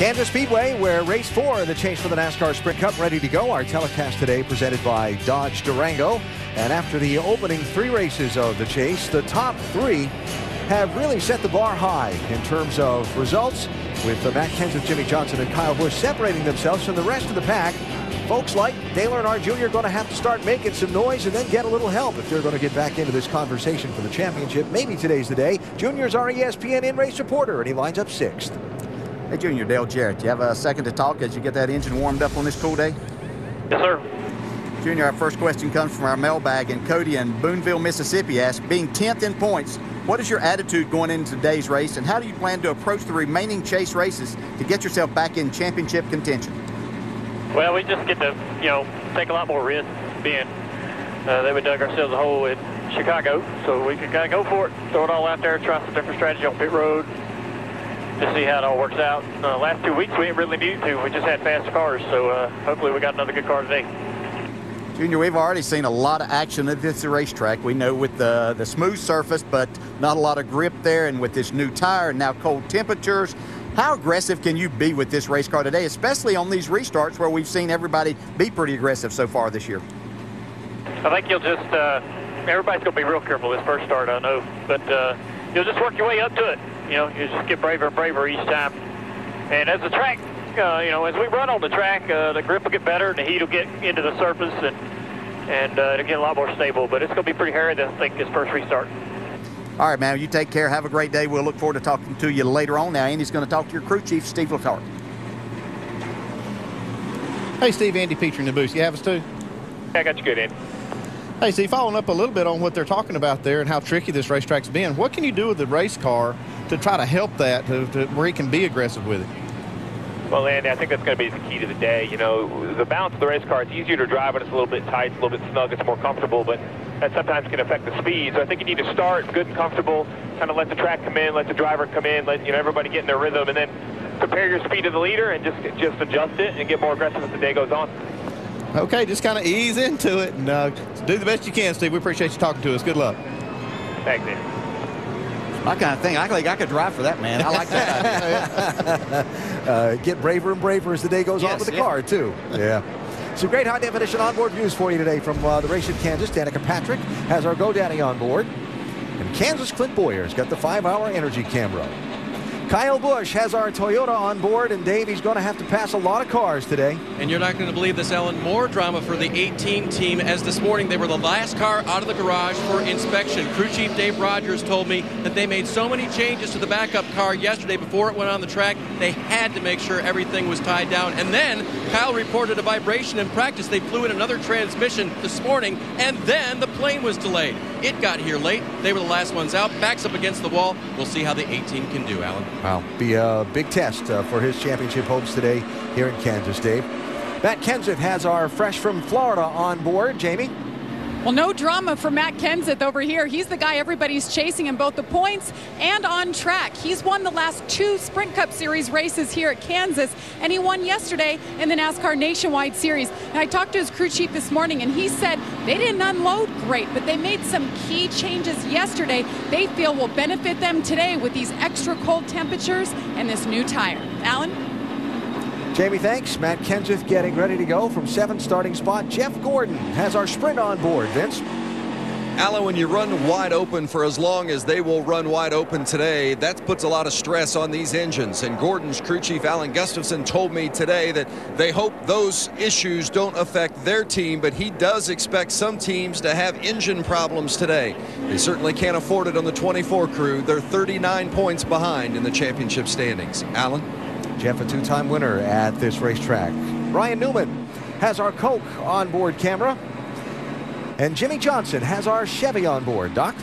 Kansas Speedway, where race four of the chase for the NASCAR Sprint Cup ready to go. Our telecast today presented by Dodge Durango. And after the opening three races of the chase, the top three have really set the bar high in terms of results, with uh, Matt Kenseth, Jimmie Johnson, and Kyle Busch separating themselves from the rest of the pack. Folks like Dale Earnhardt Jr. are going to have to start making some noise and then get a little help if they're going to get back into this conversation for the championship. Maybe today's the day. Junior's our ESPN in-race reporter, and he lines up sixth. Hey, Junior, Dale Jarrett, do you have a second to talk as you get that engine warmed up on this cool day? Yes, sir. Junior, our first question comes from our mailbag, and Cody in Booneville, Mississippi asks, being 10th in points, what is your attitude going into today's race, and how do you plan to approach the remaining chase races to get yourself back in championship contention? Well, we just get to, you know, take a lot more risks being uh, that we dug ourselves a hole in Chicago, so we can kind of go for it, throw it all out there, try some different strategy on pit road, to see how it all works out. Uh, last two weeks we didn't really need to. We just had fast cars, so uh, hopefully we got another good car today. Junior, we've already seen a lot of action at this racetrack. We know with the, the smooth surface, but not a lot of grip there, and with this new tire and now cold temperatures, how aggressive can you be with this race car today, especially on these restarts where we've seen everybody be pretty aggressive so far this year? I think you'll just, uh, everybody's going to be real careful this first start, I know, but uh, you'll just work your way up to it. You know, you just get braver and braver each time. And as the track, uh, you know, as we run on the track, uh, the grip will get better and the heat will get into the surface and and uh, it'll get a lot more stable. But it's going to be pretty hairy, I think, this first restart. All right, man. You take care. Have a great day. We'll look forward to talking to you later on. Now, Andy's going to talk to your crew chief, Steve Letarte. Hey, Steve. Andy Petree in the booth. You have us too? Yeah, I got you good, Andy. Hey, Steve. Following up a little bit on what they're talking about there and how tricky this racetrack's been. What can you do with the race car to try to help that to, to where he can be aggressive with it? Well, Andy, I think that's going to be the key to the day. You know, the balance of the race car, it's easier to drive when it's a little bit tight, it's a little bit snug, it's more comfortable, but that sometimes can affect the speed. So I think you need to start good and comfortable, kind of let the track come in, let the driver come in, let you know everybody get in their rhythm, and then compare your speed to the leader and just just adjust it and get more aggressive as the day goes on. Okay, just kind of ease into it and uh, do the best you can, Steve. We appreciate you talking to us. Good luck. Thanks, Andy. My kind of thing. I think I could drive for that, man. I like that uh, get braver and braver as the day goes yes, on with the yeah. car, too. Yeah. Some great high definition onboard views for you today from uh, the race in Kansas. Danica Patrick has our GoDaddy on board. And Kansas Clint Bowyer's got the five hour energy camera. Kyle Busch has our Toyota on board, and Dave, he's going to have to pass a lot of cars today. And you're not going to believe this, Allen. More drama for the 18 team as this morning they were the last car out of the garage for inspection. Crew Chief Dave Rogers told me that they made so many changes to the backup car yesterday before it went on the track, they had to make sure everything was tied down. And then Kyle reported a vibration in practice. They flew in another transmission this morning, and then the plane was delayed. It got here late. They were the last ones out. Backs up against the wall. We'll see how the 18 can do, Alan. Wow, be a big test uh, for his championship hopes today here in Kansas, Dave. Matt Kenseth has our fresh from Florida on board. Jamie? Well, no drama for Matt Kenseth over here. He's the guy everybody's chasing in both the points and on track. He's won the last two Sprint Cup Series races here at Kansas, and he won yesterday in the NASCAR Nationwide Series. And I talked to his crew chief this morning, and he said they didn't unload great, but they made some key changes yesterday they feel will benefit them today with these extra cold temperatures and this new tire. Alan? Jamie, thanks. Matt Kenseth getting ready to go from seventh starting spot. Jeff Gordon has our sprint on board. Vince? Alan, when you run wide open for as long as they will run wide open today, that puts a lot of stress on these engines. And Gordon's crew chief, Alan Gustafson, told me today that they hope those issues don't affect their team, but he does expect some teams to have engine problems today. They certainly can't afford it on the 24 crew. They're 39 points behind in the championship standings. Alan? Jeff, a two-time winner at this racetrack. Ryan Newman has our Coke onboard camera. And Jimmie Johnson has our Chevy on board. Doc?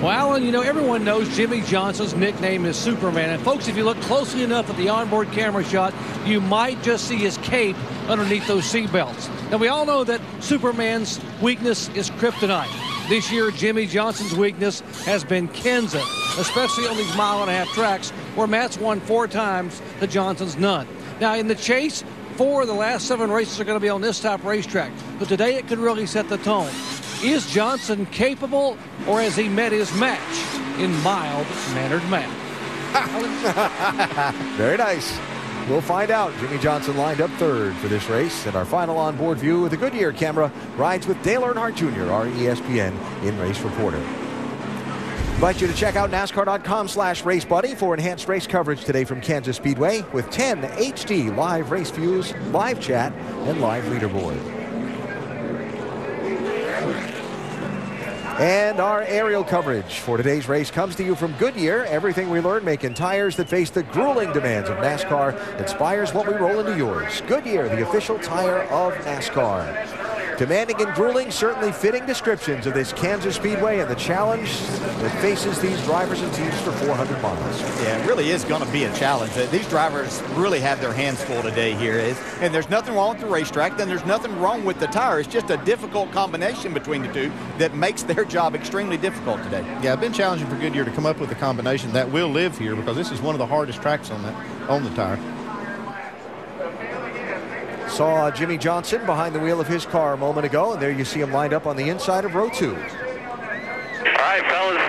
Well, Alan, you know, everyone knows Jimmie Johnson's nickname is Superman. And, folks, if you look closely enough at the onboard camera shot, you might just see his cape underneath those seatbelts. Now, we all know that Superman's weakness is kryptonite. This year, Jimmie Johnson's weakness has been Kenseth, especially on these mile and a half tracks where Matt's won four times, the Johnson's none. Now, in the chase, four of the last seven races are going to be on this top racetrack. But today it could really set the tone. Is Johnson capable, or has he met his match in mild-mannered Matt? Very nice. We'll find out. Jimmie Johnson lined up third for this race. And our final onboard view with the Goodyear camera rides with Dale Earnhardt Jr., our ESPN in-race reporter. Invite you to check out NASCAR.com slash Race Buddy for enhanced race coverage today from Kansas Speedway with 10 HD live race views, live chat, and live leaderboard. And our aerial coverage for today's race comes to you from Goodyear. Everything we learn making tires that face the grueling demands of NASCAR inspires what we roll into yours. Goodyear, the official tire of NASCAR. Demanding and grueling, certainly fitting descriptions of this Kansas Speedway and the challenge that faces these drivers and teams for 400 miles. Yeah, it really is going to be a challenge. Uh, These drivers really have their hands full today here. And there's nothing wrong with the racetrack, then there's nothing wrong with the tire. It's just a difficult combination between the two that makes their job extremely difficult today. Yeah, I've been challenging for Goodyear to come up with a combination that will live here because this is one of the hardest tracks on that on the tire. Saw Jimmie Johnson behind the wheel of his car a moment ago, and there you see him lined up on the inside of row two. All right, fellas.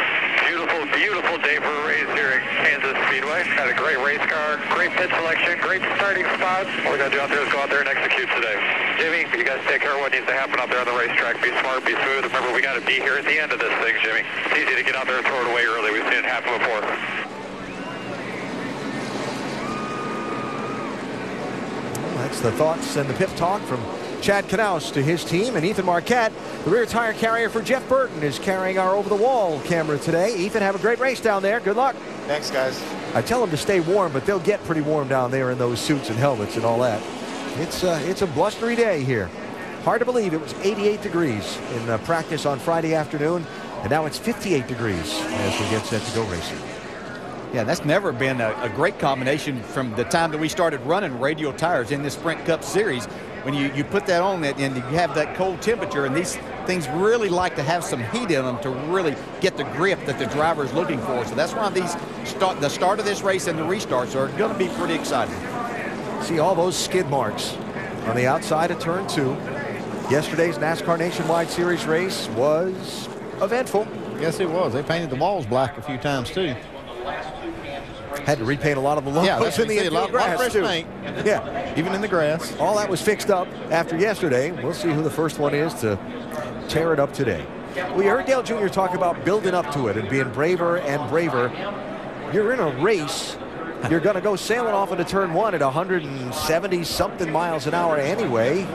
Beautiful, beautiful day for a race here at Kansas Speedway. Had a great race car, great pit selection, great starting spots. All we got to do out there is go out there and execute today. Jimmie, you guys take care of what needs to happen out there on the racetrack. Be smart, be smooth. Remember, we got to be here at the end of this thing, Jimmie. It's easy to get out there and throw it away early. We've seen it happen before. The thoughts and the pip talk from Chad Knaus to his team and Ethan Marquette. The rear tire carrier for Jeff Burton is carrying our over-the-wall camera today. Ethan, have a great race down there. Good luck. Thanks, guys. I tell them to stay warm, but they'll get pretty warm down there in those suits and helmets and all that. It's, uh, it's a blustery day here. Hard to believe it was 88 degrees in uh, practice on Friday afternoon, and now it's 58 degrees as we get set to go racing. Yeah, that's never been a, a great combination from the time that we started running radial tires in this Sprint Cup Series. When you, you put that on it and you have that cold temperature, and these things really like to have some heat in them to really get the grip that the driver is looking for. So that's why these start the start of this race and the restarts are going to be pretty exciting. See all those skid marks on the outside of turn two. Yesterday's NASCAR Nationwide Series race was eventful. Yes, it was. They painted the walls black a few times too. Had to repaint a lot of the logos Yeah, that's in the you a lot- infield lot grass fresh too. paint. Yeah, Even in the grass. all that was fixed up after yesterday. We'll see who the first one is to tear it up today. We heard Dale Jr. talk about building up to it and being braver and braver. You're in a race. You're going to go sailing off into turn one at 170 something miles an hour anyway.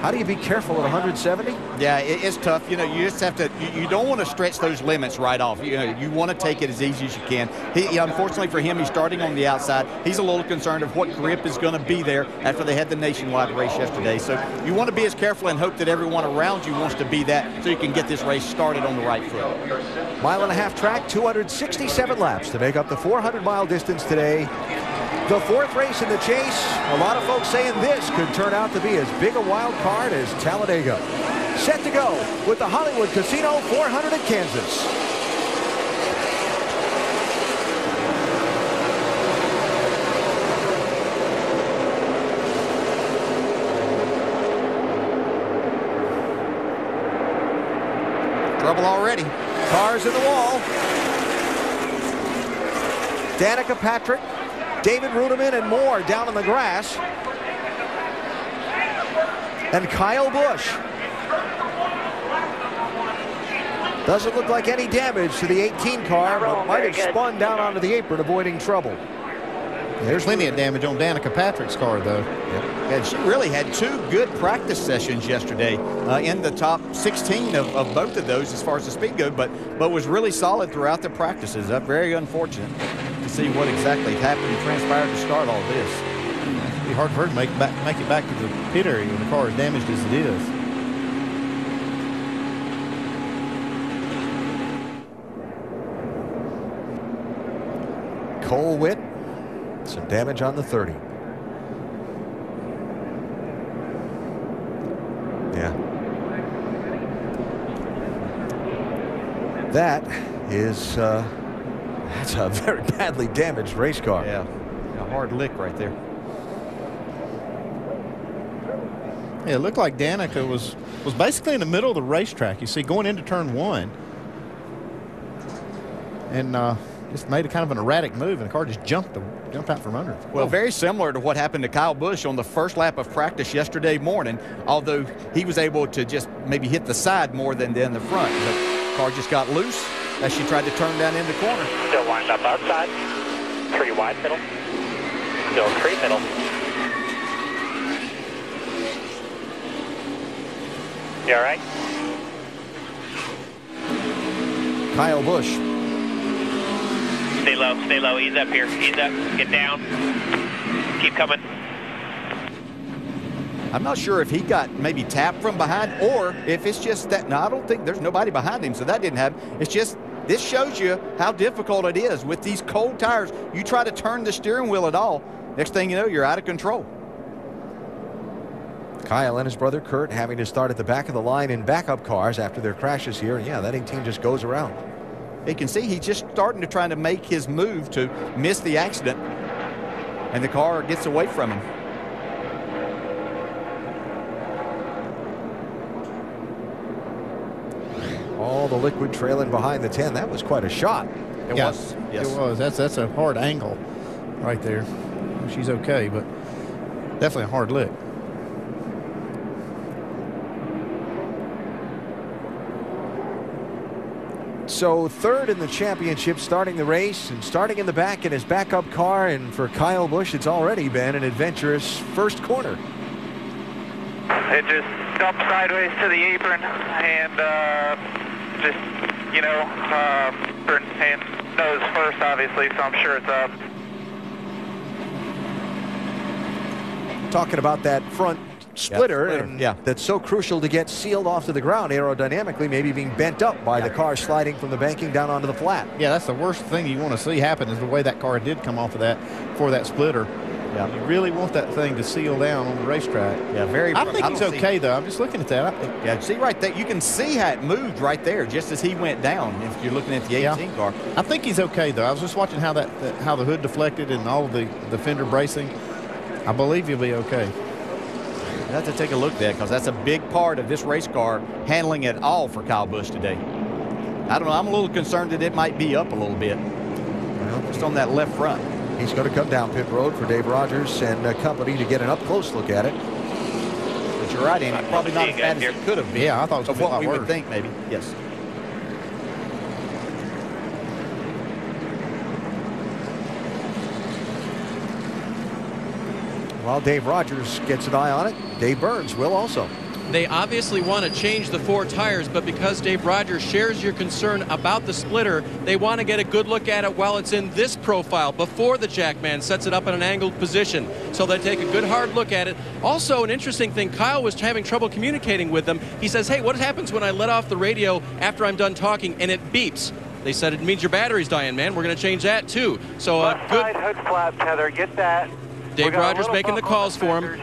How do you be careful at 170? Yeah, it, it's tough. You know, you just have to. You, you don't want to stretch those limits right off. You know, you want to take it as easy as you can. He, unfortunately for him, he's starting on the outside. He's a little concerned of what grip is going to be there after they had the nationwide race yesterday. So you want to be as careful and hope that everyone around you wants to be that, so you can get this race started on the right foot. Mile and a half track, 267 laps to make up the 400 mile distance today. The fourth race in the chase. A lot of folks saying this could turn out to be as big a wild card as Talladega. Set to go with the Hollywood Casino 400 at Kansas. Trouble already. Cars in the wall. Danica Patrick, David Reutimann, and more down in the grass. And Kyle Busch. Doesn't look like any damage to the 18 car, but might have spun down onto the apron, avoiding trouble. There's plenty of damage on Danica Patrick's car, though. And she really had two good practice sessions yesterday uh, in the top 16 of, of both of those as far as the speed go, but but was really solid throughout the practices. Uh, very unfortunate to see what exactly happened and transpired to start all this. It'd be hard for her to make, back, make it back to the pit area when the car is damaged as it is. Cole Whitt, some damage on the 30. Yeah. That is, uh, that's a very badly damaged race car. Yeah, a hard lick right there. Yeah, it looked like Danica was was basically in the middle of the racetrack. You see, going into turn one, and uh, just made a kind of an erratic move, and the car just jumped jumped out from under. It. Well, very similar to what happened to Kyle Busch on the first lap of practice yesterday morning, although he was able to just maybe hit the side more than, than the front. The car just got loose as she tried to turn down in the corner. Still lined up outside. Three wide middle. Still three middle. You all right? Kyle Busch. Stay low, stay low. Ease up here. Ease up. Get down. Keep coming. I'm not sure if he got maybe tapped from behind or if it's just that. No, I don't think there's nobody behind him, so that didn't happen. It's just this shows you how difficult it is with these cold tires. You try to turn the steering wheel at all, next thing you know, you're out of control. Kyle and his brother Kurt having to start at the back of the line in backup cars after their crashes here. And yeah, that 18 just goes around. You can see he's just starting to try to make his move to miss the accident, and the car gets away from him. All the liquid trailing behind the 10. That was quite a shot. It yeah, was. Yes. It was. That's that's a hard angle right there. She's okay, but definitely a hard lick. So third in the championship, starting the race and starting in the back in his backup car. And for Kyle Busch, it's already been an adventurous first corner. It just dumped sideways to the apron and uh, just, you know, uh, and nose first, obviously, so I'm sure it's up. Talking about that front splitter, and yeah. that's so crucial to get sealed off to the ground aerodynamically, maybe being bent up by the car sliding from the banking down onto the flat. Yeah, that's the worst thing you want to see happen is the way that car did come off of that for that splitter. Yeah. You really want that thing to seal down on the racetrack. Yeah, very. I think I he's see- okay though. I'm just looking at that. I, Yeah, see right there, you can see how it moved right there, just as he went down. If you're looking at the 18 Yeah. car, I think he's okay though. I was just watching how that, that how the hood deflected and all the the fender bracing. I believe he'll be okay. You have to take a look at that because that's a big part of this race car handling it all for Kyle Busch today. I don't know. I'm a little concerned that it might be up a little bit, Well, just on that left front. he's going to come down pit road for Dave Rogers and uh, company to get an up close look at it. But you're right, Andy. Probably not as bad as it could have been. Yeah, I thought it was of gonna a what lot we would think, maybe. Yes. While Dave Rogers gets an eye on it, Dave Burns will also. They obviously want to change the four tires, but because Dave Rogers shares your concern about the splitter, they want to get a good look at it while it's in this profile before the Jackman sets it up in an angled position. So they take a good hard look at it. Also, an interesting thing, Kyle was having trouble communicating with them. He says, hey, what happens when I let off the radio after I'm done talking and it beeps? They said it means your battery's dying, man. We're going to change that too. So uh, good. side hood flap tether, get that. Dave We got a Rogers making the bump on calls for him.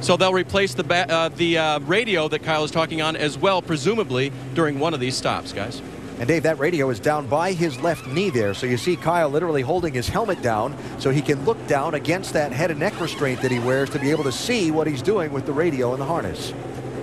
So they'll replace the ba- uh, the uh, radio that Kyle is talking on as well, presumably during one of these stops, guys. And Dave, that radio is down by his left knee there. So you see Kyle literally holding his helmet down so he can look down against that head and neck restraint that he wears to be able to see what he's doing with the radio and the harness.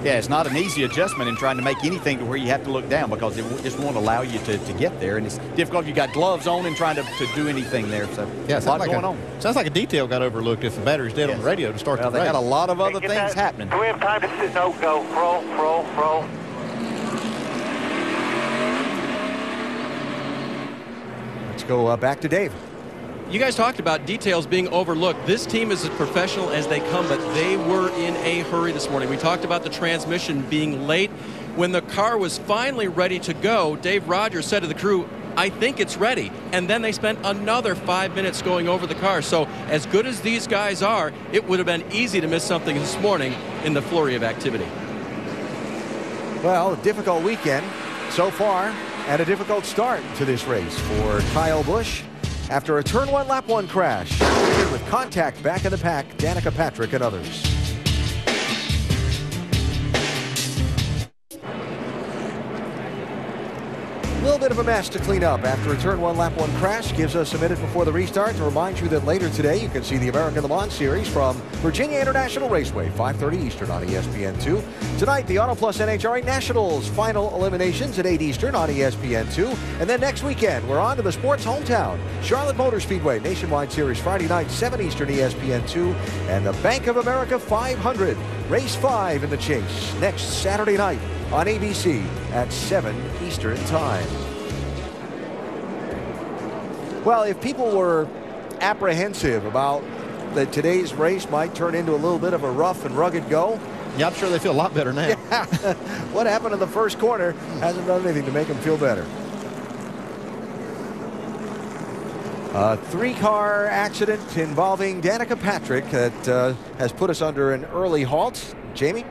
Yeah, it's not an easy adjustment in trying to make anything to where you have to look down because it just won't allow you to, to get there. And it's difficult. If you got gloves on and trying to, to do anything there. So Yeah, a lot like going a, on. Sounds like a detail got overlooked if the battery's dead on the radio to start Well, the they race. got a lot of other Get things that- happening. Do we have time to sit? No, go. Roll, roll, roll. Let's go uh, back to Dave. You guys talked about details being overlooked. This team is as professional as they come, but they were in a hurry this morning. We talked about the transmission being late. When the car was finally ready to go, Dave Rogers said to the crew, I think it's ready. And then they spent another five minutes going over the car. So, as good as these guys are, it would have been easy to miss something this morning in the flurry of activity. Well, a difficult weekend so far and a difficult start to this race for Kyle Busch after a turn one lap one crash with contact back in the pack, Danica Patrick and others. Little bit of a mess to clean up after a turn one lap one crash gives us a minute before the restart to remind you that later today you can see the American Le Mans Series from Virginia International Raceway, 5:30 Eastern on ESPN2. Tonight, the Auto Plus NHRA Nationals final eliminations at 8 Eastern on ESPN2, and then next weekend we're on to the sports hometown, Charlotte Motor Speedway Nationwide Series Friday night, 7 Eastern ESPN2, and the Bank of America 500 Race 5 in the chase next Saturday night on ABC at 7 Eastern Time. Well, if people were apprehensive about that today's race might turn into a little bit of a rough and rugged go. Yeah, I'm sure they feel a lot better now. Yeah. what happened in the first corner hasn't done anything to make them feel better. A three-car accident involving Danica Patrick that uh, has put us under an early halt. Jamie?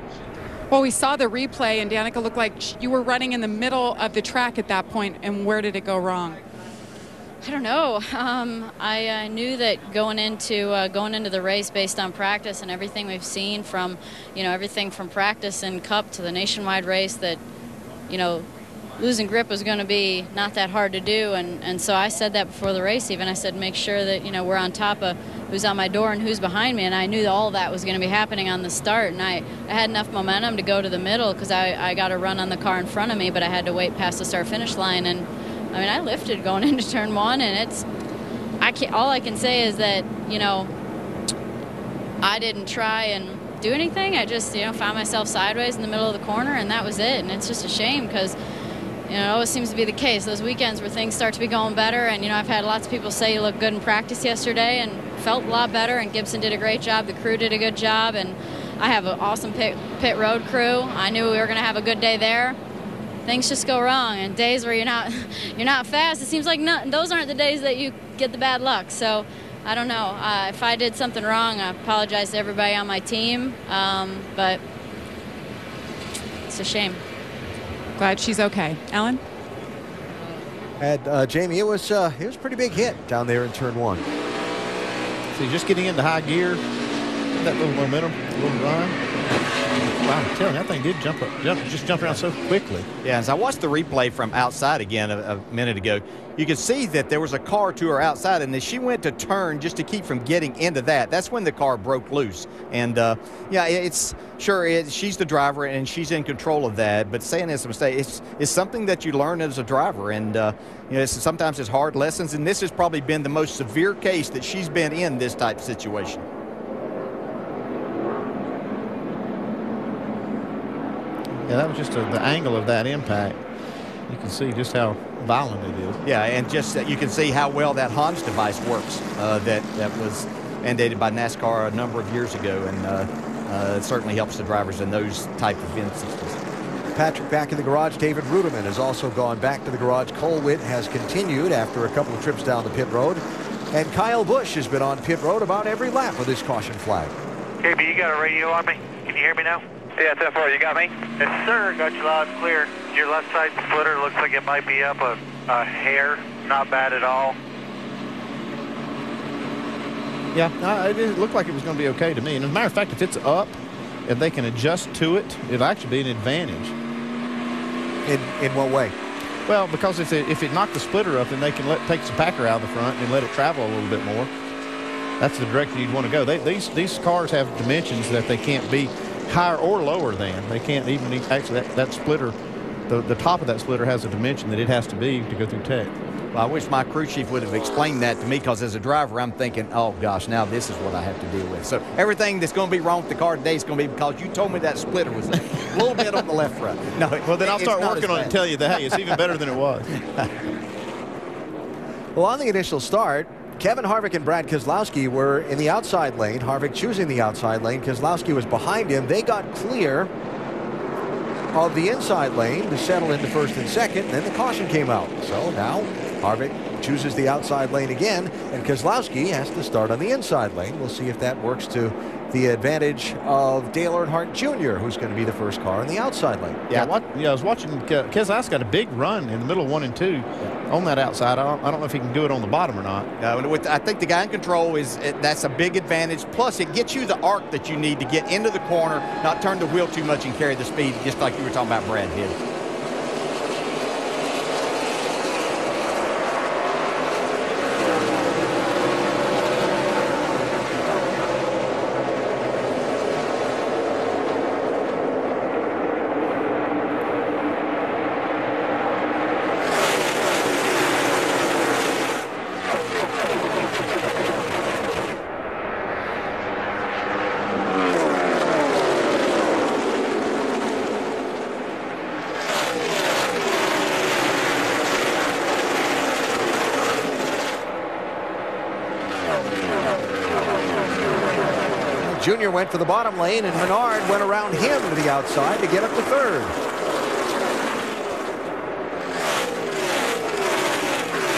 Well, we saw the replay, and Danica looked like you were running in the middle of the track at that point, and where did it go wrong? I don't know. Um, I uh, knew that going into uh, going into the race based on practice and everything we've seen from, you know, everything from practice and Cup to the nationwide race that, you know, losing grip was going to be not that hard to do. And, and so I said that before the race even. I said make sure that, you know, we're on top of who's on my door and who's behind me. And I knew all that was going to be happening on the start. And I, I had enough momentum to go to the middle because I, I got a run on the car in front of me, but I had to wait past the start finish line. And I mean, I lifted going into turn one, and it's I can't, all I can say is that you know I didn't try and do anything. I just you know found myself sideways in the middle of the corner, and that was it. And it's just a shame because. You know, it always seems to be the case. Those weekends where things start to be going better, and you know, I've had lots of people say you look good in practice yesterday, and felt a lot better. And Gibson did a great job. The crew did a good job, and I have an awesome pit, pit road crew. I knew we were going to have a good day there things just go wrong and days where you're not you're not fast it seems like not, those aren't the days that you get the bad luck so I don't know uh, if I did something wrong I apologize to everybody on my team um, but it's a shame glad she's okay. Allen? And uh, Jamie it was uh, it was a pretty big hit down there in turn one. So just getting into high gear that little momentum a little run Wow, I'm telling you, that thing did jump up, jump, just jump around so quickly. Yeah, as I watched the replay from outside again a, a, minute ago, you could see that there was a car to her outside, and as she went to turn just to keep from getting into that, that's when the car broke loose. And uh, yeah, it's sure it, she's the driver and she's in control of that. But saying it's a mistake, it's, it's something that you learn as a driver, and uh, you know, it's, sometimes it's hard lessons. And this has probably been the most severe case that she's been in this type of situation. Yeah, that was just a, the angle of that impact. You can see just how violent it is. Yeah, and just uh, you can see how well that Hans device works. Uh, that that was mandated by NASCAR a number of years ago, and uh, uh, it certainly helps the drivers in those type of instances. Patrick back in the garage. David Reutimann has also gone back to the garage. Cole Whitt has continued after a couple of trips down the pit road. And Kyle Busch has been on pit road about every lap with his caution flag. KB, you got a radio on me? Can you hear me now? Yeah, it's F4. You got me? Yes, sir. Got you loud and clear. Your left side splitter looks like it might be up a, a hair. Not bad at all. Yeah, uh, it looked like it was going to be okay to me. And as a matter of fact, if it's up, if they can adjust to it, it'll actually be an advantage. In in what way? Well, because if it, if it knocked the splitter up, then they can let take some packer out of the front and let it travel a little bit more. That's the direction you'd want to go. They, these these cars have dimensions that they can't be higher or lower than. They can't even actually that, that splitter, the, the top of that splitter has a dimension that it has to be to go through tech. Well, I wish my crew chief would have explained that to me because as a driver, I'm thinking, oh gosh, now this is what I have to deal with. So everything that's going to be wrong with the car today is going to be because you told me that splitter was a little bit on the left front. No, well then I'll start working on it and tell you that hey, it's even better than it was. well, on the initial start, Kevin Harvick and Brad Keselowski were in the outside lane. Harvick choosing the outside lane. Keselowski was behind him. They got clear of the inside lane to settle into first and second. And then the caution came out. So now Harvick chooses the outside lane again, and Keselowski has to start on the inside lane. We'll see if that works to the advantage of Dale Earnhardt Jr., who's going to be the first car in the outside lane. Yeah, what, yeah I was watching Keselowski got a big run in the middle of one and two yeah. on that outside. I don't, I don't, know if he can do it on the bottom or not. No, with, I think the guy in control is that's a big advantage. Plus, it gets you the arc that you need to get into the corner, not turn the wheel too much and carry the speed, just like you were talking about Brad did. Junior went for the bottom lane, and Menard went around him to the outside to get up to third.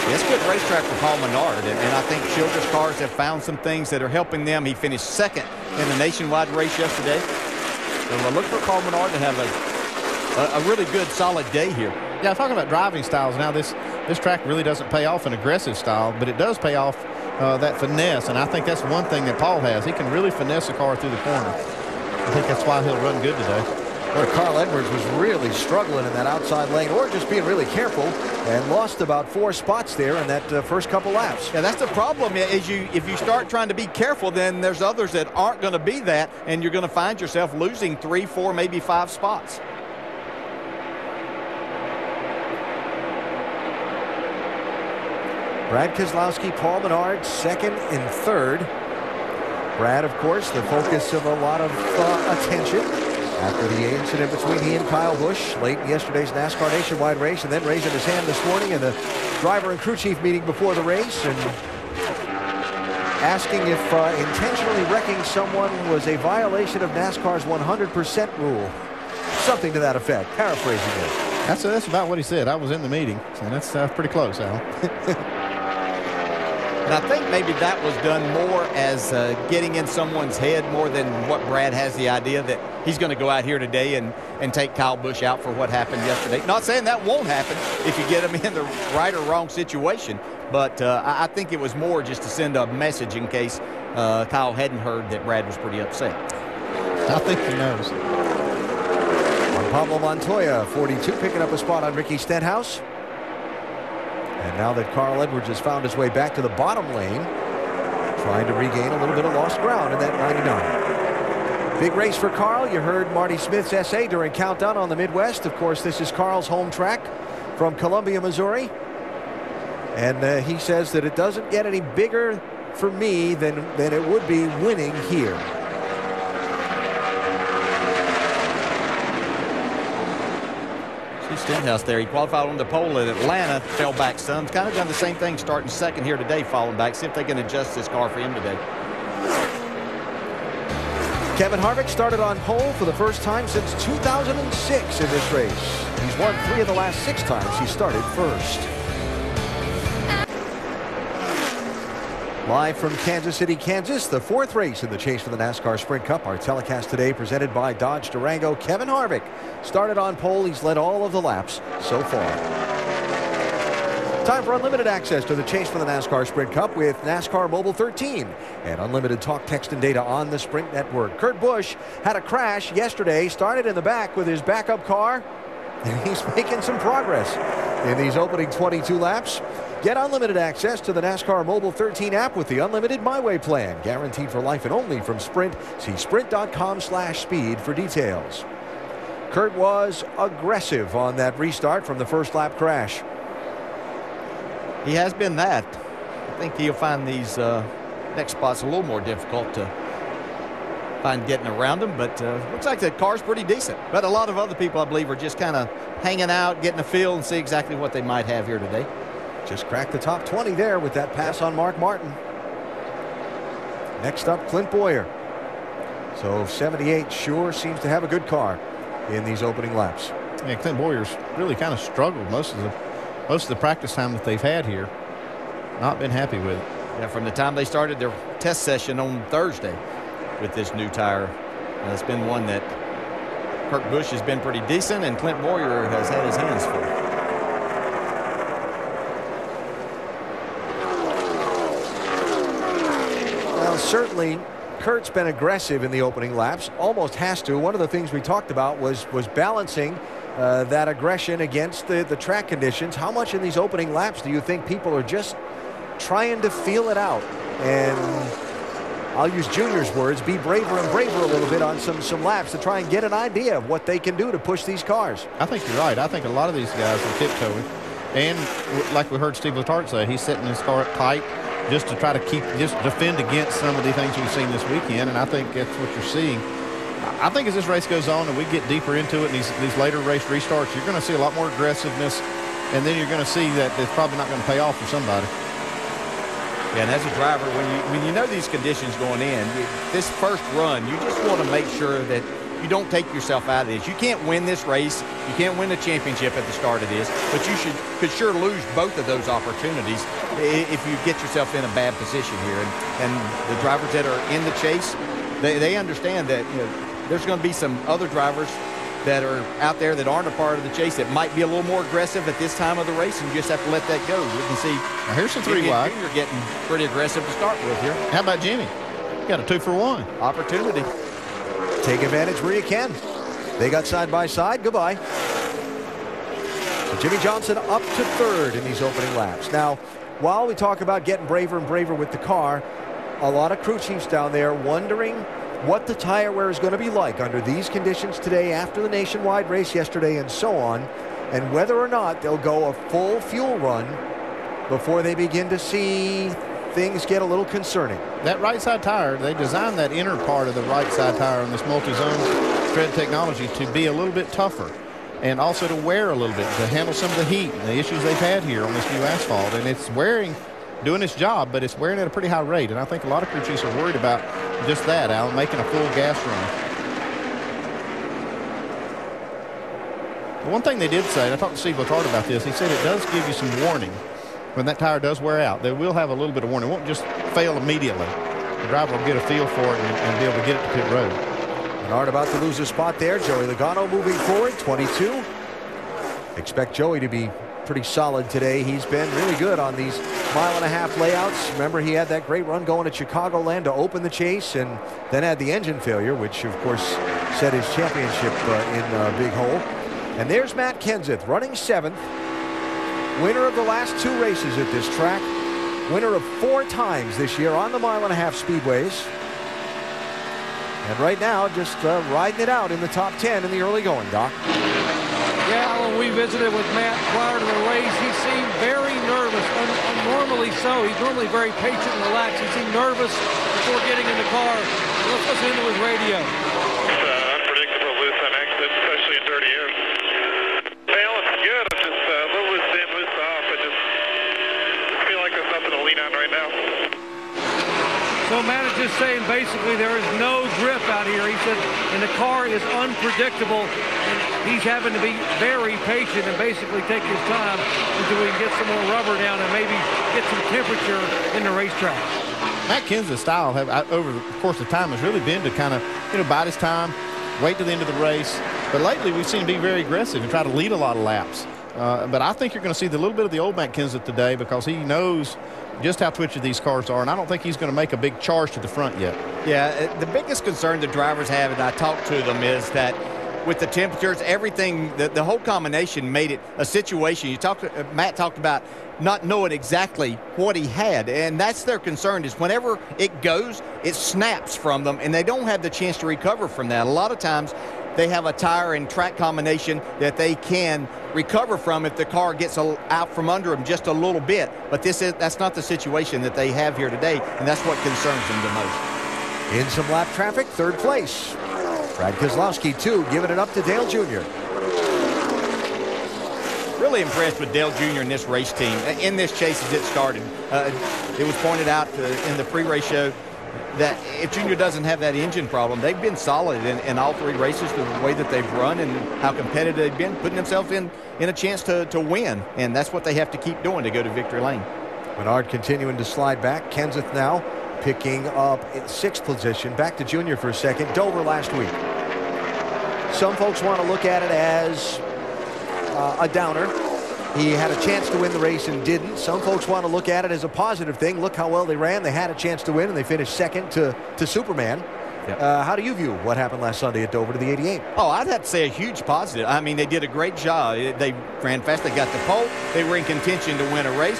It's good racetrack for Paul Menard, and, and, I think Childress cars have found some things that are helping them. He finished second in the nationwide race yesterday. So we'll look for Paul Menard to have a, a, a really good, solid day here. Yeah, talking about driving styles now, this this track really doesn't pay off an aggressive style, but it does pay off uh, that finesse, and I think that's one thing that Paul has. He can really finesse a car through the corner. I think that's why he'll run good today. Where Carl Edwards was really struggling in that outside lane or just being really careful and lost about four spots there in that uh, first couple laps. Yeah, that's the problem is you if you start trying to be careful, then there's others that aren't going to be that, and you're going to find yourself losing three, four, maybe five spots. Brad Keselowski, Paul Menard, second and third. Brad, of course, the focus of a lot of uh, attention after the incident between he and Kyle Busch late in yesterday's NASCAR Nationwide race and then raising his hand this morning in the driver and crew chief meeting before the race and asking if uh, intentionally wrecking someone was a violation of NASCAR's 100% rule. Something to that effect, paraphrasing it. That's, that's about what he said. I was in the meeting, so that's uh, pretty close, Al. And I think maybe that was done more as uh, getting in someone's head more than what Brad has the idea that he's going to go out here today and, and take Kyle Busch out for what happened yesterday. Not saying that won't happen if you get him in the right or wrong situation, but uh, I think it was more just to send a message in case uh, Kyle hadn't heard that Brad was pretty upset. I think he knows. Pablo Montoya, 42, picking up a spot on Ricky Stenhouse. Now that Carl Edwards has found his way back to the bottom lane, trying to regain a little bit of lost ground in that 99. Big race for Carl. You heard Marty Smith's essay during Countdown on the Midwest. Of course, this is Carl's home track from Columbia, Missouri. And uh, he says that it doesn't get any bigger for me than, than it would be winning here. Stenhouse there. He qualified on the pole at Atlanta, fell back some. Kind of done the same thing starting second here today, falling back. See if they can adjust this car for him today. Kevin Harvick started on pole for the first time since 2006 in this race. He's won three of the last six times he started first. Live from Kansas City, Kansas, the fourth race in the chase for the NASCAR Sprint Cup. Our telecast today presented by Dodge Durango. Kevin Harvick started on pole. He's led all of the laps so far. Time for unlimited access to the chase for the NASCAR Sprint Cup with NASCAR Mobile 13 and unlimited talk, text, and data on the Sprint Network. Kurt Busch had a crash yesterday, started in the back with his backup car, and he's making some progress in these opening 22 laps. Get unlimited access to the NASCAR Mobile 13 app with the unlimited My Way plan, guaranteed for life and only from Sprint. See sprint.com slash speed for details. Kurt was aggressive on that restart from the first lap crash. He has been that. I think he'll find these uh, next spots a little more difficult to find getting around them, but uh, looks like the car's pretty decent. But a lot of other people, I believe, are just kind of hanging out, getting a feel, and see exactly what they might have here today. Just cracked the top 20 there with that pass on Mark Martin. Next up, Clint Bowyer. So 78 sure seems to have a good car in these opening laps. Yeah, Clint Bowyer's really kind of struggled most of the most of the practice time that they've had here. Not been happy with it. Yeah, from the time they started their test session on Thursday with this new tire, uh, it's been one that Kurt Busch has been pretty decent, and Clint Bowyer has had his hands full. Well, certainly Kurt's been aggressive in the opening laps, almost has to. One of the things we talked about was was balancing uh, that aggression against the, the track conditions. How much in these opening laps do you think people are just trying to feel it out? And I'll use Junior's words, be braver and braver a little bit on some, some laps to try and get an idea of what they can do to push these cars. I think you're right. I think a lot of these guys are tiptoeing. And like we heard Steve Letarte say, he's setting his car up tight just to try to keep, just defend against some of the things we've seen this weekend. And I think that's what you're seeing. I think as this race goes on and we get deeper into it and these, these later race restarts, you're going to see a lot more aggressiveness. And then you're going to see that it's probably not going to pay off for somebody. Yeah, and as a driver, when you when you know these conditions going in, you, this first run, you just want to make sure that you don't take yourself out of this. You can't win this race. You can't win the championship at the start of this, but you should could sure lose both of those opportunities if you get yourself in a bad position here. And, and the drivers that are in the chase, they, they understand that you know, there's going to be some other drivers that are out there that aren't a part of the chase that might be a little more aggressive at this time of the race, and you just have to let that go. You can see. Now here's some three wide. You're getting pretty aggressive to start with here. How about Jimmie? Got a two for one opportunity. Take advantage where you can. They got side by side. Goodbye. So Jimmie Johnson up to third in these opening laps. Now, while we talk about getting braver and braver with the car, a lot of crew chiefs down there wondering what the tire wear is going to be like under these conditions today after the nationwide race yesterday and so on, and whether or not they'll go a full fuel run before they begin to see things get a little concerning. That right side tire, they designed that inner part of the right side tire on this multi-zone tread technology to be a little bit tougher and also to wear a little bit to handle some of the heat and the issues they've had here on this new asphalt. And it's wearing, doing its job, but it's wearing at a pretty high rate. And I think a lot of crew chiefs are worried about just that, Alan, making a full gas run. The one thing they did say, and I talked to Steve Letarte about this, he said it does give you some warning when that tire does wear out. They will have a little bit of warning. It won't just fail immediately. The driver will get a feel for it and, and be able to get it to pit road. Menard about to lose a spot there. Joey Logano moving forward, 22. Expect Joey to be pretty solid today. He's been really good on these mile and a half layouts. Remember, he had that great run going to Chicagoland to open the chase and then had the engine failure, which, of course, set his championship uh, in a big hole. And there's Matt Kenseth running seventh. Winner of the last two races at this track. Winner of four times this year on the mile and a half speedways. And right now, just uh, riding it out in the top 10 in the early going, Doc. Yeah, when we visited with Matt prior to the race, he seemed very nervous, normally so. He's normally very patient and relaxed. He seemed nervous before getting in the car. Let's listen into his radio. It's uh, unpredictable loose accident, especially in dirty air. Balance good. I'm just uh, a little loose in, loose off. I just feel like there's nothing to lean on right now. So Matt is just saying basically there is no grip out here. He said, and the car is unpredictable. And he's having to be very patient and basically take his time until we can get some more rubber down and maybe get some temperature in the racetrack. Matt Kenseth's style have, over the course of time has really been to kind of, you know, bide his time, wait to the end of the race. But lately we've seen him be very aggressive and try to lead a lot of laps. Uh, but I think you're going to see the little bit of the old Matt Kenseth today because he knows just how twitchy these cars are, and I don't think he's going to make a big charge to the front yet. Yeah, uh, the biggest concern the drivers have, and I talked to them, is that with the temperatures, everything, the, the whole combination made it a situation. You talked, uh, Matt talked about not knowing exactly what he had, and that's their concern. Is whenever it goes, it snaps from them, and they don't have the chance to recover from that. A lot of times, they have a tire and track combination that they can recover from if the car gets out from under them just a little bit. But this is that's not the situation that they have here today, and that's what concerns them the most. In some lap traffic, third place. Brad Keselowski, too, giving it up to Dale Jr. Really impressed with Dale Jr. in this race team, in this chase as it started. Uh, it was pointed out uh, in the pre-race show that if Junior doesn't have that engine problem, they've been solid in, in, all three races the way that they've run and how competitive they've been, putting themselves in, in a chance to, to win. And that's what they have to keep doing to go to victory lane. Menard continuing to slide back. Kenseth now picking up in sixth position. Back to Junior for a second. Dover last week. Some folks want to look at it as uh, a downer. He had a chance to win the race and didn't. Some folks want to look at it as a positive thing. Look how well they ran. They had a chance to win, and they finished second to, to Superman. Yep. Uh, how do you view what happened last Sunday at Dover to the 88? Oh, I'd have to say a huge positive. I mean, they did a great job. They ran fast. They got the pole. They were in contention to win a race.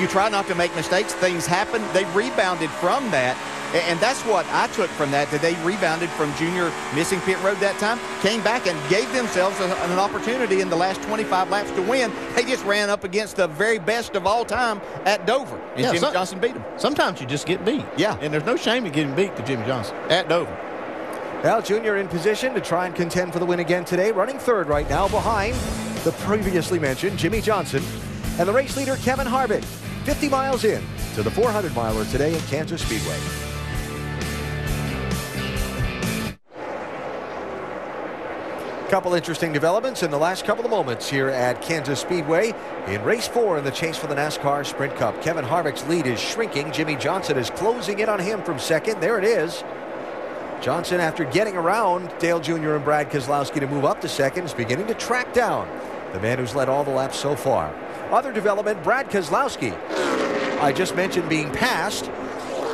You try not to make mistakes. Things happen. They rebounded from that and that's what I took from that, that they rebounded from Junior missing pit road that time, came back and gave themselves a, an opportunity in the last 25 laps to win. They just ran up against the very best of all time at Dover, and yeah, Jimmie some, Johnson beat them. Sometimes you just get beat. Yeah. And there's no shame in getting beat to Jimmie Johnson at Dover. Well, Junior in position to try and contend for the win again today, running third right now behind the previously mentioned Jimmie Johnson and the race leader Kevin Harvick. 50 miles in to the 400 miler today at Kansas Speedway. Couple interesting developments in the last couple of moments here at Kansas Speedway. In race four in the chase for the NASCAR Sprint Cup, Kevin Harvick's lead is shrinking. Jimmie Johnson is closing in on him from second. There it is. Johnson, after getting around Dale Jr. and Brad Keselowski to move up to second, is beginning to track down the man who's led all the laps so far. Other development, Brad Keselowski, I just mentioned being passed,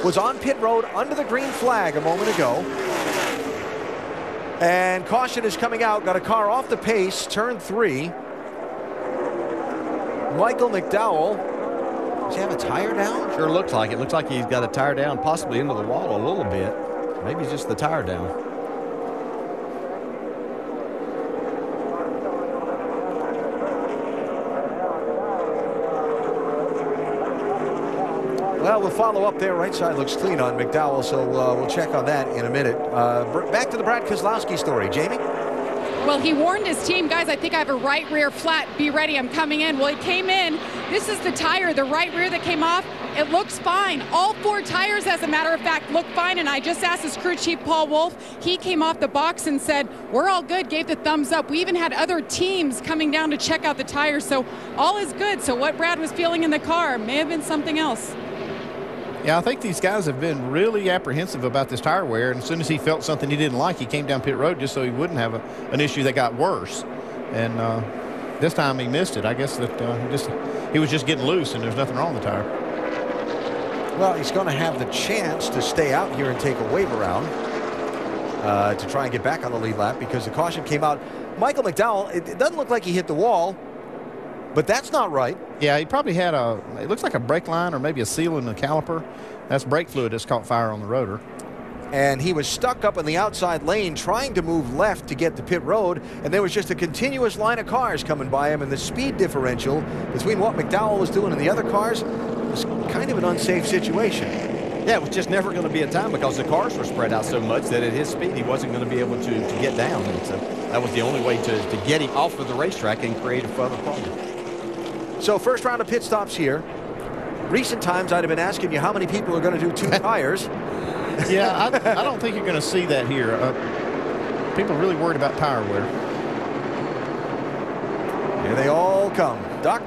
was on pit road under the green flag a moment ago. And caution is coming out. Got a car off the pace, turn three. Michael McDowell. Does he have a tire down? Sure looks like it. Looks like he's got a tire down, possibly into the wall a little bit. Maybe just the tire down. Well, we'll follow up there. Right side looks clean on McDowell, so uh, we'll check on that in a minute. Uh, back to the Brad Keselowski story. Jamie? Well, he warned his team, guys, I think I have a right rear flat. Be ready, I'm coming in. Well, he came in. This is the tire, the right rear that came off. It looks fine. All four tires, as a matter of fact, look fine. And I just asked his crew chief, Paul Wolfe. He came off the box and said, We're all good, gave the thumbs up. We even had other teams coming down to check out the tires. So all is good. So what Brad was feeling in the car may have been something else. Yeah, I think these guys have been really apprehensive about this tire wear. And as soon as he felt something he didn't like, he came down pit road just so he wouldn't have a, an issue that got worse. And uh, this time he missed it. I guess that uh, he just he was just getting loose, and there's nothing wrong with the tire. Well, he's going to have the chance to stay out here and take a wave around uh, to try and get back on the lead lap because the caution came out. Michael McDowell, it, it doesn't look like he hit the wall. But that's not right. Yeah, he probably had a, it looks like a brake line or maybe a seal in the caliper. That's brake fluid that's caught fire on the rotor. And he was stuck up in the outside lane trying to move left to get to pit road. And there was just a continuous line of cars coming by him. And the speed differential between what McDowell was doing and the other cars was kind of an unsafe situation. Yeah, it was just never going to be a time because the cars were spread out so much that at his speed he wasn't going to be able to, to get down. And so that was the only way to, to get him off of the racetrack and create a further problem. So first round of pit stops here. Recent times I'd have been asking you how many people are going to do two tires. yeah, I, I, don't think you're going to see that here. Uh, people are really worried about tire wear. Here they all come. Doc?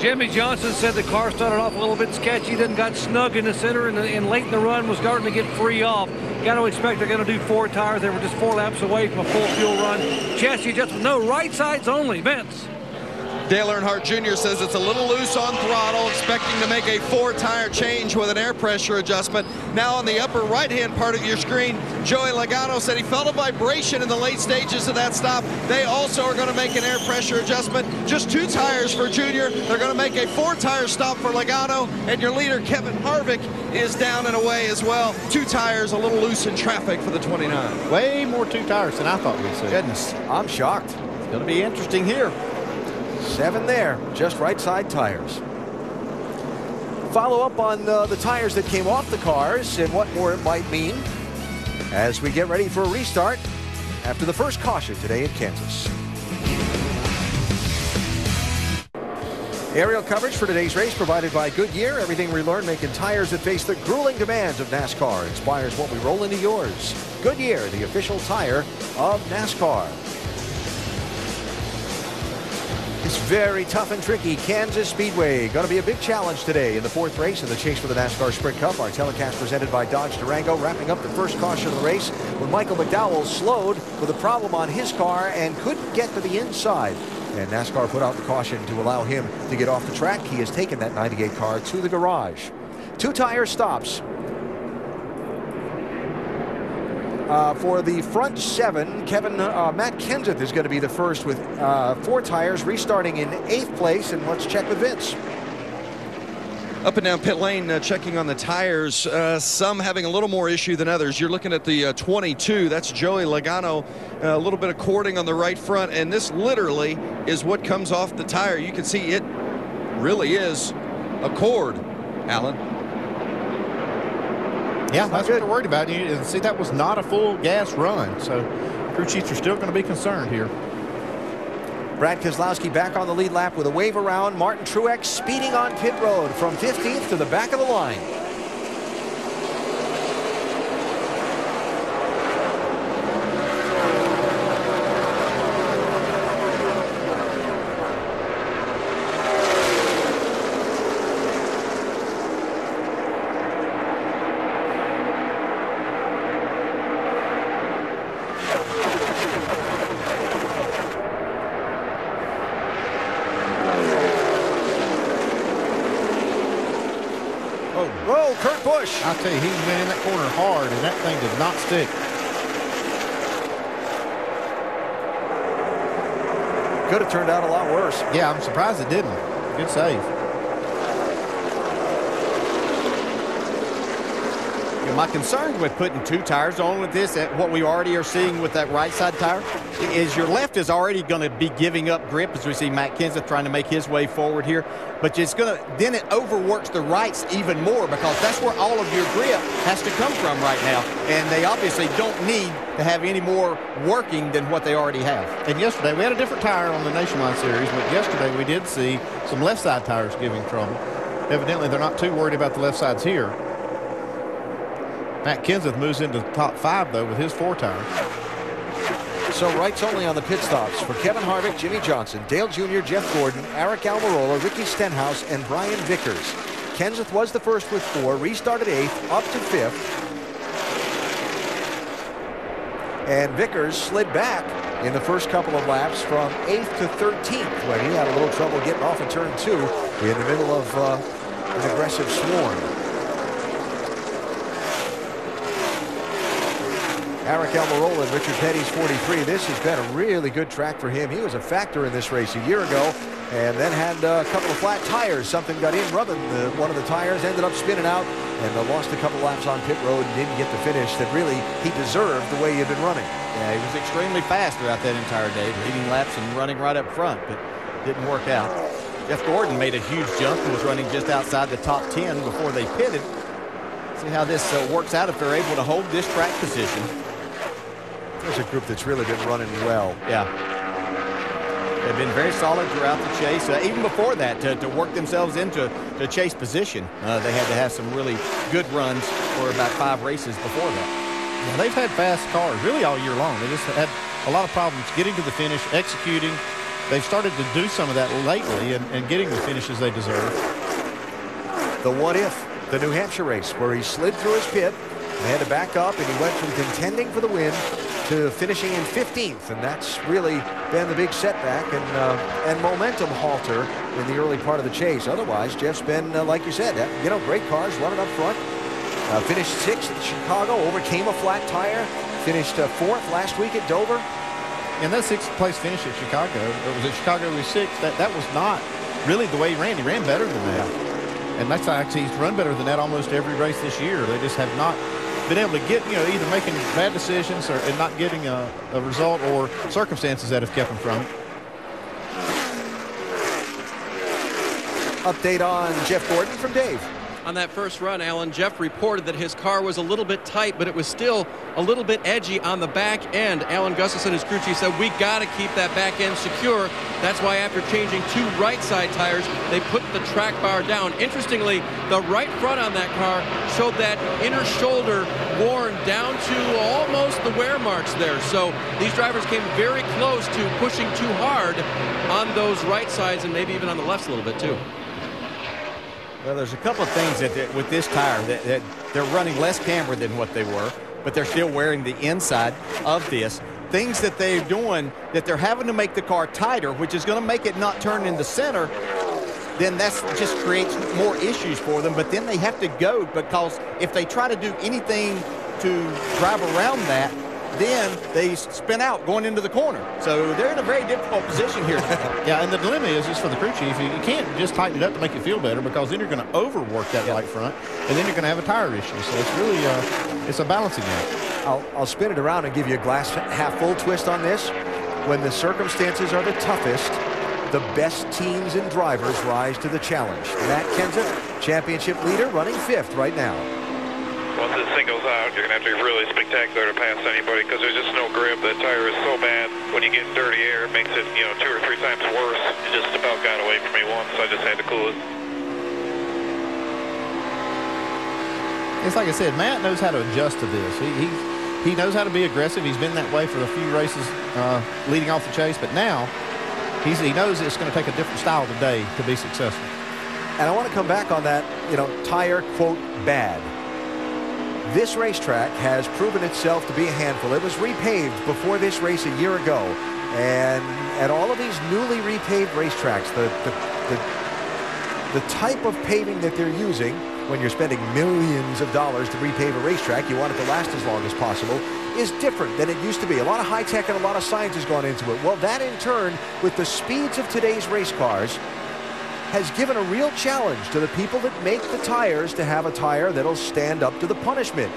Jimmie Johnson said the car started off a little bit sketchy, then got snug in the center, and, and late in the run was starting to get free off. Got to expect they're going to do four tires. They were just four laps away from a full fuel run. Chassis adjustment, no, right sides only. Vince. Dale Earnhardt Jr. says it's a little loose on throttle, expecting to make a four-tire change with an air pressure adjustment. Now on the upper right-hand part of your screen, Joey Logano said he felt a vibration in the late stages of that stop. They also are going to make an air pressure adjustment. Just two tires for Junior. They're going to make a four-tire stop for Logano, and your leader, Kevin Harvick, is down and away as well. Two tires a little loose in traffic for the 29. Way more two tires than I thought we'd see. Goodness, I'm shocked. It's going to be interesting here. Seven there, just right side tires. Follow up on uh, the tires that came off the cars and what more it might mean as we get ready for a restart after the first caution today at Kansas. Aerial coverage for today's race provided by Goodyear. Everything we learn making tires that face the grueling demands of NASCAR inspires what we roll into yours. Goodyear, the official tire of NASCAR. It's very tough and tricky. Kansas Speedway going to be a big challenge today in the fourth race in the chase for the NASCAR Sprint Cup. Our telecast presented by Dodge Durango, wrapping up the first caution of the race when Michael McDowell slowed with a problem on his car and couldn't get to the inside. And NASCAR put out the caution to allow him to get off the track. He has taken that 98 car to the garage. Two tire stops uh, for the front seven, Kevin uh, Matt Kenseth is going to be the first with uh, four tires, restarting in eighth place. And let's check with Vince. Up and down pit lane, uh, checking on the tires. Uh, some having a little more issue than others. You're looking at the uh, 22. That's Joey Logano. a little bit of cording on the right front, and this literally is what comes off the tire. You can see it really is a cord, Allen. Yeah, that's what they're worried about. And see, that was not a full gas run, so crew chiefs are still going to be concerned here. Brad Keselowski back on the lead lap with a wave around. Martin Truex speeding on pit road from 15th to the back of the line. Oh, whoa, Kurt Busch. I tell you, he went in that corner hard, and that thing did not stick. Could have turned out a lot worse. Yeah, I'm surprised it didn't. Good save. My concern with putting two tires on with this, at what we already are seeing with that right side tire, is your left is already going to be giving up grip as we see Matt Kenseth trying to make his way forward here. But it's going to then it overworks the rights even more because that's where all of your grip has to come from right now. And they obviously don't need to have any more working than what they already have. And yesterday, we had a different tire on the Nationwide Series, but yesterday we did see some left side tires giving trouble. Evidently, they're not too worried about the left sides here. Matt Kenseth moves into the top five, though, with his four tire. So rights only on the pit stops for Kevin Harvick, Jimmie Johnson, Dale Jr., Jeff Gordon, Aric Almirola, Ricky Stenhouse, and Brian Vickers. Kenseth was the first with four, restarted eighth, up to fifth. And Vickers slid back in the first couple of laps from 8th to 13th when he had a little trouble getting off in turn two in the middle of uh, an aggressive swarm. Aric Almirola and Richard Petty's 43. This has been a really good track for him. He was a factor in this race a year ago and then had a couple of flat tires. Something got in rubbing the, one of the tires, ended up spinning out and uh, lost a couple laps on pit road and didn't get the finish that really he deserved the way he had been running. Yeah, he was extremely fast throughout that entire day, leading laps and running right up front, but didn't work out. Jeff Gordon made a huge jump and was running just outside the top 10 before they pitted. See how this uh, works out if they're able to hold this track position. There's a group that's really been running well. Yeah. They've been very solid throughout the chase. Uh, even before that, to, to, work themselves into to chase position, uh, they had to have some really good runs for about five races before that. Yeah, they've had fast cars really all year long. They just had a lot of problems getting to the finish, executing. They've started to do some of that lately and, and getting the finishes they deserve. The what if, the New Hampshire race, where he slid through his pit, they had to back up, and he went from contending for the win to finishing in 15th, and that's really been the big setback and uh, and momentum halter in the early part of the chase. Otherwise, Jeff's been, uh, like you said, you know, great cars running up front. Uh, finished sixth at Chicago, overcame a flat tire, finished uh, fourth last week at Dover. And that sixth place finish at Chicago, it was at Chicago was sixth. That that was not really the way he ran. He ran better than that. And that's actually he's run better than that almost every race this year. They just have not been able to get, you know, either making bad decisions or and not getting a, a result or circumstances that have kept him from it. Update on Jeff Gordon from Dave. On that first run, Allen, Jeff reported that his car was a little bit tight, but it was still a little bit edgy on the back end. Alan Gustafson, his crew chief, said, we got to keep that back end secure. That's why after changing two right side tires, they put the track bar down. Interestingly, the right front on that car showed that inner shoulder worn down to almost the wear marks there. So these drivers came very close to pushing too hard on those right sides and maybe even on the lefts a little bit too. Well, there's a couple of things that with this tire that, that they're running less camber than what they were, but they're still wearing the inside of this. Things that they're doing that they're having to make the car tighter, which is going to make it not turn in the center. Then that just creates more issues for them. But then they have to go because if they try to do anything to drive around that, then they spin out going into the corner. So they're in a very difficult position here. yeah, and the dilemma is just for the crew chief, you can't just tighten it up to make it feel better because then you're going to overwork that right front, and then you're going to have a tire issue. So it's really uh, it's a balancing act. I'll, I'll spin it around and give you a glass half full twist on this. When the circumstances are the toughest, the best teams and drivers rise to the challenge. Matt Kenseth, championship leader, running fifth right now. Once this thing goes out, you're going to have to be really spectacular to pass anybody because there's just no grip. The tire is so bad. When you get dirty air, it makes it, you know, two or three times worse. It just about got away from me once, so I just had to cool it. It's like I said, Matt knows how to adjust to this. He, he, he knows how to be aggressive. He's been that way for a few races uh, leading off the chase, but now he's, he knows it's going to take a different style today to be successful. And I want to come back on that, you know, tire, quote, bad. This racetrack has proven itself to be a handful. It was repaved before this race a year ago. And at all of these newly repaved racetracks, the, the, the, the type of paving that they're using when you're spending millions of dollars to repave a racetrack, you want it to last as long as possible, is different than it used to be. A lot of high tech and a lot of science has gone into it. Well, that in turn, with the speeds of today's race cars, has given a real challenge to the people that make the tires to have a tire that'll stand up to the punishment.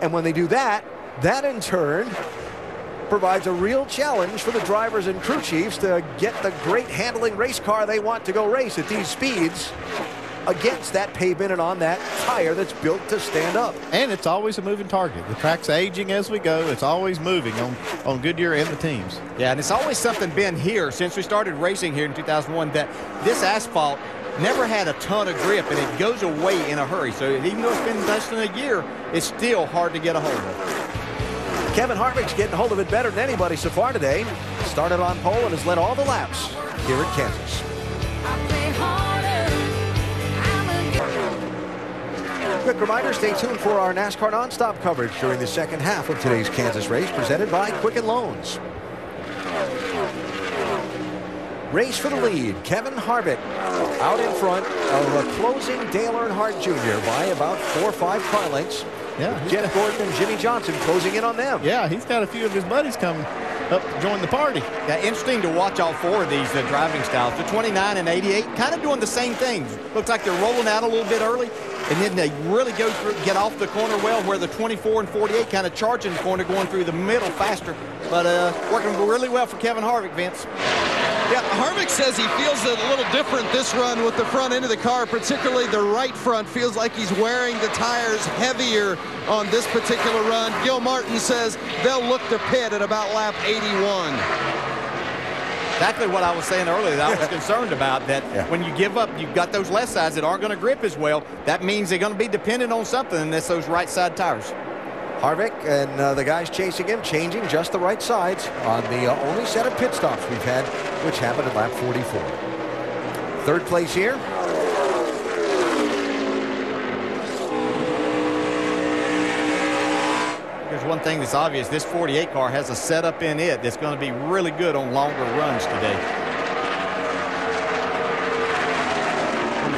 And when they do that, that in turn provides a real challenge for the drivers and crew chiefs to get the great handling race car they want to go race at these speeds against that pavement and on that tire that's built to stand up. And it's always a moving target. The track's aging as we go. It's always moving on, on Goodyear and the teams. Yeah, and it's always something been here since we started racing here in 2001 that this asphalt never had a ton of grip and it goes away in a hurry. So even though it's been less than a year, it's still hard to get a hold of. Kevin Harvick's getting a hold of it better than anybody so far today. Started on pole and has led all the laps here at Kansas. Quick reminder, stay tuned for our NASCAR nonstop coverage during the second half of today's Kansas race presented by Quicken Loans. Race for the lead, Kevin Harvick out in front of a closing Dale Earnhardt Jr. by about four or five car lengths. Yeah, Jeff Gordon and Jimmie Johnson closing in on them. Yeah, he's got a few of his buddies coming up join the party. Yeah, interesting to watch all four of these uh, driving styles. The 29 and 88 kind of doing the same thing. Looks like they're rolling out a little bit early, and then they really go through, get off the corner well, where the 24 and 48 kind of charging the corner, going through the middle faster. But uh, working really well for Kevin Harvick, Vince. Yeah, Harvick says he feels it a little different this run with the front end of the car, particularly the right front. Feels like he's wearing the tires heavier on this particular run. Gil Martin says they'll look to pit at about lap 81. Exactly what I was saying earlier that I was concerned about, that Yeah. when you give up, you've got those left sides that aren't going to grip as well. That means they're going to be dependent on something, and that's those right side tires. Harvick and uh, the guys chasing him changing just the right sides on the uh, only set of pit stops we've had, which happened at lap 44. Third place here. There's one thing that's obvious. This 48 car has a setup in it that's going to be really good on longer runs today.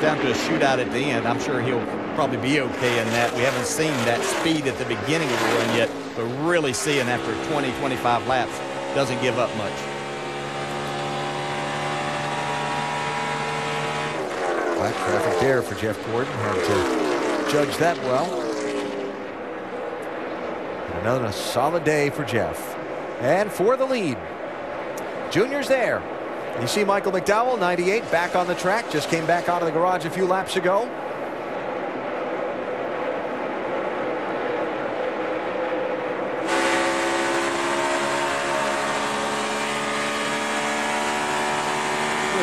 Down to a shootout at the end. I'm sure he'll probably be okay in that. We haven't seen that speed at the beginning of the run yet, but really seeing after 20, 25 laps, doesn't give up much. Black traffic there for Jeff Gordon. Had to judge that well. Another solid day for Jeff. And for the lead. Junior's there. You see Michael McDowell, 98, back on the track. Just came back out of the garage a few laps ago.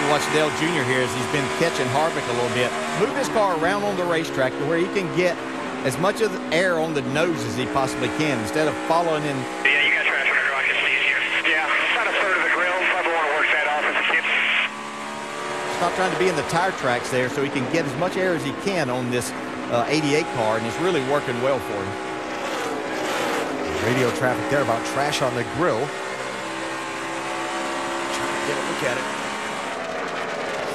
Watch Dale Jr. here as he's been catching Harvick a little bit. Move his car around on the racetrack to where he can get as much of the air on the nose as he possibly can instead of following in. Yeah, you got trash under I can see it here. Yeah, about a third of the grill. Probably want to work that off if you can. Stop trying to be in the tire tracks there so he can get as much air as he can on this uh, 88 car, and it's really working well for him. Radio traffic there about trash on the grill. Get a look at it.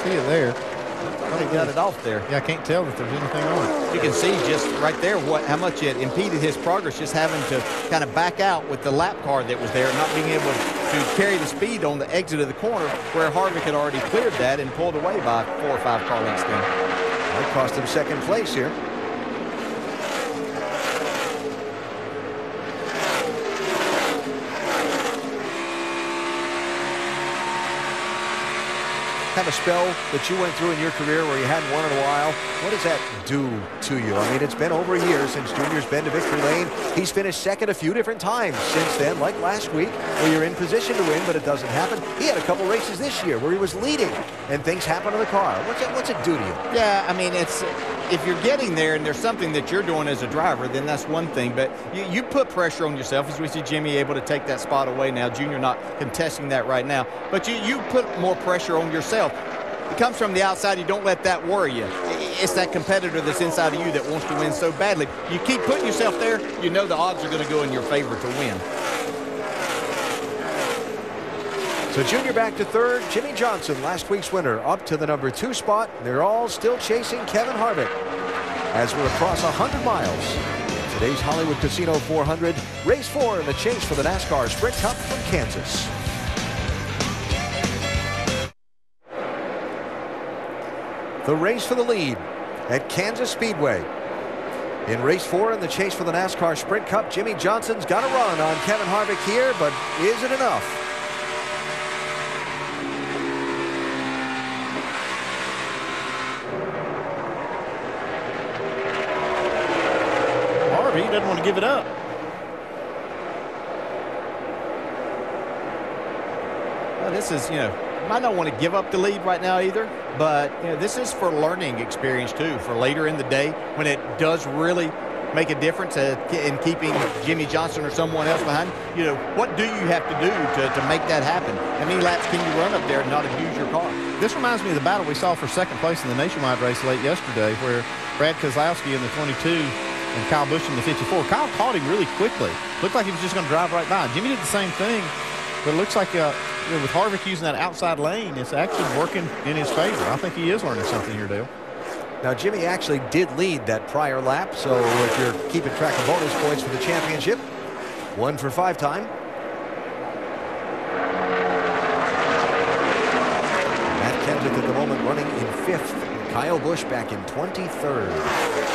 See it there. Well, he got it off there. Yeah, I can't tell that there's anything on it. You can see just right there what how much it impeded his progress, just having to kind of back out with the lap car that was there, not being able to carry the speed on the exit of the corner where Harvick had already cleared that and pulled away by four or five car lengths then. That cost him second place here. Have a spell that you went through in your career where you hadn't won in a while? What does that do to you? I mean, it's been over a year since Junior's been to victory lane. He's finished second a few different times since then, like last week, where you're in position to win, but it doesn't happen. He had a couple races this year where he was leading, and things happen to the car. What's it, what's it do to you? Yeah, I mean, it's if you're getting there and there's something that you're doing as a driver, then that's one thing. But you, you put pressure on yourself, as we see Jimmie able to take that spot away now. Junior not contesting that right now. But you, you put more pressure on yourself. It comes from the outside. You don't let that worry you. It's that competitor that's inside of you that wants to win so badly. You keep putting yourself there, you know the odds are going to go in your favor to win. So Junior back to third. Jimmie Johnson, last week's winner, up to the number two spot. They're all still chasing Kevin Harvick as we're across 100 miles. Today's Hollywood Casino 400, race four in the chase for the NASCAR Sprint Cup from Kansas. The race for the lead at Kansas Speedway. In race four in the chase for the NASCAR Sprint Cup, Jimmie Johnson's got a run on Kevin Harvick here, but is it enough? Harvick doesn't want to give it up. Well, this is, you know, I might not want to give up the lead right now either, but you know, this is for learning experience too, for later in the day when it does really make a difference in keeping Jimmie Johnson or someone else behind. You know, what do you have to do to, to make that happen? How many laps can you run up there and not abuse your car? This reminds me of the battle we saw for second place in the nationwide race late yesterday where Brad Keselowski in the 22 and Kyle Busch in the 54. Kyle caught him really quickly. Looked like he was just going to drive right by. Jimmie did the same thing, but it looks like uh, you know, with Harvick using that outside lane, it's actually working in his favor. I think he is learning something here, Dale. Now, Jimmie actually did lead that prior lap, so if you're keeping track of bonus points for the championship, one for five time. Matt Kenseth at the moment running in fifth. Kyle Busch back in 23rd.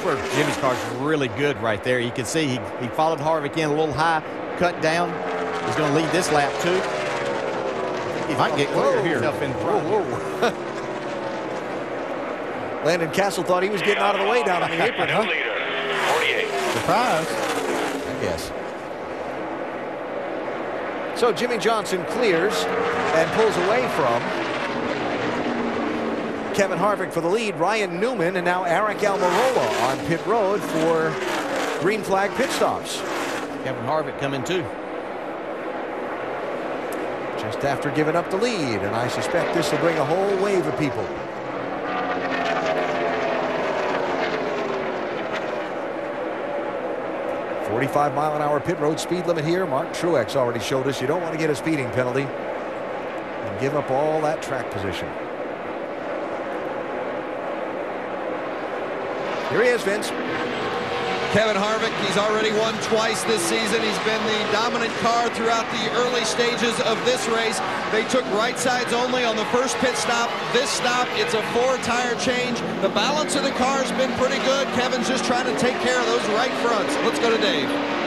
That's where Jimmie's car is really good right there. You can see he, he followed Harvick in a little high, cut down. He's going to lead this lap too. He might get clear here. In front. Whoa, whoa. Landon Cassill thought he was getting out of the way down on the apron, huh? Surprise. I guess. So Jimmie Johnson clears and pulls away from Kevin Harvick for the lead. Ryan Newman and now Aric Almirola on pit road for green flag pit stops. Kevin Harvick coming too. Just after giving up the lead, and I suspect this will bring a whole wave of people. Forty-five mile an hour pit road speed limit here. Mark Truex already showed us you don't want to get a speeding penalty and give up all that track position. Here he is, Vince. Kevin Harvick, he's already won twice this season. He's been the dominant car throughout the early stages of this race. They took right sides only on the first pit stop. This stop, it's a four-tire change. The balance of the car has been pretty good. Kevin's just trying to take care of those right fronts. Let's go to Dave.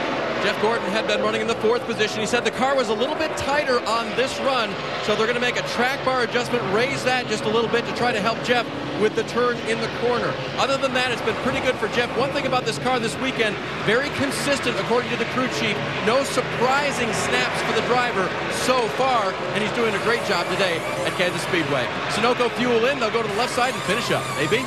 Jeff Gordon had been running in the fourth position. He said the car was a little bit tighter on this run, so they're going to make a track bar adjustment, raise that just a little bit to try to help Jeff with the turn in the corner. Other than that, it's been pretty good for Jeff. One thing about this car this weekend, very consistent according to the crew chief. No surprising snaps for the driver so far, and he's doing a great job today at Kansas Speedway. Sunoco fuel in, they'll go to the left side and finish up. AB?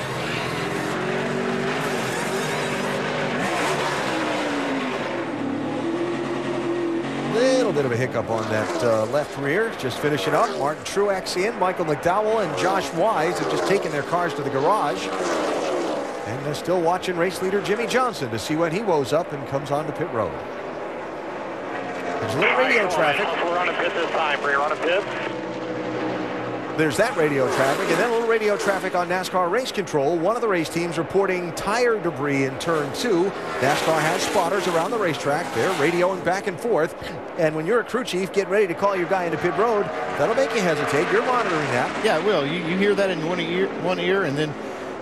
A little bit of a hiccup on that uh, left rear. Just finishing up. Martin Truex in. Michael McDowell and Josh Wise have just taken their cars to the garage. And they're still watching race leader Jimmie Johnson to see when he woes up and comes onto pit road. There's a little radio traffic. We're on a pit this time. We're on a pit. There's that radio traffic, and then a little radio traffic on NASCAR Race Control. One of the race teams reporting tire debris in turn two. NASCAR has spotters around the racetrack. They're radioing back and forth. And when you're a crew chief, get ready to call your guy into pit road. That'll make you hesitate. You're monitoring that. Yeah, it will. You, you hear that in one ear, one ear, and then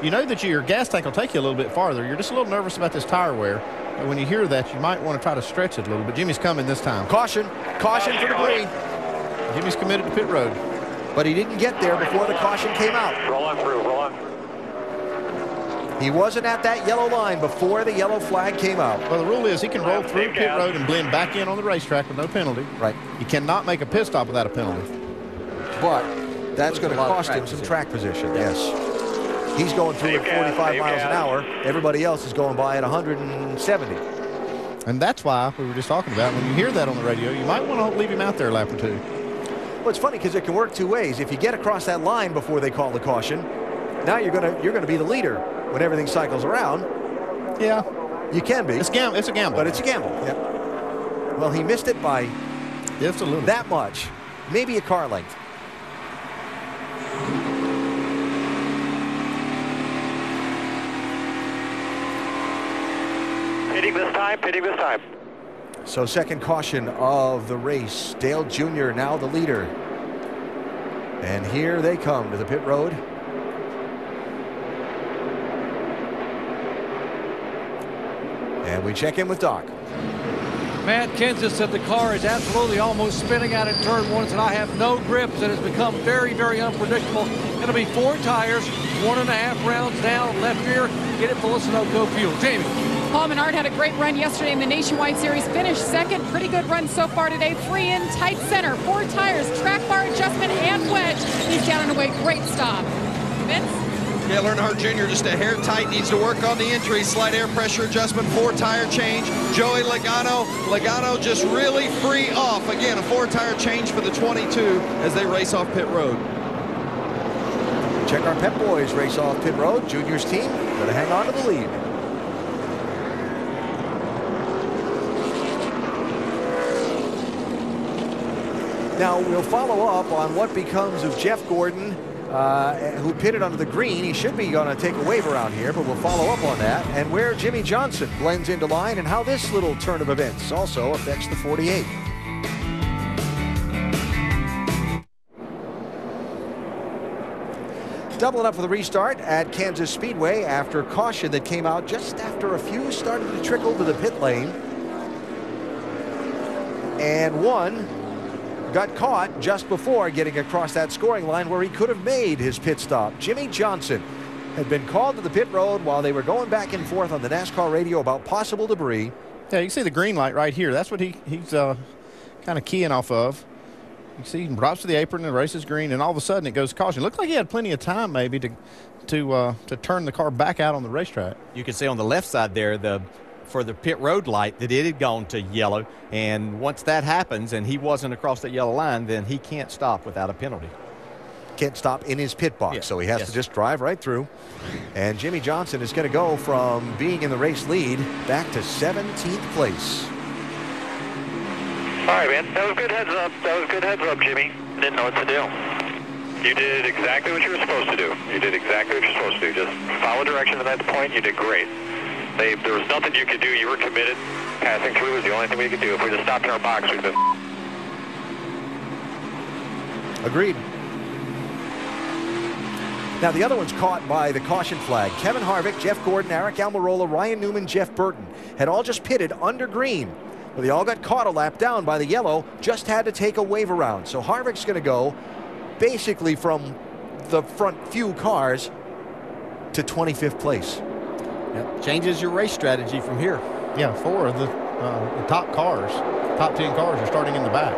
you know that your gas tank will take you a little bit farther. You're just a little nervous about this tire wear. And when you hear that, you might want to try to stretch it a little bit. Jimmie's coming this time. Caution. Caution for debris. Jimmie's committed to pit road. But he didn't get there before the caution came out. Roll on through, roll on. He wasn't at that yellow line before the yellow flag came out. Well, the rule is he can roll through pit road and blend back in on the racetrack with no penalty. Right. He cannot make a pit stop without a penalty. But that's going to a lot of cost him some track position, yes. He's going through at Save gas, 45 save miles an hour. Everybody else is going by at 170. And that's why we were just talking about when you hear that on the radio, you might want to leave him out there a lap or two. Well, it's funny because it can work two ways. If you get across that line before they call the caution, now you're going to you're going to be the leader when everything cycles around. Yeah. You can be. It's, gam- it's a gamble. But it's a gamble. Yep. Well, he missed it by Just a little. that much, maybe a car length. Pitting this time, pitting this time. So second caution of the race. Dale Jr. now the leader. And here they come to the pit road. And we check in with Doc. Matt Kenseth said the car is absolutely almost spinning out in turn one, and I have no grips, and it's become very, very unpredictable. It'll be four tires, one and a half rounds down, left rear, get it full of Sunoco fuel. Jamie. Paul Menard had a great run yesterday in the Nationwide Series. Finished second. Pretty good run so far today. Free in, tight center, four tires, track bar adjustment, and wedge. He's down and away. Great stop. Vince? Yeah, Earnhardt Jr. just a hair tight, needs to work on the entry. Slight air pressure adjustment, four tire change. Joey Logano, Logano just really free off. Again, a four tire change for the 22 as they race off pit road. Check our Pep Boys race off pit road. Junior's team going to hang on to the lead. Now we'll follow up on what becomes of Jeff Gordon, uh, who pitted under the green. He should be going to take a wave around here, but we'll follow up on that. And where Jimmie Johnson blends into line and how this little turn of events also affects the 48. Doubling up for the restart at Kansas Speedway after caution that came out just after a few started to trickle to the pit lane. And one got caught just before getting across that scoring line where he could have made his pit stop. Jimmie Johnson had been called to the pit road while they were going back and forth on the NASCAR radio about possible debris. Yeah, you can see the green light right here. That's what he, he's uh, kind of keying off of. You see he drops to the apron and the race is green, and all of a sudden it goes caution. Looked like he had plenty of time maybe to to uh, to turn the car back out on the racetrack. You can see on the left side there the for the pit road light that it had gone to yellow. And once that happens and he wasn't across that yellow line, then he can't stop without a penalty. Can't stop in his pit box, Yeah, so he has yes. to just drive right through. And Jimmie Johnson is going to go from being in the race lead back to 17th place. All right, man. That was good heads up. That was good heads up, Jimmy. Didn't know what to do. You did exactly what you were supposed to do. You did exactly what you're supposed to do. Just follow direction to that point. You did great. They, there was nothing you could do. You were committed. Passing through was the only thing we could do. If we just stopped in our box, we'd been. Agreed. Now, the other one's caught by the caution flag. Kevin Harvick, Jeff Gordon, Aric Almirola, Ryan Newman, Jeff Burton had all just pitted under green. Well, they all got caught a lap down by the yellow, just had to take a wave around. So Harvick's going to go basically from the front few cars to 25th place. Yep. Changes your race strategy from here. Yeah, four of the, uh, the top cars, top 10 cars are starting in the back.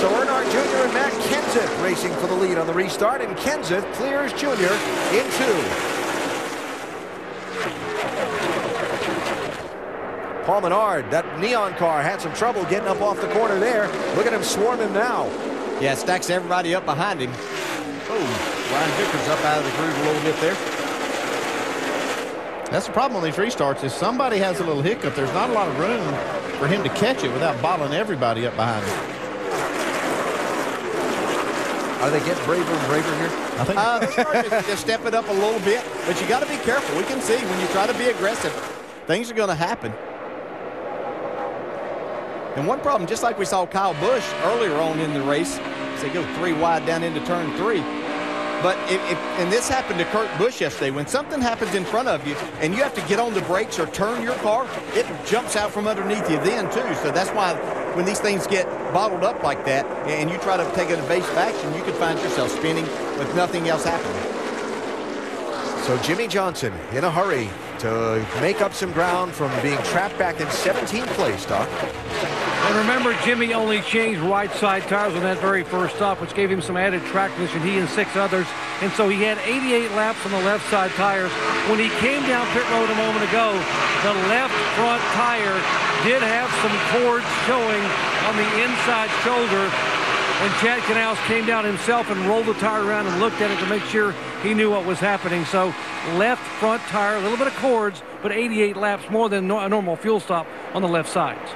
So Earnhardt Jr. and Matt Kenseth racing for the lead on the restart, and Kenseth clears Jr. in two. Paul Menard, that neon car had some trouble getting up off the corner there. Look at him swarm him now. Yeah, stacks everybody up behind him. Oh, Brian Vickers up out of the groove a little bit there. That's the problem on these restarts is somebody has a little hiccup. There's not a lot of room for him to catch it without bottling everybody up behind him. Are they getting braver and braver here? I think Uh, they're starting to just step it up a little bit, but you got to be careful. We can see when you try to be aggressive, things are going to happen. And one problem, just like we saw Kyle Busch earlier on in the race, as they go three wide down into turn three, But if, if, and this happened to Kurt Busch yesterday. When something happens in front of you and you have to get on the brakes or turn your car, it jumps out from underneath you then too. So that's why when these things get bottled up like that and you try to take an evasive action, you can find yourself spinning with nothing else happening. So Jimmie Johnson in a hurry to make up some ground from being trapped back in 17th place, Doc. And remember, Jimmie only changed right side tires on that very first stop, which gave him some added track position, he and six others. And so he had 88 laps on the left side tires. When he came down pit road a moment ago, the left front tire did have some cords showing on the inside shoulder. And Chad Knaus came down himself and rolled the tire around and looked at it to make sure he knew what was happening. So left front tire, a little bit of cords, but 88 laps more than a normal fuel stop on the left sides.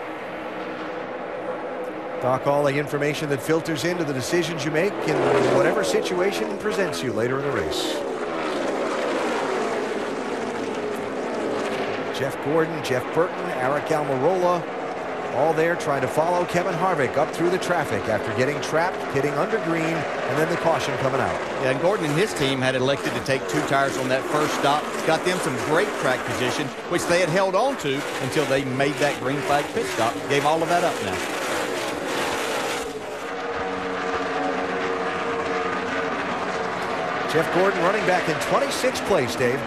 Doc, all the information that filters into the decisions you make in whatever situation presents you later in the race. Jeff Gordon, Jeff Burton, Aric Almirola, all there trying to follow Kevin Harvick up through the traffic after getting trapped, hitting under green, and then the caution coming out. Yeah, and Gordon and his team had elected to take two tires on that first stop. Got them some great track position, which they had held on to until they made that green flag pit stop. Gave all of that up now. Jeff Gordon running back in 26th place, Dave.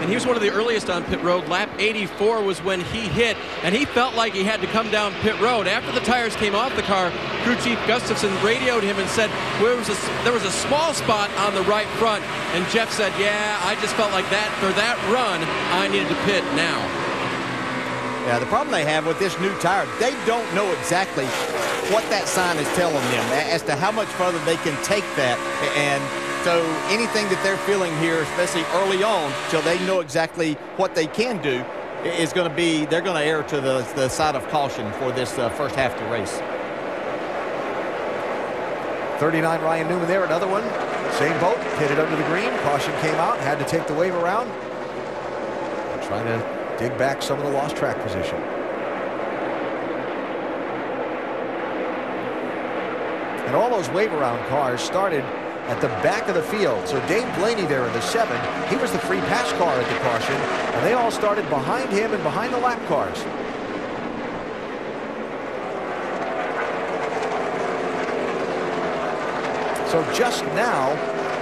And he was one of the earliest on pit road. Lap 84 was when he hit, and he felt like he had to come down pit road. After the tires came off the car, crew chief Gustafson radioed him and said there was, a, there was a small spot on the right front. And Jeff said, yeah, I just felt like that for that run, I needed to pit now. Yeah, the problem they have with this new tire, they don't know exactly what that sign is telling them as to how much further they can take that. And so anything that they're feeling here, especially early on, till they know exactly what they can do, is going to be, they're going to err to the, the side of caution for this uh, first half of the race. 39 Ryan Newman there, another one. Same boat, hit it under the green. Caution came out, had to take the wave around. Trying to dig back some of the lost track position. And all those wave around cars started at the back of the field. So Dave Blaney there in the seven, he was the free pass car at the caution, and they all started behind him and behind the lap cars. So just now,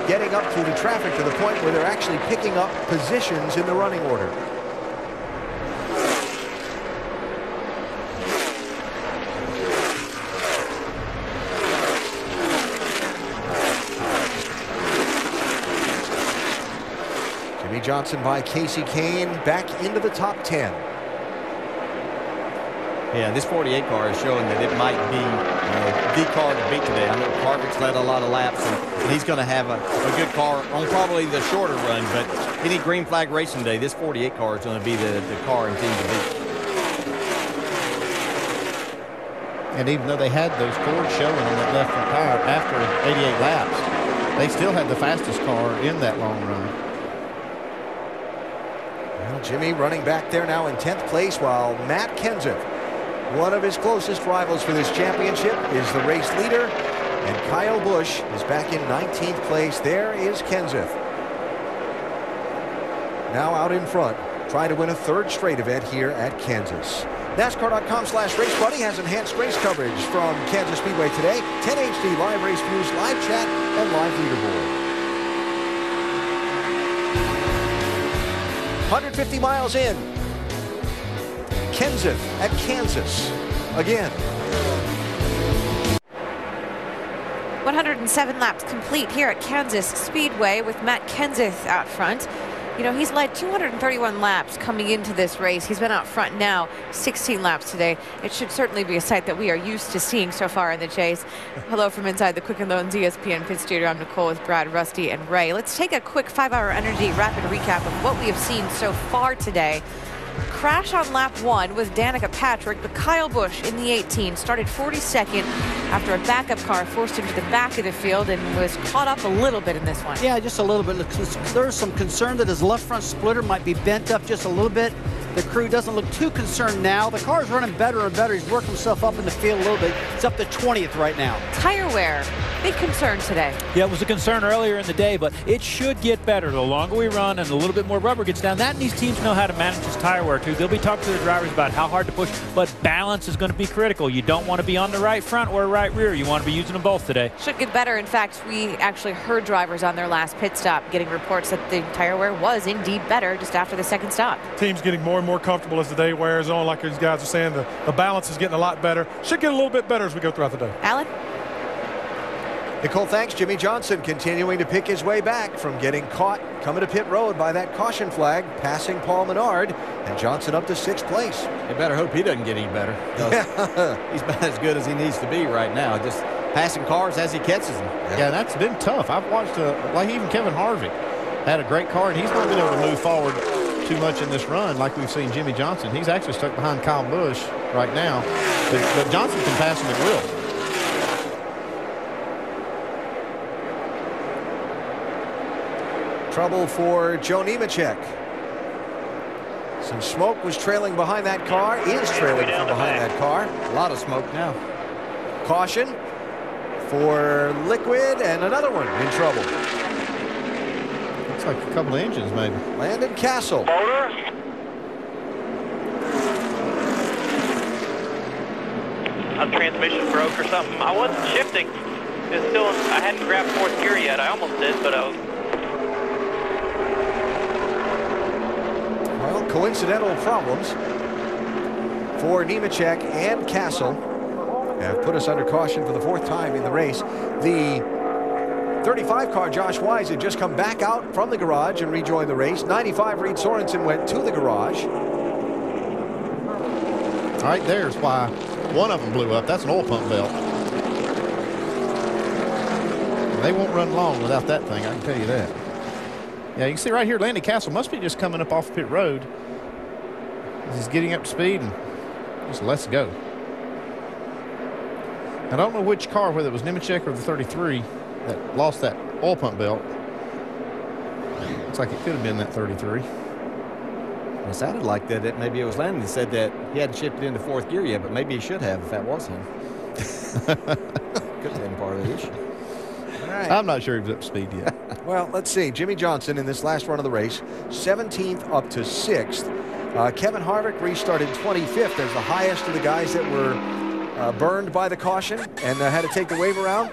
getting up through the traffic to the point where they're actually picking up positions in the running order. Johnson by Kasey Kahne back into the top 10. Yeah, this 48 car is showing that it might be you know, the car to beat today. I know Harvick's led a lot of laps, and he's going to have a, a, good car on probably the shorter run, but any green flag racing day, this 48 car is going to be the, the car and team to beat. And even though they had those cords showing on that left front tire after 88 laps, they still had the fastest car in that long run. Jimmie running back there now in 10th place while Matt Kenseth, one of his closest rivals for this championship, is the race leader. And Kyle Busch is back in 19th place. There is Kenseth. Now out in front, trying to win a third straight event here at Kansas. NASCAR.com slash Race Buddy has enhanced race coverage from Kansas Speedway today. 10 HD live race views, live chat, and live leaderboard. 150 miles in. Kenseth at Kansas again. 107 laps complete here at Kansas Speedway with Matt Kenseth out front. You know, he's led 231 laps coming into this race. He's been out front now 16 laps today. It should certainly be a sight that we are used to seeing so far in the chase. Hello from inside the Quicken Loans ESPN Pit Studio. I'm Nicole with Brad, Rusty, and Ray. Let's take a quick five-hour energy rapid recap of what we have seen so far today. Crash on lap one with Danica Patrick, but Kyle Busch in the 18 started 42nd after a backup car forced him to the back of the field and was caught up a little bit in this one. Yeah, just a little bit. There's some concern that his left front splitter might be bent up just a little bit. The crew doesn't look too concerned now. The car's running better and better. He's working himself up in the field a little bit. It's up to 20th right now. Tire wear Big concern today. Yeah, it was a concern earlier in the day, but it should get better. The longer we run and a little bit more rubber gets down, that and these teams know how to manage this tire wear too. They'll be talking to their drivers about how hard to push, but balance is going to be critical. You don't want to be on the right front or right rear. You want to be using them both today. Should get better. In fact, we actually heard drivers on their last pit stop getting reports that the tire wear was indeed better just after the second stop. Team's getting more and more comfortable as the day wears on. Like these guys are saying, the, the balance is getting a lot better. Should get a little bit better as we go throughout the day. Alan? Nicole, thanks. Jimmie Johnson continuing to pick his way back from getting caught coming to pit road by that caution flag, passing Paul Menard, and Johnson up to sixth place. You better hope he doesn't get any better. he's about as good as he needs to be right now. Just passing cars as he catches them. Yeah, that's been tough. I've watched, uh, like even Kevin Harvick had a great car, and he's not been able to move forward too much in this run like we've seen Jimmie Johnson. He's actually stuck behind Kyle Busch right now, but, but Johnson can pass him at will. Trouble for Joe Nemechek. Some smoke was trailing behind that car, is trailing from behind that car. A lot of smoke now. Caution for Liquid and another one in trouble. Looks like a couple of engines maybe. Landon Cassill. Motor. A transmission broke or something. I wasn't shifting. It's still, I hadn't grabbed fourth gear yet. I almost did, but I was Well, coincidental problems for Nemechek and Cassill have put us under caution for the fourth time in the race. The 35 car Josh Wise had just come back out from the garage and rejoined the race. 95 Reed Sorenson went to the garage. All right, there's why one of them blew up. That's an oil pump belt. They won't run long without that thing, I can tell you that. Yeah, you can see right here, Landy Cassill must be just coming up off pit road. He's getting up to speed and just let's go. I don't know which car, whether it was Nemechek or the 33, that lost that oil pump belt. Looks like it could have been that 33. It sounded like that. It, maybe it was Landon that said that he hadn't shifted into fourth gear yet, but maybe he should have if that was him. could have been part of the issue. I'm not sure he was up to speed yet. well, let's see. Jimmie Johnson in this last run of the race, 17th up to 6th. Uh, Kevin Harvick restarted 25th as the highest of the guys that were uh, burned by the caution and uh, had to take the wave around.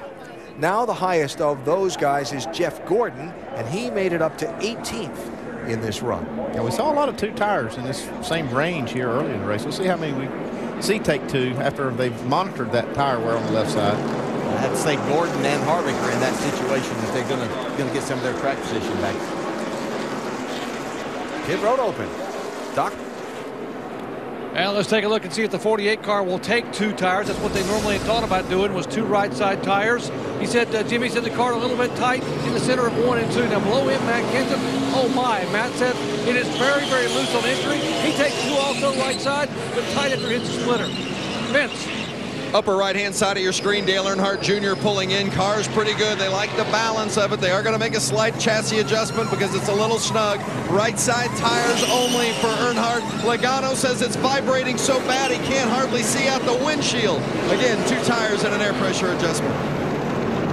Now the highest of those guys is Jeff Gordon, and he made it up to 18th in this run. Yeah, we saw a lot of two tires in this same range here early in the race. We'll see how many we see take two after they've monitored that tire wear on the left side. I have to say Gordon and Harvick are in that situation that they're going to going to get some of their track position back. Pit road open. Doc? And let's take a look and see if the 48 car will take two tires. That's what they normally thought about doing was two right side tires. He said, uh, Jimmie said the car a little bit tight in the center of one and two. Now below him, Matt Kenseth, oh my. Matt said it is very, very loose on entry. He takes two also right side, but tight after hits the splitter. Vince. Upper right-hand side of your screen, Dale Earnhardt Jr. pulling in. Car's pretty good. They like the balance of it. They are going to make a slight chassis adjustment because it's a little snug. Right side tires only for Earnhardt. Logano says it's vibrating so bad he can't hardly see out the windshield. Again, two tires and an air pressure adjustment.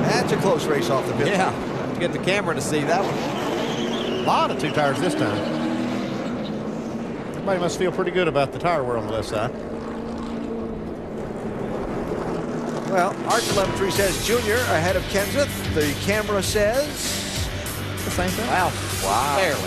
That's a close race off the pit. Yeah, to get the camera to see that one. A lot of two tires this time. Everybody must feel pretty good about the tire wear on the left side. Well, our telemetry says Junior ahead of Kenseth. The camera says the same thing. Wow. Wow. Barely.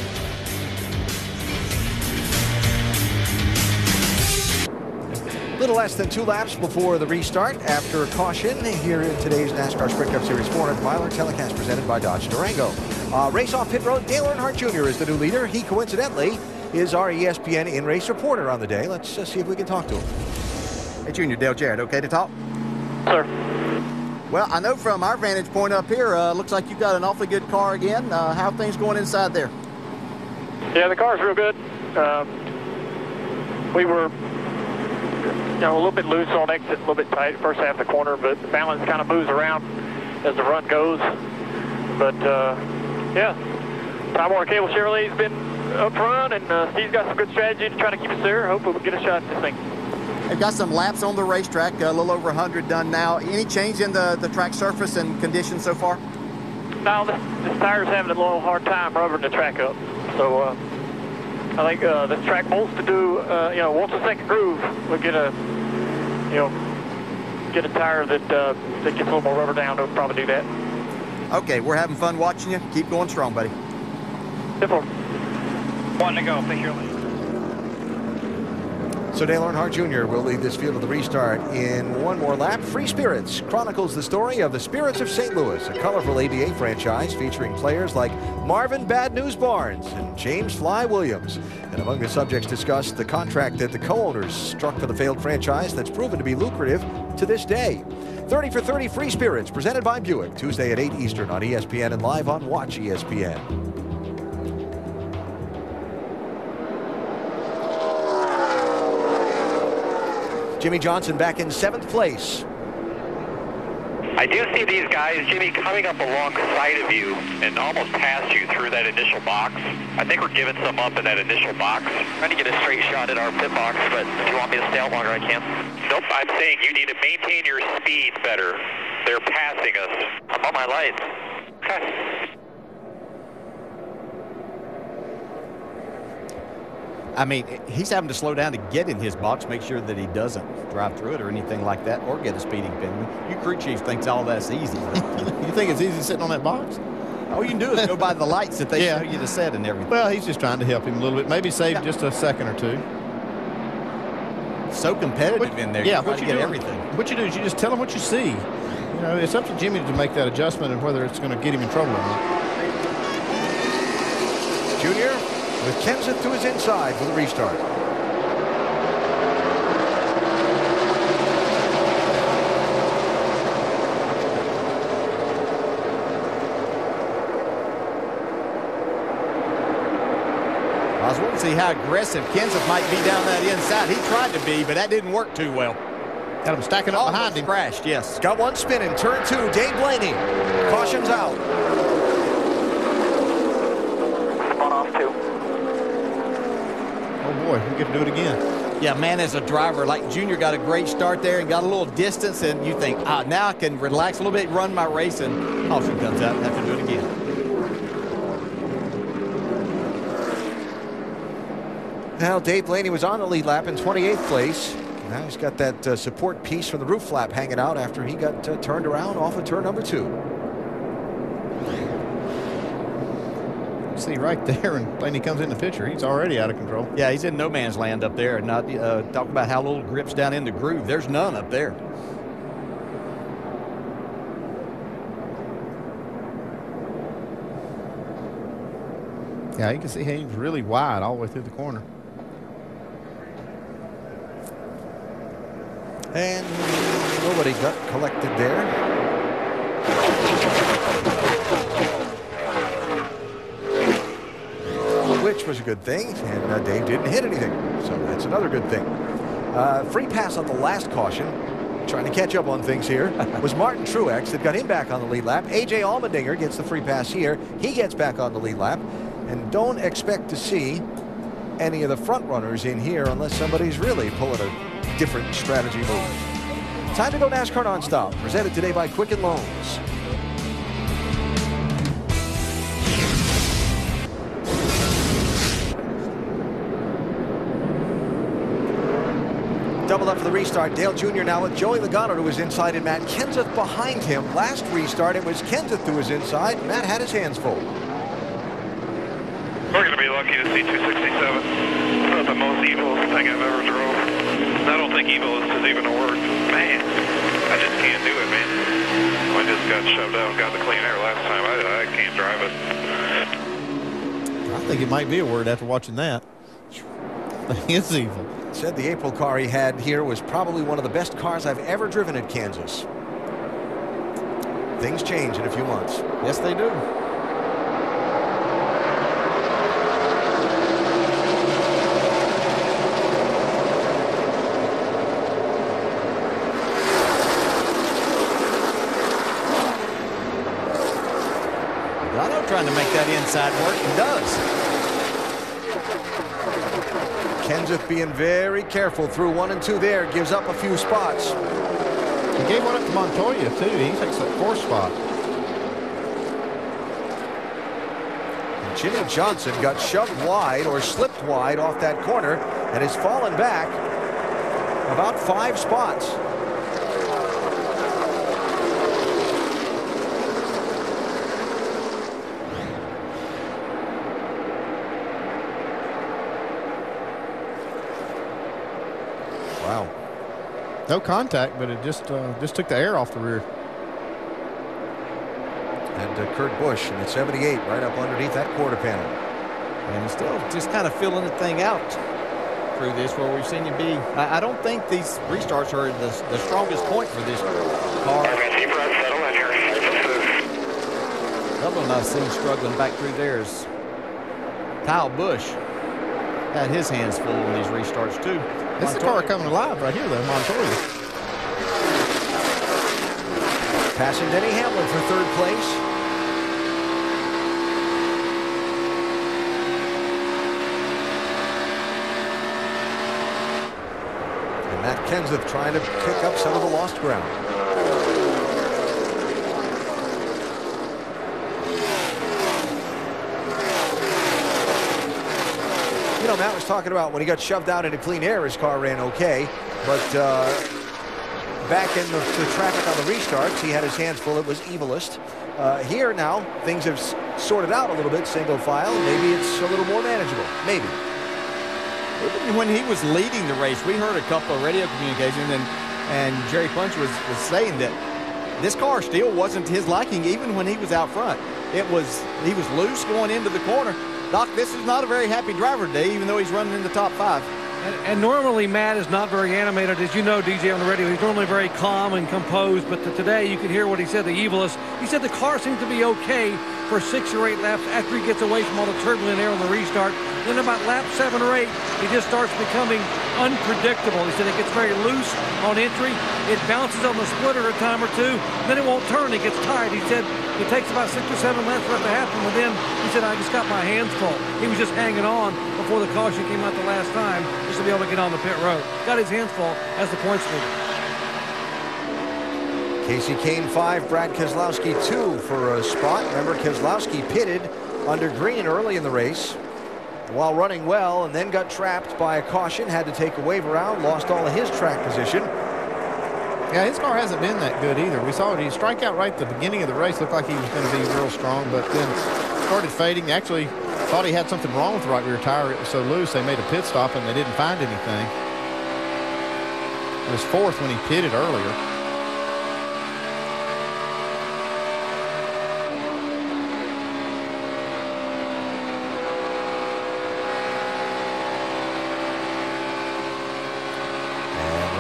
Little less than two laps before the restart after a caution here in today's NASCAR Sprint Cup Series 400 miler telecast presented by Dodge Durango. Uh, race off pit road, Dale Earnhardt Jr. is the new leader. He coincidentally is our ESPN in-race reporter on the day. Let's uh, see if we can talk to him. Hey, Junior, Dale Jarrett, okay to talk? Sir. Well, I know from our vantage point up here, uh, looks like you've got an awfully good car again. Uh, how are things going inside there? Yeah, the car's real good. Um, we were you know, a little bit loose on exit, a little bit tight first half of the corner, but the balance kind of moves around as the run goes. But, uh, yeah, Time Warner Cable Chevrolet's been up front, and uh, Steve's got some good strategy to try to keep us there. Hopefully we'll get a shot at this thing. They've got some laps on the racetrack, a little over 100 done now. Any change in the, the track surface and conditions so far? No, this, this tire's having a little hard time rubbering the track up. So uh, I think uh, this track wants to do, uh, you know, once the second groove, we'll get a, you know, get a tire that uh, that gets a little more rubber down. We'll probably do that. Okay, we're having fun watching you. Keep going strong, buddy. Simple. One to go. Thank you. So Dale Earnhardt Jr. will lead this field of the restart in one more lap. Free Spirits chronicles the story of the Spirits of St. Louis, a colorful ABA franchise featuring players like Marvin Bad News Barnes and James Fly Williams. And among the subjects discussed, the contract that the co-owners struck for the failed franchise that's proven to be lucrative to this day. 30 for 30 Free Spirits presented by Buick, Tuesday at 8 Eastern on ESPN and live on Watch ESPN. Jimmie Johnson back in seventh place. I do see these guys, Jimmie, coming up alongside of you and almost past you through that initial box. I think we're giving some up in that initial box. Trying to get a straight shot at our pit box, but if you want me to stay out longer, I can. Nope, I'm saying you need to maintain your speed better. They're passing us. I'm on my lights. Okay. I mean, he's having to slow down to get in his box, make sure that he doesn't drive through it or anything like that, or get a speeding penalty. You crew chief thinks all that's easy. you think it's easy sitting on that box? All you can do is go by the lights that they Yeah. show you to set and everything. Well, he's just trying to help him a little bit. Maybe save just a second or two. So competitive in there. Yeah, what you get do, everything. What you do is you just tell him what you see. You know, it's up to Jimmie to make that adjustment and whether it's going to get him in trouble or not. Junior with Kenseth to his inside for the restart. I was wanting to see how aggressive Kenseth might be down that inside. He tried to be, but that didn't work too well. Got him stacking up behind him. Crashed, yes. Got one spinning. Turn two. Dave Blaney. Cautions out. One off two. Oh boy, we get to do it again. Yeah, man, as a driver, like Junior got a great start there and got a little distance, and you think, ah, now I can relax a little bit, run my race, and caution comes out, and have to do it again. Now, Dave Blaney was on the lead lap in 28th place. Now he's got that uh, support piece from the roof flap hanging out after he got uh, turned around off of turn number two. See right there, and Blaney comes in the picture. He's already out of control. Yeah, he's in no man's land up there. And not uh, talk about how little grips down in the groove. There's none up there. Yeah, you can see he's really wide all the way through the corner. And nobody got collected there. Which was a good thing, and uh, Dave didn't hit anything, so that's another good thing. Uh, free pass on the last caution, trying to catch up on things here, was Martin Truex that got him back on the lead lap. A.J. Allmendinger gets the free pass here. He gets back on the lead lap, and don't expect to see any of the front runners in here unless somebody's really pulling a different strategy move. Time to go NASCAR nonstop. Presented today by Quicken Loans. Double up for the restart. Dale Jr. now with Joey Logano to his inside and Matt Kenseth behind him. Last restart, it was Kenseth to his inside. Matt had his hands full. We're going to be lucky to see 267. It's not the most evil thing I've ever drove. I don't think evil is even a word. Man, I just can't do it, man. I just got shoved out and got the clean air last time. I, I can't drive it. I think it might be a word after watching that. It's evil. Said the April car he had here was probably one of the best cars I've ever driven at Kansas. Things change in a few months. Yes, they do. Logano trying to make that inside work and does. Kenseth being very careful through one and two there. Gives up a few spots. He gave one up to Montoya, too. He takes that fourth spot. Jimmie Johnson got shoved wide or slipped wide off that corner and has fallen back about five spots. Wow. No contact, but it just uh, just took the air off the rear. And uh, Kurt Busch in the 78 right up underneath that quarter panel. And still just kind of filling the thing out through this where we've seen him be. I, I don't think these restarts are the, the strongest point for this car. Another one I've seen struggling back through there is Kyle Busch. Had his hands full in these restarts too. This is the car coming alive right here, though, Montoya. Passing Denny Hamlin for third place. And Matt Kenseth trying to pick up some of the lost ground. Matt was talking about when he got shoved out into clean air, his car ran okay. But uh, back in the, the, traffic on the restarts, he had his hands full. It was evilist. Uh, here now, things have sorted out a little bit, single file. Maybe it's a little more manageable. Maybe. When he was leading the race, we heard a couple of radio communications, and, and Jerry Punch was, was saying that this car still wasn't his liking, even when he was out front. It was he was loose going into the corner. Doc, this is not a very happy driver today, even though he's running in the top five. And, and, normally Matt is not very animated, as you know, DJ on the radio. He's normally very calm and composed, but today you could hear what he said, the evilist. He said the car seems to be okay for six or eight laps after he gets away from all the turbulent air on the restart. Then about lap seven or eight, he just starts becoming unpredictable. He said it gets very loose on entry. It bounces on the splitter a time or two. Then it won't turn. It gets tired. He said it takes about six or seven laps for it to happen. But then he said, I just got my hands full. He was just hanging on before the caution came out the last time just to be able to get on the pit road. Got his hands full as the points leader. Kasey Kahne five, Brad Keselowski two for a spot. Remember, Keselowski pitted under green early in the race while running well and then got trapped by a caution, had to take a wave around, lost all of his track position. Yeah, his car hasn't been that good either. We saw it. He strike out right at the beginning of the race. Looked like he was going to be real strong, but then started fading. Actually, thought he had something wrong with the right rear tire. It was so loose, they made a pit stop and they didn't find anything. It was fourth when he pitted earlier.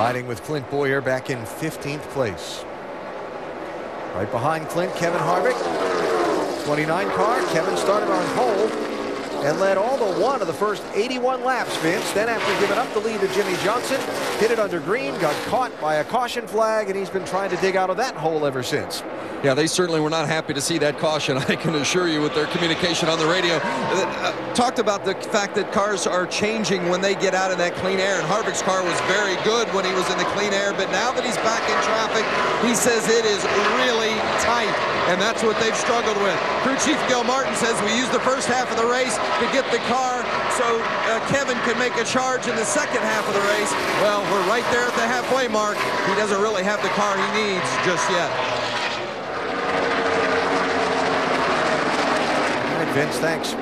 Riding with Clint Bowyer back in 15th place. Right behind Clint, Kevin Harvick. 29 car. Kevin started on pole and led all the one of the first 81 laps, Vince. Then after giving up the lead to Jimmie Johnson, hit it under green, got caught by a caution flag, and he's been trying to dig out of that hole ever since. Yeah, they certainly were not happy to see that caution, I can assure you, with their communication on the radio. Uh, talked about the fact that cars are changing when they get out in that clean air, and Harvick's car was very good when he was in the clean air, but now that he's back in traffic, he says it is really tight, and that's what they've struggled with. Crew Chief Gil Martin says we used the first half of the race to get the car so uh, Kevin could make a charge in the second half of the race. Well, we're right there at the halfway mark. He doesn't really have the car he needs just yet. Vince, thanks.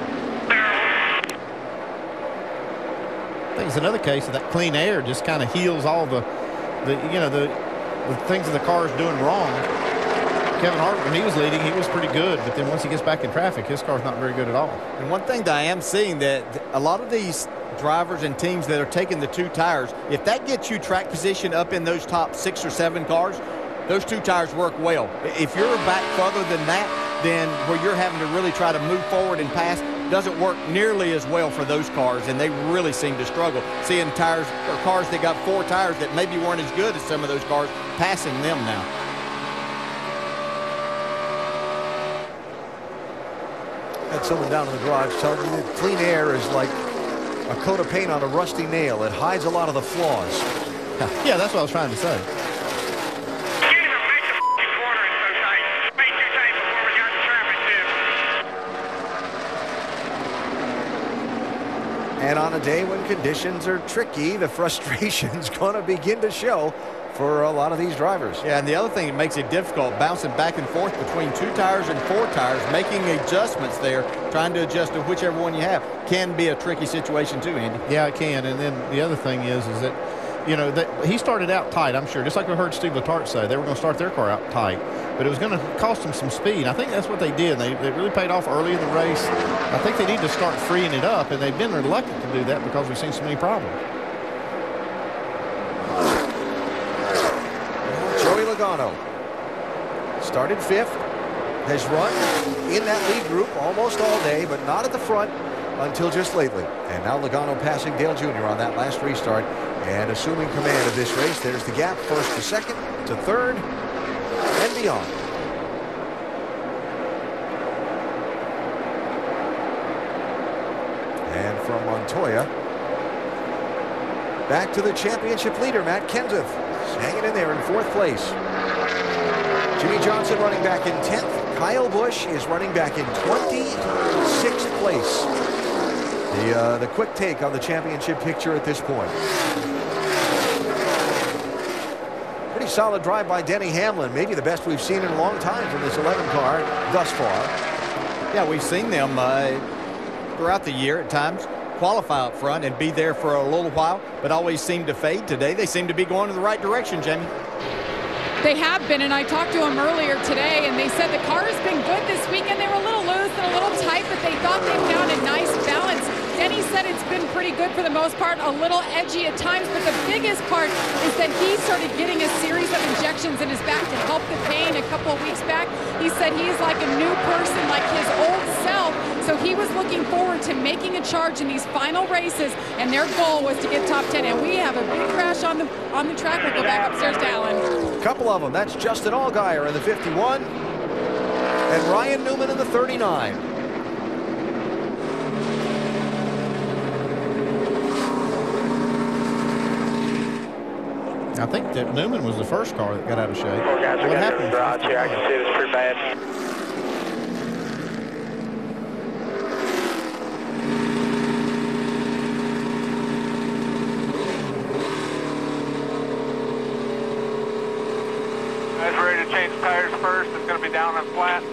I think it's another case of that clean air just kind of heals all the, the you know, the, the things that the car is doing wrong. Kevin Harvick, when he was leading, he was pretty good, but then once he gets back in traffic, his car's not very good at all. And one thing that I am seeing that a lot of these drivers and teams that are taking the two tires, if that gets you track position up in those top six or seven cars, those two tires work well. If you're back further than that, then where you're having to really try to move forward and pass doesn't work nearly as well for those cars, and they really seem to struggle. Seeing tires or cars that got four tires that maybe weren't as good as some of those cars, passing them now. Had someone down in the garage telling me that clean air is like a coat of paint on a rusty nail. It hides a lot of the flaws. Yeah, that's what I was trying to say. And on a day when conditions are tricky, the frustration's going to begin to show for a lot of these drivers. Yeah, and the other thing that makes it difficult, bouncing back and forth between two tires and four tires, making adjustments there, trying to adjust to whichever one you have, can be a tricky situation too, Andy. Yeah, it can. And then the other thing is, is that, you know, that he started out tight, I'm sure. Just like we heard Steve Letarte say, they were going to start their car out tight. But it was going to cost them some speed. I think that's what they did. They, they really paid off early in the race. I think they need to start freeing it up, and they've been reluctant to do that because we've seen so many problems. Joey Logano started fifth, has run in that lead group almost all day, but not at the front until just lately. And now Logano passing Dale Jr. on that last restart and assuming command of this race. There's the gap first to second to third and beyond. And from Montoya back to the championship leader, Matt Kenseth, hanging in there in fourth place. Jimmie Johnson running back in 10th. Kyle Busch is running back in 26th place. The, uh, the quick take on the championship picture at this point. Pretty solid drive by Denny Hamlin. Maybe the best we've seen in a long time from this 11 car thus far. Yeah, we've seen them uh, throughout the year at times qualify up front and be there for a little while, but always seem to fade. Today, they seem to be going in the right direction, Jamie. They have been, and I talked to them earlier today, and they said the car has been good this weekend. They were a little loose and a little tight, but they thought they found a nice balance. Denny said it's been pretty good for the most part, a little edgy at times, but the biggest part is that he started getting a series of injections in his back to help the pain a couple of weeks back. He said he's like a new person, like his old so he was looking forward to making a charge in these final races, and their goal was to get top 10. And we have a big crash on the on the track. We'll go back upstairs to Alan. A couple of them. That's Justin Allgaier in the 51 and Ryan Newman in the 39. I think that Newman was the first car that got out of shape. Four guys are what getting happened? in garage here. I can see this pretty bad. Guys ready to change tires first. It's going to be down and flat.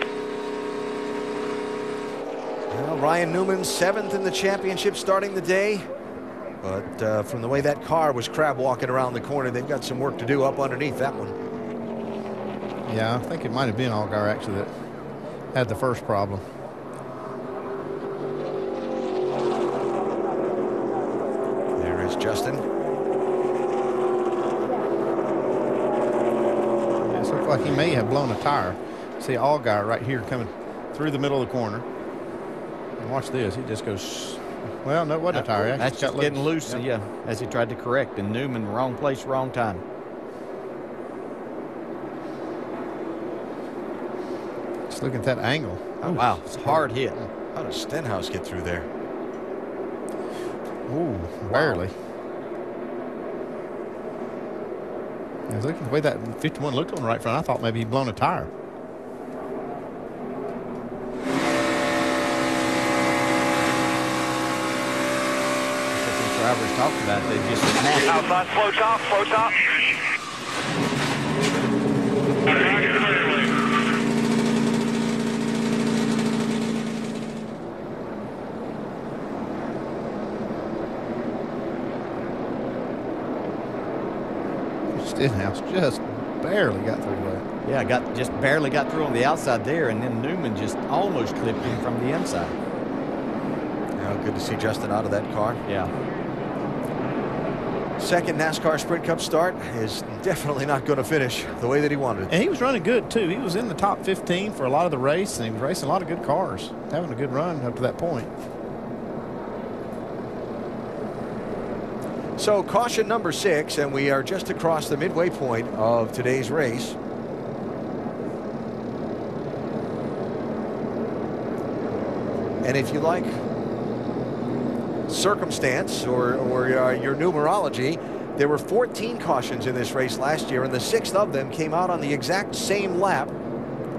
Well, Ryan Newman seventh in the championship starting the day. But uh, from the way that car was crab walking around the corner, they've got some work to do up underneath that one. Yeah, I think it might have been Allgaier actually that had the first problem. There is Justin. It looks like he may have blown a tire. See Allgaier right here coming through the middle of the corner. And watch this. He just goes. Well, no, it wasn't a tire. Actually, That's it's got just getting loose, yeah, as he tried to correct. And Newman, wrong place, wrong time. Just look at that angle. Oh, wow, it's a hard hit. How does Stenhouse get through there? Ooh, barely. I was looking at the way that 51 looked on the right front. I thought maybe he'd blown a tire. Drivers talked about. They just. Outside, slow top, slow top. Stenhouse just barely got through there. Yeah, got just barely got through on the outside there, and then Newman just almost clipped him from the inside. Now, good to see Justin out of that car. Yeah. Second NASCAR Sprint Cup start is definitely not going to finish the way that he wanted. And he was running good, too. He was in the top 15 for a lot of the race, and he was racing a lot of good cars, having a good run up to that point. So caution number six, and we are just across the midway point of today's race. And if you like circumstance or, or uh, your numerology, there were 14 cautions in this race last year, and the sixth of them came out on the exact same lap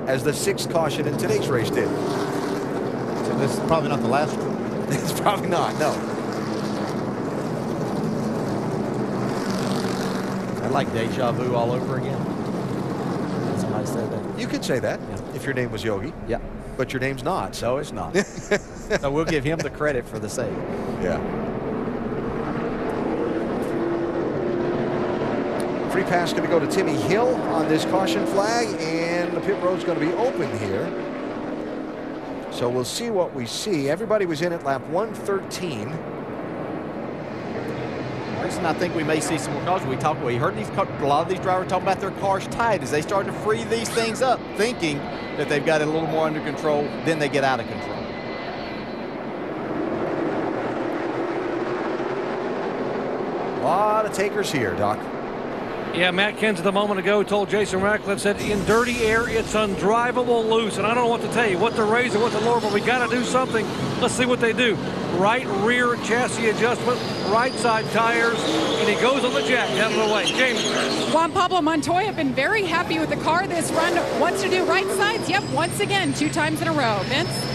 as the sixth caution in today's race did. So this is probably not the last one. it's probably not, no. Like deja vu all over again. Somebody said that. You could say that if your name was Yogi. Yeah. But your name's not. So it's not. so we'll give him the credit for the save. Yeah. Free pass going to go to Timmy Hill on this caution flag, and the pit road's going to be open here. So we'll see what we see. Everybody was in at lap 113. Reason I think we may see some more cars. We talked. We heard these a lot of these drivers talk about their cars tight as they start to free these things up, thinking that they've got it a little more under control. Then they get out of control. A lot of takers here, Doc. Yeah, Matt Kenseth a moment ago told Jason Ratcliff said in dirty air it's undrivable loose, and I don't know what to tell you, what to raise or what to lower, but we got to do something. Let's see what they do. Right rear chassis adjustment, right side tires, and he goes on the jack of the way. James. Juan Pablo Montoya have been very happy with the car this run. Wants to do right sides. Yep, once again, two times in a row. Vince.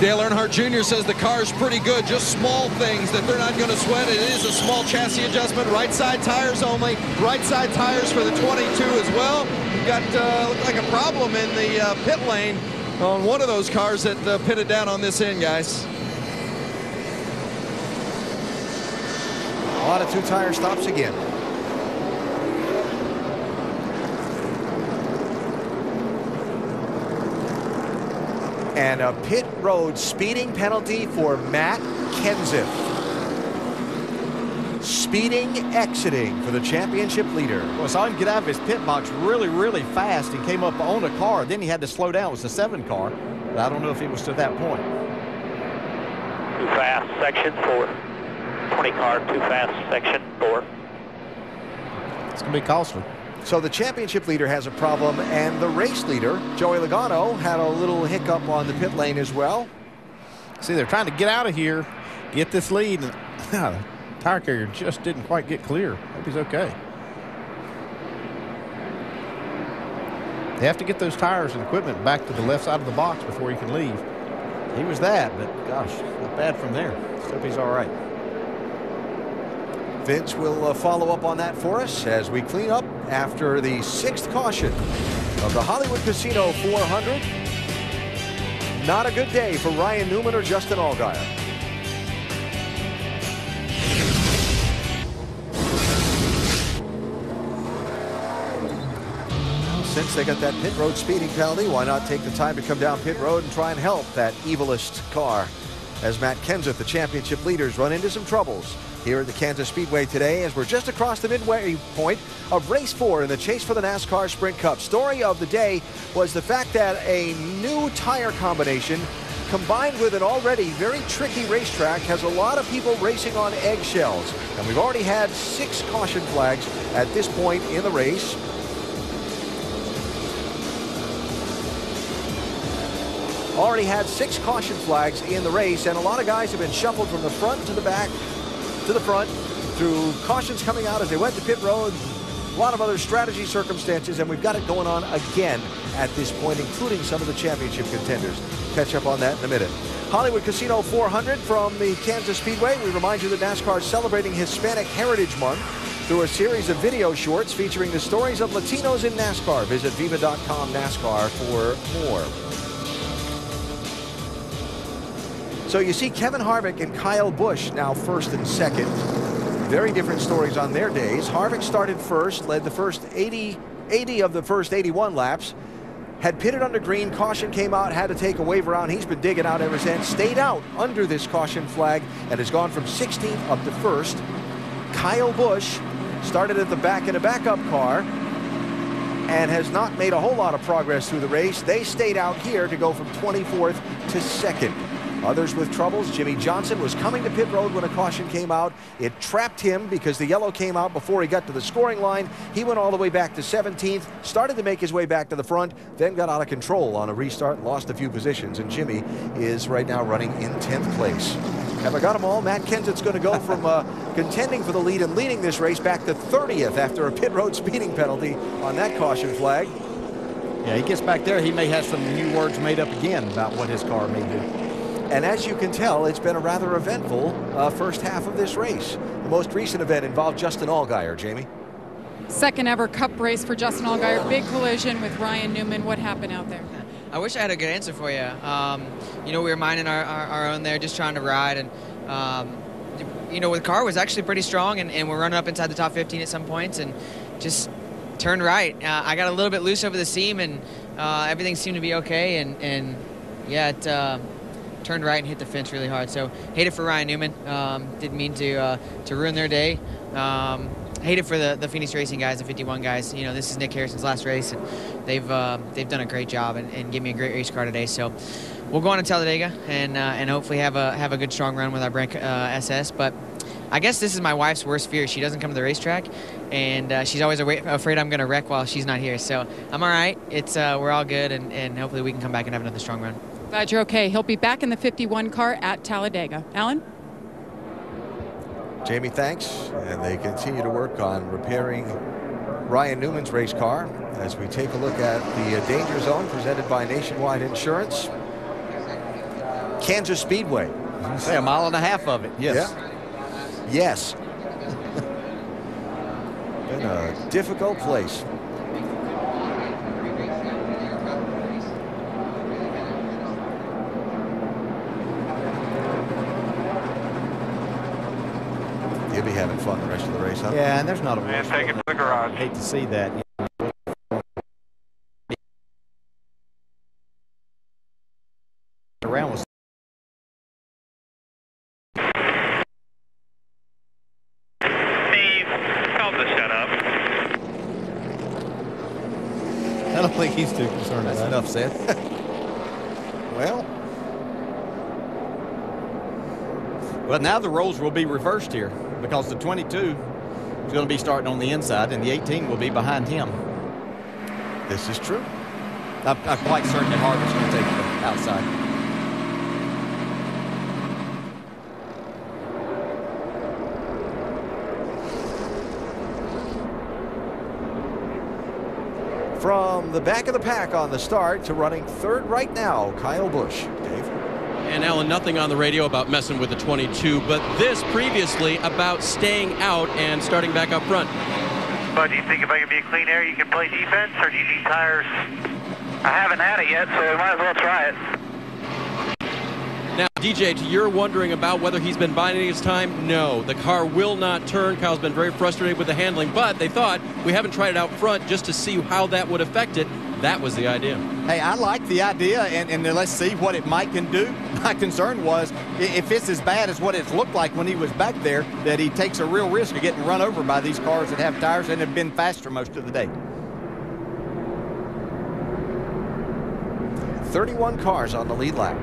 Dale Earnhardt Jr. says the car's pretty good, just small things that they're not going to sweat. It is a small chassis adjustment, right side tires only, right side tires for the 22 as well. Got uh, like a problem in the uh, pit lane on one of those cars that uh, pitted down on this end, guys. A lot of two tire stops again. And a pit road speeding penalty for Matt Kenseth. Speeding, exiting for the championship leader. Well, I saw him get out of his pit box really, really fast and came up on a car. Then he had to slow down. It was a seven car. But I don't know if it was to that point. Too fast, section four. 20 car, too fast, section four. It's going to be costly. So the championship leader has a problem, and the race leader, Joey Logano, had a little hiccup on the pit lane as well. See, they're trying to get out of here, get this lead, and ah, the tire carrier just didn't quite get clear. Hope he's okay. They have to get those tires and equipment back to the left side of the box before you can leave. He was that, but gosh, not bad from there. Hope he's all right. Vince will uh, follow up on that for us as we clean up after the sixth caution of the Hollywood Casino 400. Not a good day for Ryan Newman or Justin Allgaier. Since they got that pit road speeding penalty, why not take the time to come down pit road and try and help that evilest car as Matt Kenseth, the championship leaders, run into some troubles here at the Kansas Speedway today as we're just across the midway point of race four in the chase for the NASCAR Sprint Cup. Story of the day was the fact that a new tire combination combined with an already very tricky racetrack has a lot of people racing on eggshells. And we've already had six caution flags at this point in the race. Already had six caution flags in the race, and a lot of guys have been shuffled from the front to the back to the front through cautions coming out as they went to pit road. A lot of other strategy circumstances, and we've got it going on again at this point, including some of the championship contenders. Catch up on that in a minute. Hollywood Casino 400 from the Kansas Speedway. We remind you that NASCAR is celebrating Hispanic Heritage Month through a series of video shorts featuring the stories of Latinos in NASCAR. Visit viva.com NASCAR for more. So you see Kevin Harvick and Kyle Busch now first and second. Very different stories on their days. Harvick started first, led the first 80, 80 of the first 81 laps. Had pitted under green, caution came out, had to take a wave around. He's been digging out ever since. Stayed out under this caution flag and has gone from 16th up to first. Kyle Busch started at the back in a backup car and has not made a whole lot of progress through the race. They stayed out here to go from 24th to second. Others with troubles. Jimmie Johnson was coming to pit road when a caution came out. It trapped him because the yellow came out before he got to the scoring line. He went all the way back to 17th, started to make his way back to the front, then got out of control on a restart, lost a few positions, and Jimmie is right now running in 10th place. Have I got them all? Matt Kenseth's going to go from uh, contending for the lead and leading this race back to 30th after a pit road speeding penalty on that caution flag. Yeah, he gets back there, he may have some new words made up again about what his car may do. And as you can tell, it's been a rather eventful uh, first half of this race. The most recent event involved Justin Allgaier, Jamie. Second ever cup race for Justin Allgaier. Big collision with Ryan Newman. What happened out there? I wish I had a good answer for you. Um, you know, we were minding our, our, our, own there, just trying to ride. And, um, you know, the car was actually pretty strong, and, and, we're running up inside the top 15 at some points, and just turned right. Uh, I got a little bit loose over the seam, and uh, everything seemed to be okay. And, and yeah, it uh, turned right and hit the fence really hard. So, hate it for Ryan Newman. Um, didn't mean to, uh, to ruin their day. Um, hate it for the, the Phoenix Racing guys, the 51 guys. You know, this is Nick Harrison's last race, and they've uh, they've done a great job and, and give me a great race car today. So we'll go on to Talladega and uh, and hopefully have a have a good strong run with our uh, SS. But I guess this is my wife's worst fear. She doesn't come to the racetrack, and uh, she's always afraid I'm going to wreck while she's not here. So I'm all right. It's uh, we're all good, and, and hopefully we can come back and have another strong run. Glad you're okay. He'll be back in the 51 car at Talladega. Alan. Jamie, thanks. And they continue to work on repairing Ryan Newman's race car as we take a look at the uh, danger zone presented by Nationwide Insurance. Kansas Speedway. Say a mile and a half of it. Yes. Yeah. Yes. Been a difficult place. You'll be having fun the rest of the race, huh? Yeah, and there's not a And take it to the garage. I hate to see that. Around was Steve, tell him to shut up. I don't think he's too concerned. That's about enough said. well, well, now the roles will be reversed here because the 22 is going to be starting on the inside and the 18 will be behind him. This is true. I'm, I'm quite certain that Harvick's going to take the outside. From the back of the pack on the start to running third right now, Kyle Busch. Dave. And Alan, nothing on the radio about messing with the 22, but this previously about staying out and starting back up front. But do you think if I can be a clean air, you can play defense, or do you need tires? I haven't had it yet, so we might as well try it. Now, DJ, to your wondering about whether he's been biding his time, no. The car will not turn. Kyle's been very frustrated with the handling, but they thought we haven't tried it out front just to see how that would affect it. That was the idea. Hey, I like the idea, and, and let's see what it might can do. My concern was if it's as bad as what it's looked like when he was back there, that he takes a real risk of getting run over by these cars that have tires and have been faster most of the day. 31 cars on the lead lap.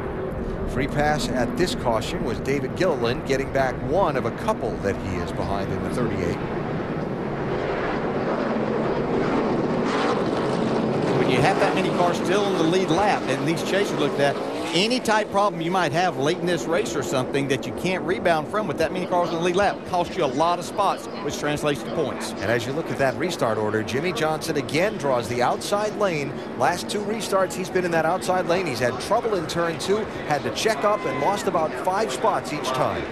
Free pass at this caution was David Gilliland getting back one of a couple that he is behind in the 38. When you have that many cars still in the lead lap, and these chasers looked at, any type problem you might have late in this race or something that you can't rebound from with that many cars in the lead lap costs you a lot of spots, which translates to points. And as you look at that restart order, Jimmie Johnson again draws the outside lane. Last two restarts, he's been in that outside lane. He's had trouble in turn two, had to check up and lost about five spots each time.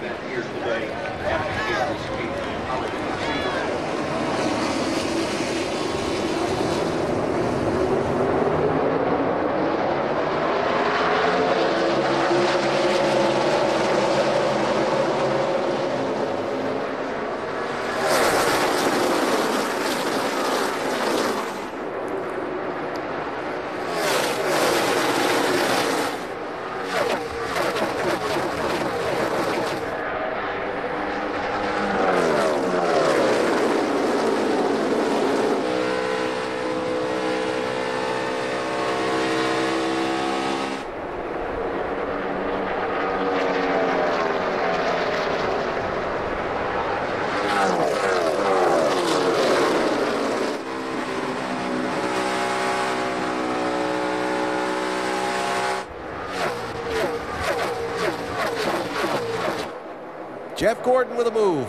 Jeff Gordon with a move.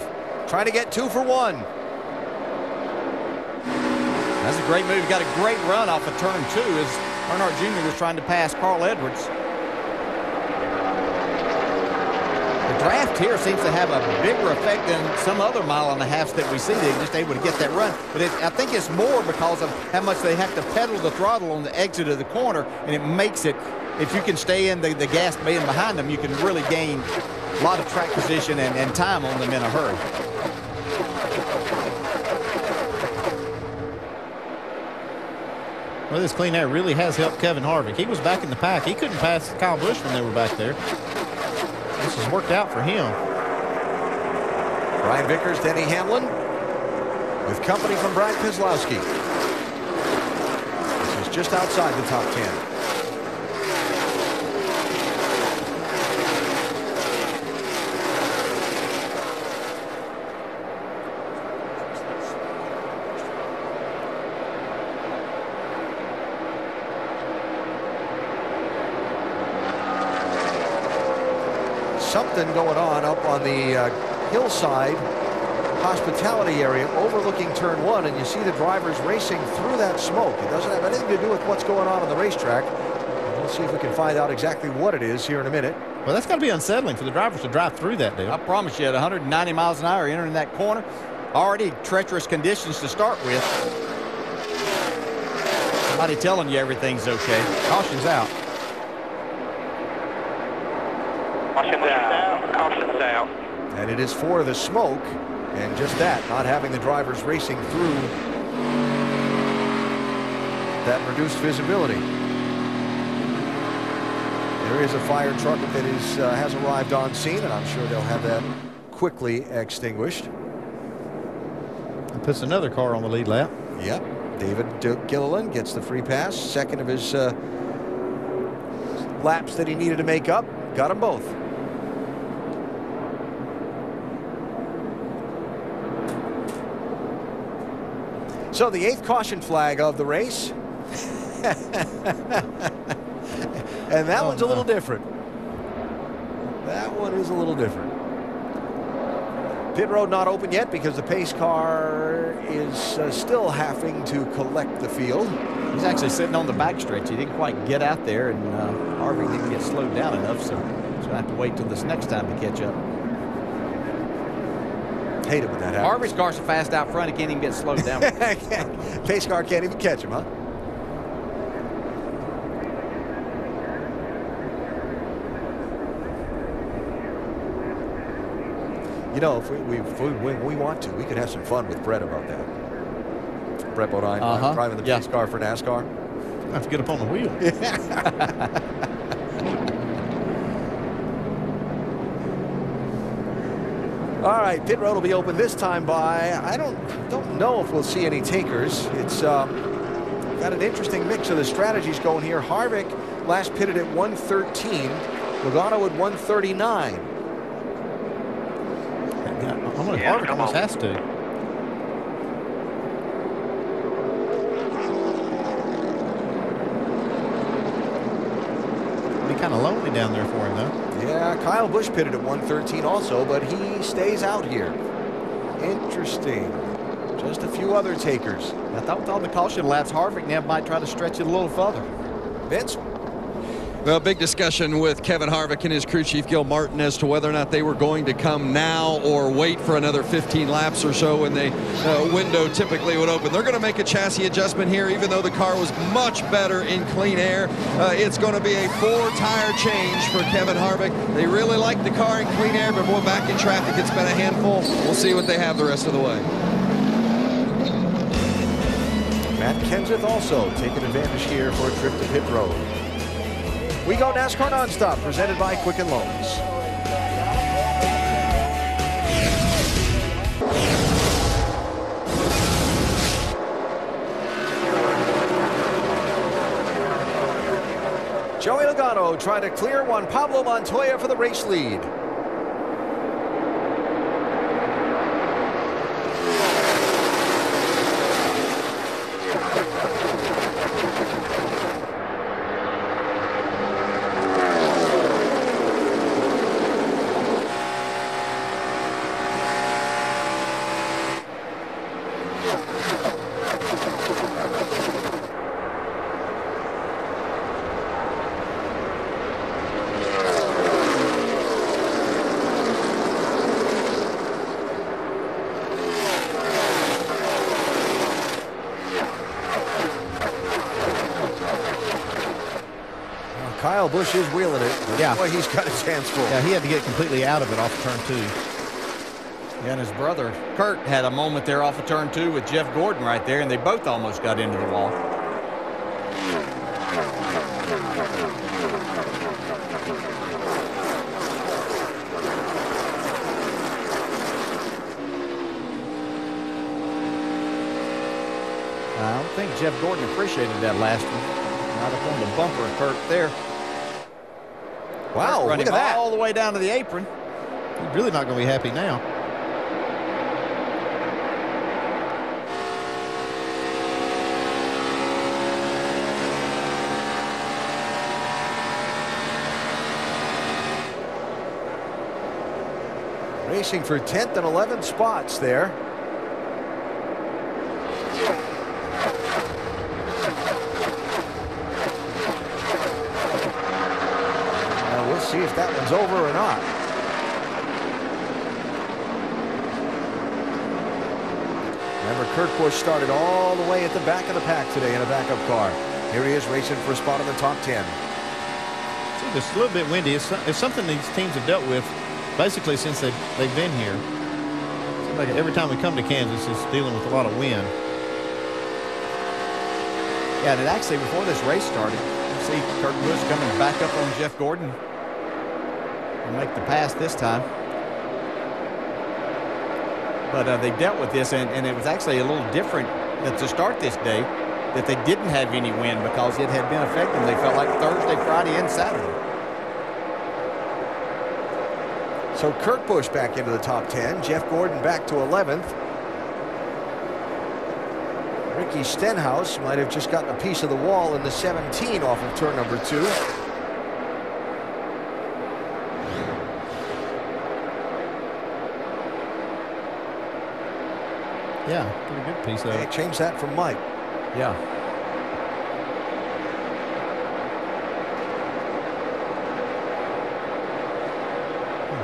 Trying to get two for one. That's a great move. He got a great run off of turn two as Earnhardt Jr. was trying to pass Carl Edwards. The draft here seems to have a bigger effect than some other mile and a half that we see. They're just able to get that run. But it, I think it's more because of how much they have to pedal the throttle on the exit of the corner, and it makes it, if you can stay in the, the gas being behind them, you can really gain a lot of track position and, and time on them in a hurry. Well, this clean air really has helped Kevin Harvick. He was back in the pack. He couldn't pass Kyle Busch when they were back there. This has worked out for him. Brian Vickers, Denny Hamlin, with company from Brad Keselowski. This is just outside the top 10. Something going on up on the uh, hillside hospitality area overlooking turn one and you see the drivers racing through that smoke. It doesn't have anything to do with what's going on on the racetrack. We'll see if we can find out exactly what it is here in a minute. Well, that's got to be unsettling for the drivers to drive through that, Dale. I promise you, at 190 miles an hour entering that corner, already treacherous conditions to start with. Somebody telling you everything's okay. Caution's out. Caution's out. Caution's out. And it is for the smoke. And just that, not having the drivers racing through that reduced visibility. There is a fire truck that is uh, has arrived on scene, and I'm sure they'll have that quickly extinguished. It puts another car on the lead lap. Yep. David Gilliland gets the free pass, second of his uh, laps that he needed to make up. Got them both. So the eighth caution flag of the race. and that Oh, one's a little no. different. That one is a little different. Pit road not open yet because the pace car is uh, still having to collect the field. He's actually sitting on the backstretch. He didn't quite get out there, and uh, Harvick didn't get slowed down enough, so he's going to have to wait till this next time to catch up. Hate it when that happens. Harvick's car's so fast out front, he can't even get slowed down. Pace car can't even catch him, huh? You know, if we, we, if we, when we want to, we could have some fun with Brett about that. Brett Bodine uh, Uh-huh. driving the Yeah. pace car for NASCAR. I have to get up on the wheel. All right, pit road will be open this time by, I don't don't know if we'll see any takers. It's um, got an interesting mix of the strategies going here. Harvick last pitted at 113, Logano at 139. I'm gonna Yeah, Harvick almost on. has to. Kind of lonely down there for him, though. Yeah, Kyle Busch pitted at 113 also, but he stays out here. Interesting. Just a few other takers. I thought with all the caution laps, Harvick now might try to stretch it a little further. Vince? Well, big discussion with Kevin Harvick and his crew chief Gil Martin as to whether or not they were going to come now or wait for another 15 laps or so when the uh, window typically would open. They're going to make a chassis adjustment here, even though the car was much better in clean air. Uh, it's going to be a four-tire change for Kevin Harvick. They really like the car in clean air, but boy, back in traffic, it's been a handful. We'll see what they have the rest of the way. Matt Kenseth also taking advantage here for a trip to pit road. We go NASCAR Nonstop, presented by Quicken Loans. Joey Logano trying to clear Juan Pablo Montoya for the race lead. Busch is wheeling it. But Yeah. Boy, he's got his hands full. Yeah, he had to get completely out of it off turn two. Yeah, and his brother Kurt had a moment there off of turn two with Jeff Gordon right there, and they both almost got into the wall. I don't think Jeff Gordon appreciated that last one. Right up on the bumper of Kurt there. Wow, running look at that. all the way down to the apron. He's really not going to be happy now. Racing for 10th and 11th spots there. Now we'll see if that one's over or not. Remember, Busch started all the way at the back of the pack today in a backup car. Here he is racing for a spot in the top 10. It's a little bit windy. It's, it's something these teams have dealt with basically since they've, they've been here. Like every time we come to Kansas, it's dealing with a lot of wind. Yeah, and actually, before this race started, you see Kurt Busch coming back up on Jeff Gordon. And make the pass this time. But uh, they dealt with this, and, and it was actually a little different to start this day that they didn't have any wind because it had been affecting. They felt like Thursday, Friday, and Saturday. So Kurt Busch back into the top 10. Jeff Gordon back to 11th. Ricky Stenhouse might have just gotten a piece of the wall in the 17 off of turn number two. Yeah, pretty good piece of They it. changed that from Mike. Yeah.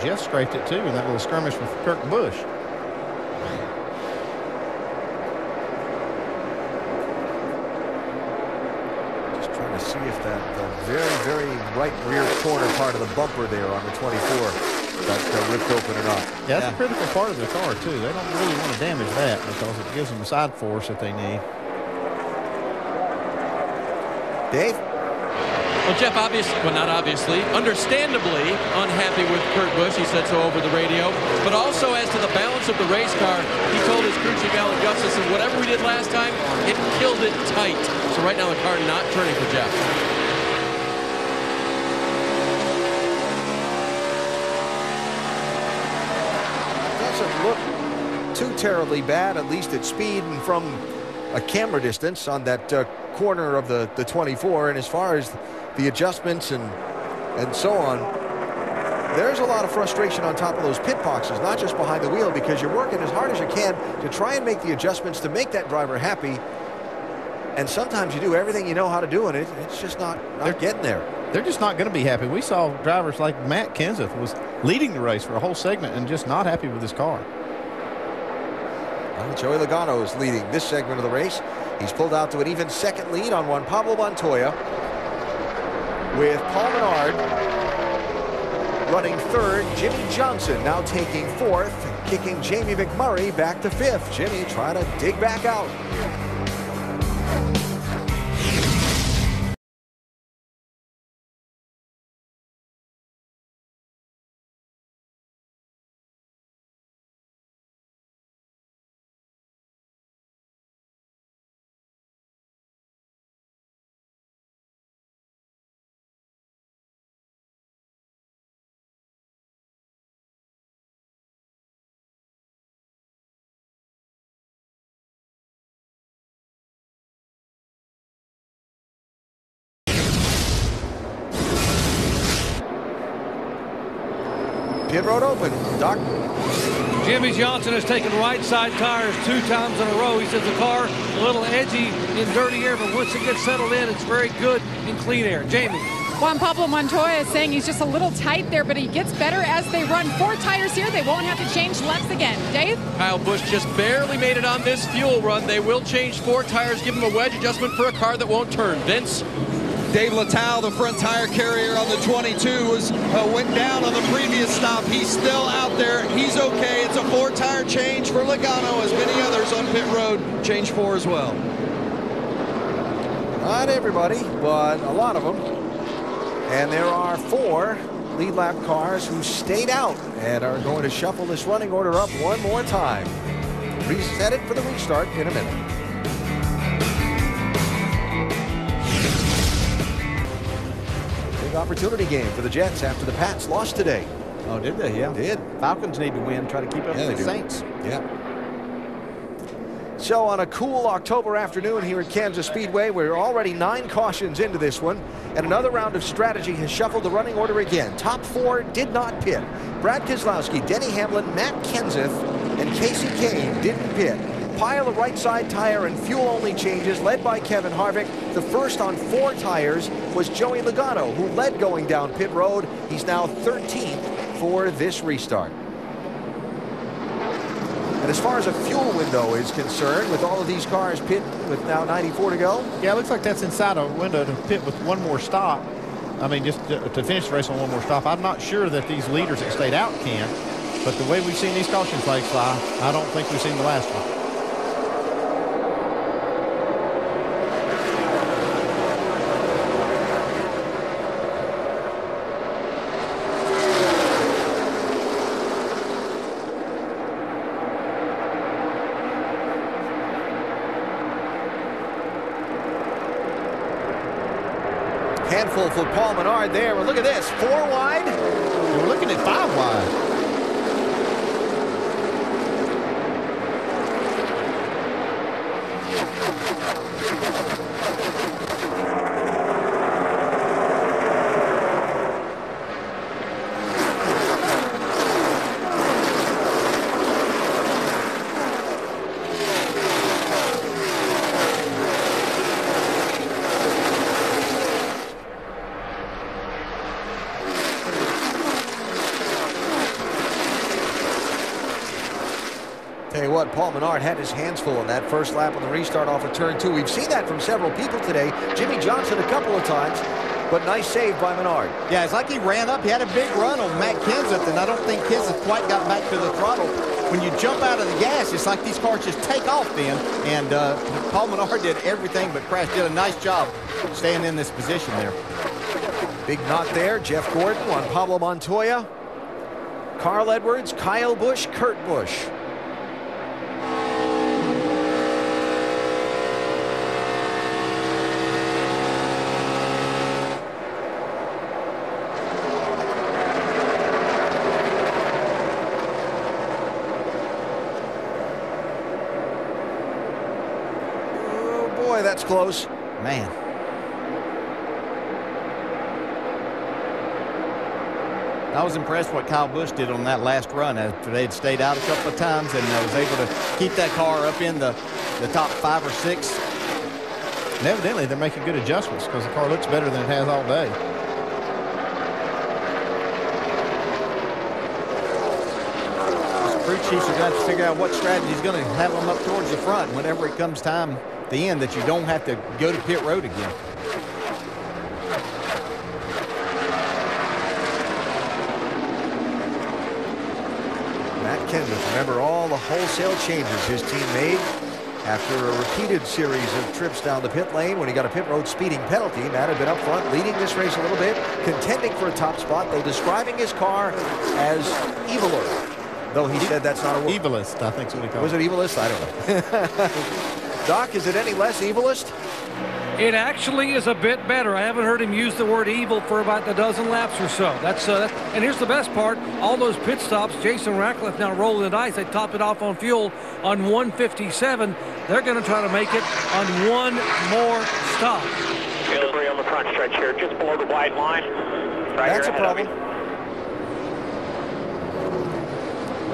Jeff scraped it too in that little skirmish with Kurt Busch. Just trying to see if that the very, very right rear corner part of the bumper there on the 24 got uh, ripped open or not. Yeah, that's a critical part of the car too. They don't really want to damage that because it gives them the side force that they need. Dave? Well, Jeff, obviously, well, not obviously, understandably unhappy with Kurt Busch. He said so over the radio. But also as to the balance of the race car, he told his crew chief, Alan Gustafson, whatever we did last time, it killed it tight. So right now the car not turning for Jeff. Doesn't look too terribly bad, at least at speed and from a camera distance on that uh, corner of the, the 24. And as far as the adjustments and and so on, there's a lot of frustration on top of those pit boxes, not just behind the wheel, because you're working as hard as you can to try and make the adjustments to make that driver happy. And sometimes you do everything you know how to do, and it, it's just not, not getting there. They're just not going to be happy. We saw drivers like Matt Kenseth was leading the race for a whole segment and just not happy with his car. Well, Joey Logano is leading this segment of the race. He's pulled out to an even second lead on Juan Pablo Montoya with Paul Menard running third. Jimmie Johnson now taking fourth, kicking Jamie McMurray back to fifth. Jimmie trying to dig back out. Pit road open. Doc. Jimmie Johnson has taken right side tires two times in a row. He says the car a little edgy in dirty air, but once it gets settled in, it's very good in clean air. Jamie. Juan Pablo Montoya is saying he's just a little tight there, but he gets better as they run four tires here. They won't have to change lefts again. Dave? Kyle Busch just barely made it on this fuel run. They will change four tires, give him a wedge adjustment for a car that won't turn. Vince? Dave Littell, the front tire carrier on the 22, was uh, went down on the previous stop. He's still out there. He's okay. It's a four tire change for Logano, as many others on pit road change four as well. Not everybody, but a lot of them. And there are four lead lap cars who stayed out and are going to shuffle this running order up one more time. Reset it for the restart in a minute. Opportunity game for the Jets after the Pats lost today. Oh, did they? Yeah. Did. Falcons need to win, try to keep up Yeah, with the do. Saints. Yeah. So on a cool October afternoon here at Kansas Speedway, we're already nine cautions into this one, and another round of strategy has shuffled the running order again. Top four did not pit. Brad Keselowski, Denny Hamlin, Matt Kenseth, and Kasey Kahne didn't pit. Pile of right side tire and fuel only changes led by Kevin Harvick. The first on four tires was Joey Logano, who led going down pit road. He's now 13th for this restart. And as far as a fuel window is concerned, with all of these cars pit with now 94 to go, Yeah, it looks like that's inside a window to pit with one more stop. I mean, just to, to finish the race on one more stop. I'm not sure that these leaders that stayed out can, but the way we've seen these caution flags fly, I don't think we've seen the last one. handful for Paul Menard there. Well, look at this, four wide. We're looking at five wide. Tell you what, Paul Menard had his hands full on that first lap on the restart off of turn two. We've seen that from several people today. Jimmie Johnson a couple of times, but nice save by Menard. Yeah, it's like he ran up. He had a big run on Matt Kenseth, and I don't think Kenseth quite got back to the throttle. When you jump out of the gas, it's like these cars just take off then. And uh, Paul Menard did everything but crash. Did a nice job staying in this position there. Big knot there. Jeff Gordon, Juan Pablo Montoya, Carl Edwards, Kyle Busch, Kurt Busch. Oh boy, that's close. Man. I was impressed what Kyle Busch did on that last run after they'd stayed out a couple of times and uh, was able to keep that car up in the, the top five or six. And evidently, they're making good adjustments because the car looks better than it has all day. Crew chiefs are going to have to figure out what strategy is going to have them up towards the front whenever it comes time, the end, that you don't have to go to pit road again. Matt Kenseth, remember all the wholesale changes his team made after a repeated series of trips down the pit lane when he got a pit road speeding penalty. Matt had been up front leading this race a little bit, contending for a top spot, though describing his car as eviler. Though he said that's not a word. Evilist, I think is what he called Was it evilist? I don't know. Doc, is it any less evilist? It actually is a bit better. I haven't heard him use the word evil for about a dozen laps or so. That's uh, and here's the best part: all those pit stops. Jason Ratcliff now rolling the dice. They topped it off on fuel on 157. They're going to try to make it on one more stop. Debris on the front stretch here, just below the white line. Right That's a here ahead problem.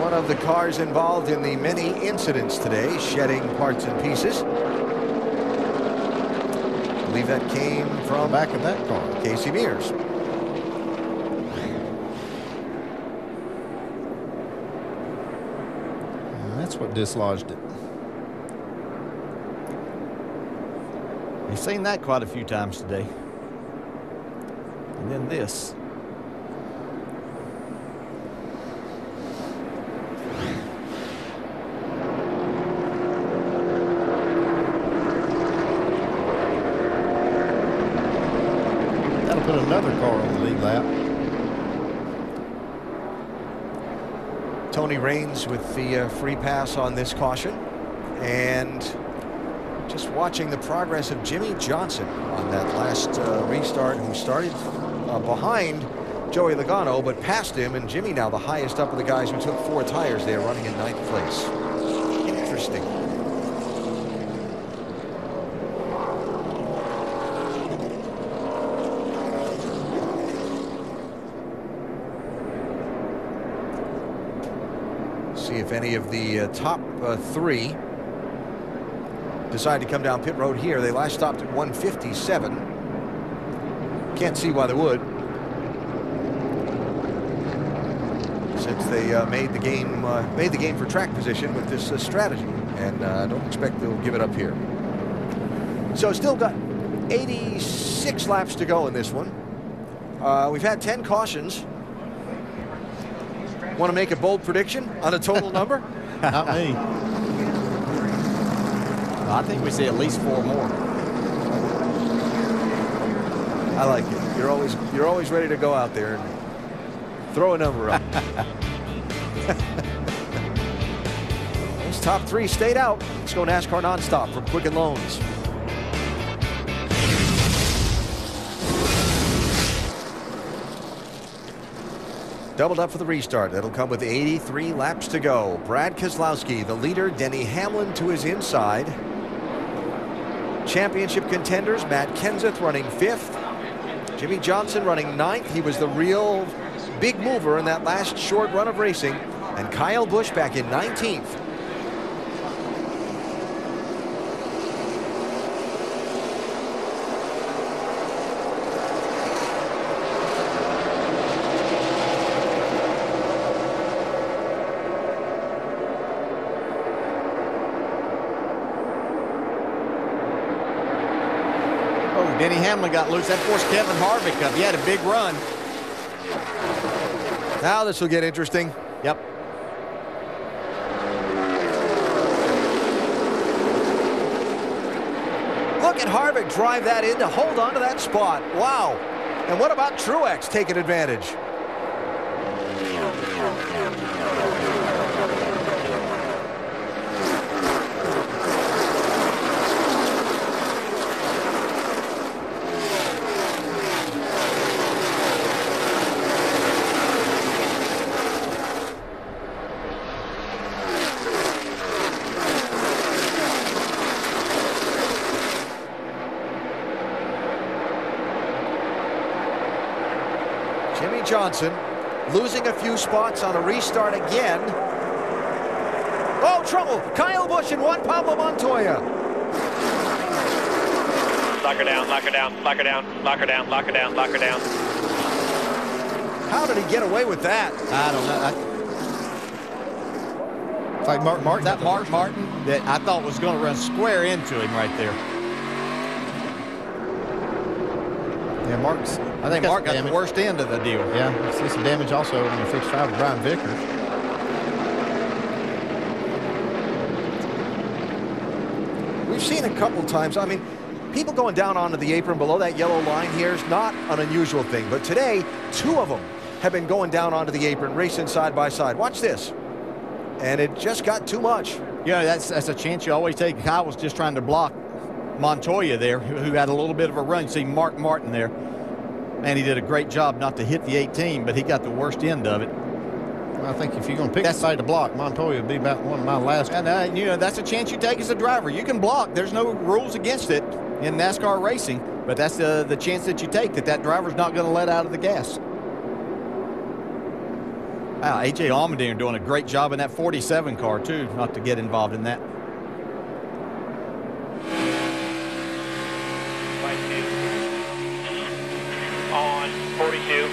One of the cars involved in the many incidents today, shedding parts and pieces. I believe that came from back of that car. Casey Mears. That's what dislodged it. You've seen that quite a few times today. And then this. That'll put another car on the lead lap. Tony Raines with the uh, free pass on this caution. And just watching the progress of Jimmie Johnson on that last uh, restart, who started uh, behind Joey Logano, but passed him. And Jimmie now the highest up of the guys who took four tires there, running in ninth place. Interesting. Of the uh, top uh, three decide to come down pit road here. They last stopped at 157. Can't see why they would. Since they uh, made the game uh, made the game for track position with this uh, strategy, and uh, I don't expect they'll give it up here. So still got 86 laps to go in this one. We've had 10 cautions. Want to make a bold prediction on a total number? Not me. I think we see at least four more. I like it. You're always you're always ready to go out there and throw a number up. Those top three stayed out. Let's go NASCAR nonstop from Quicken Loans. Doubled up for the restart. That'll come with 83 laps to go. Brad Keselowski, the leader, Denny Hamlin to his inside. Championship contenders, Matt Kenseth running fifth. Jimmie Johnson running ninth. He was the real big mover in that last short run of racing. And Kyle Busch back in 19th. Oh, Denny Hamlin got loose. That forced Kevin Harvick up. He had a big run. Now this will get interesting. Yep. Look at Harvick drive that in to hold on to that spot. Wow. And what about Truex taking advantage? Jimmie Johnson losing a few spots on a restart again. Oh, trouble. Kyle Busch and Juan Pablo Montoya. Lock her down, lock her down, lock her down, lock her down, lock her down, lock her down. How did he get away with that? I don't know. I, It's like Mark Martin. that Mark Martin that I thought was going to run square into him right there. Yeah, Mark's. I think Mark got the worst end of the deal. Yeah, I see some damage also on the fixed five with Brian Vickers. We've seen a couple times. I mean, people going down onto the apron below that yellow line here is not an unusual thing. But today, two of them have been going down onto the apron, racing side by side. Watch this. And it just got too much. Yeah, that's that's a chance you always take. Kyle was just trying to block Montoya there, who, had a little bit of a run. You see Mark Martin there. Man, he did a great job not to hit the 18, but he got the worst end of it. I think if you're going to pick somebody to block, Montoya would be about one of my last. And uh, you know that's a chance you take as a driver. You can block. There's no rules against it in NASCAR racing, but that's the the chance that you take that that driver's not going to let out of the gas. Wow, AJ Allmendinger doing a great job in that 47 car too, not to get involved in that. On 42,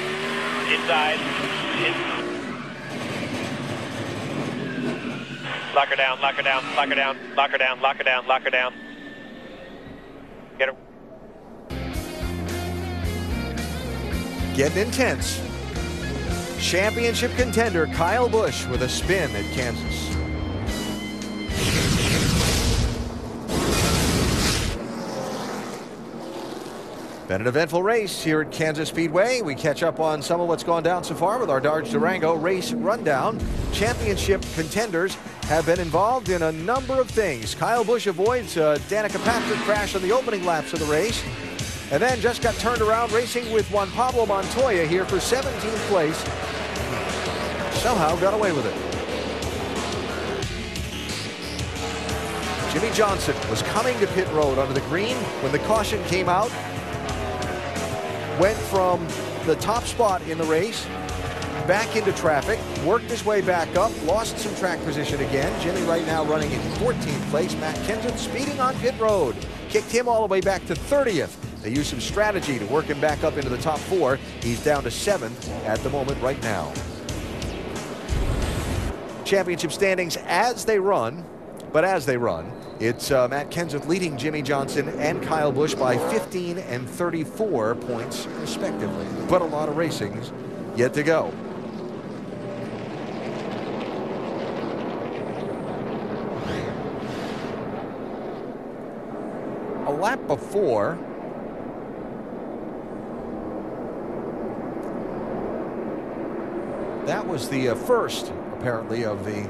inside. In. Lock her down, lock her down, lock her down, lock her down, lock her down, lock her down. Get her. Getting intense. Championship contender Kyle Busch with a spin at Kansas. Been an eventful race here at Kansas Speedway. We catch up on some of what's gone down so far with our Dodge Durango race rundown. Championship contenders have been involved in a number of things. Kyle Busch avoids a Danica Patrick crash on the opening laps of the race. And then just got turned around racing with Juan Pablo Montoya here for 17th place. Somehow got away with it. Jimmie Johnson was coming to pit road under the green when the caution came out. Went from the top spot in the race back into traffic, worked his way back up, lost some track position again. Jimmie right now running in 14th place. Matt Kenseth speeding on pit road. Kicked him all the way back to 30th. They used some strategy to work him back up into the top four. He's down to seventh at the moment right now. Championship standings as they run, but as they run, it's uh, Matt Kenseth leading Jimmie Johnson and Kyle Busch by 15 and 34 points respectively. But a lot of racings yet to go. A lap before, that was the uh, first, apparently, of the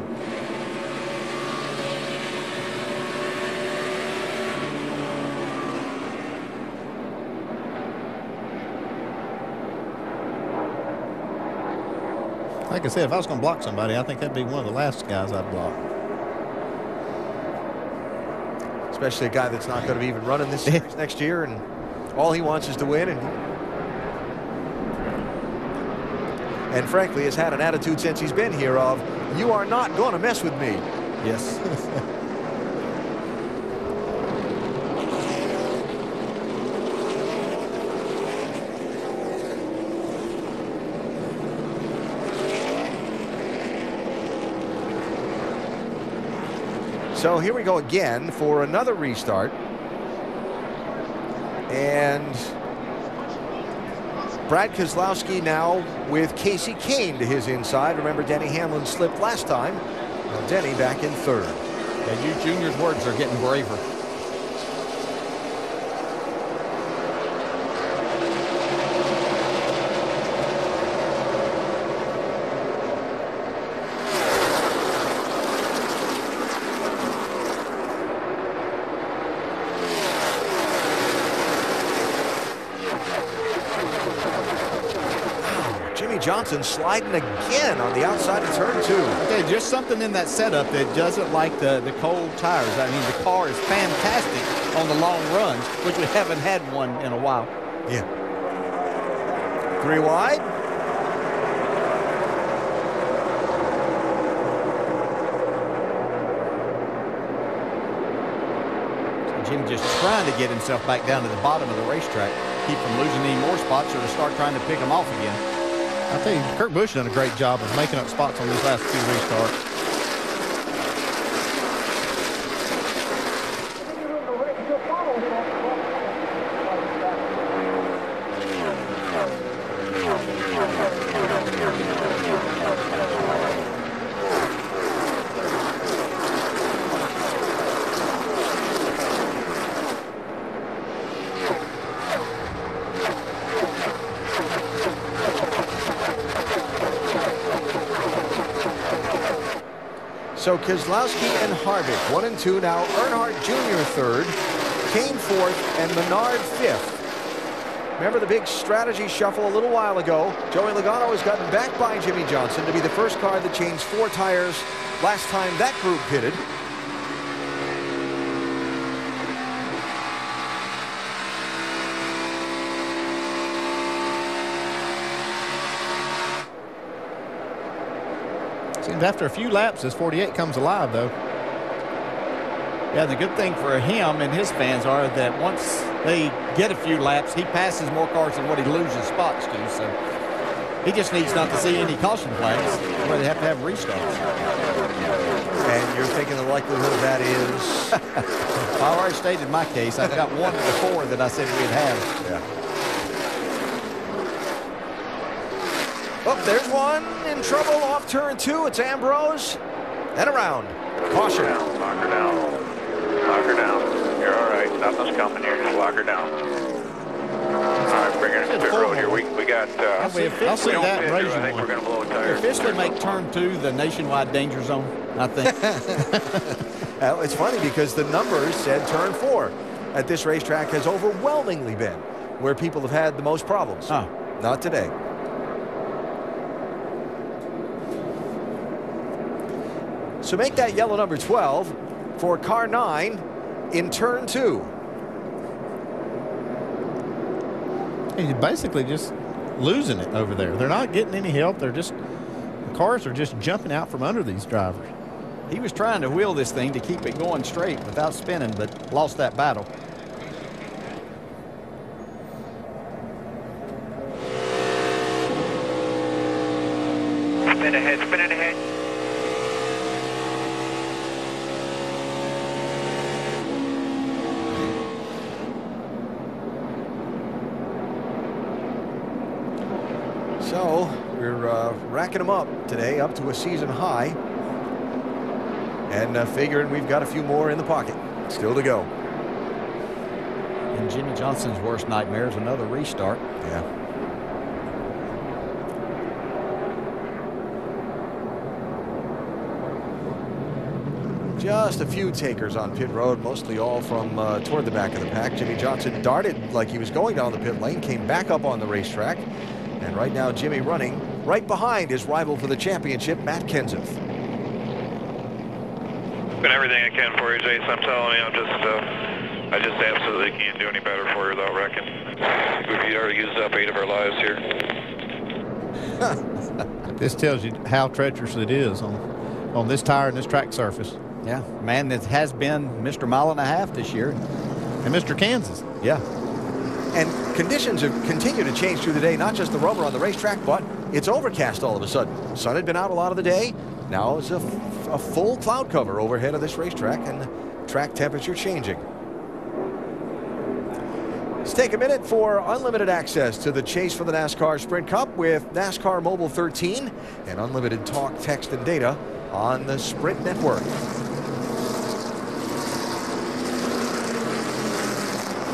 Like I said, if I was going to block somebody, I think that'd be one of the last guys I'd block. especially a guy that's not going to be even running this series next year, and all he wants is to win. And and frankly, has had an attitude since he's been here of, "You are not going to mess with me." Yes. So here we go again for another restart. And Brad Keselowski now with Kasey Kahne to his inside. Remember, Denny Hamlin slipped last time. Denny back in third. And you juniors' words are getting braver. Jimmie Johnson sliding again on the outside of turn two. Okay, just something in that setup that doesn't like the, the cold tires. I mean, the car is fantastic on the long runs, which we haven't had one in a while. Yeah. Three wide. Jim just trying to get himself back down to the bottom of the racetrack, keep from losing any more spots or to start trying to pick them off again. I tell you, Kurt Busch done a great job of making up spots on these last few restarts. Keselowski and Harvick, one and two now. Earnhardt Jr. third, Kahne fourth, and Menard fifth. Remember the big strategy shuffle a little while ago. Joey Logano has gotten back by Jimmie Johnson to be the first car that changed four tires last time that group pitted. After a few laps, this 48 comes alive, though. Yeah, the good thing for him and his fans are that once they get a few laps, he passes more cars than what he loses spots to. So he just needs not to see any caution flags where they have to have restarts. And you're thinking the likelihood of that is? I already stated my case. I've got one of the four that I said we'd have. Yeah. There's one in trouble off turn two. It's Ambrose. And around. Caution. Lock her down. Lock her down. You're all right. Nothing's coming here. Just lock her down. All right, bring her to pit road here. We, we got. Uh, We officially, we don't pit here. I think we're going to blow a tire. officially make turn two the nationwide danger zone, I think. Well, it's funny because the numbers said turn four at this racetrack has overwhelmingly been where people have had the most problems. Not today. So make that yellow number 12 for car 9 in turn 2. He's basically just losing it over there. They're not getting any help. They're just the cars are just jumping out from under these drivers. He was trying to wheel this thing to keep it going straight without spinning, but lost that battle. Spin ahead, spin it ahead. So we're uh, racking them up today up to a season high. And uh, figuring we've got a few more in the pocket. Still to go. And Jimmie Johnson's worst nightmare is another restart. Yeah. Just a few takers on pit road, mostly all from uh, toward the back of the pack. Jimmie Johnson darted like he was going down the pit lane, came back up on the racetrack. And right now, Jimmie running right behind his rival for the championship, Matt Kenseth. Been everything I can for you, Jason. I'm telling you, I'm just, uh, I just absolutely can't do any better for you without wrecking. We've already used up eight of our lives here. This tells you how treacherous it is on on this tire and this track surface. Yeah, man that has been Mr. Mile and a Half this year. And Mr. Kansas. Yeah. And conditions have continued to change through the day, not just the rubber on the racetrack, but it's overcast all of a sudden. Sun had been out a lot of the day. Now it's a, full cloud cover overhead of this racetrack and track temperature changing. Let's take a minute for unlimited access to the chase for the NASCAR Sprint Cup with NASCAR Mobile 13 and unlimited talk, text, and data on the Sprint Network.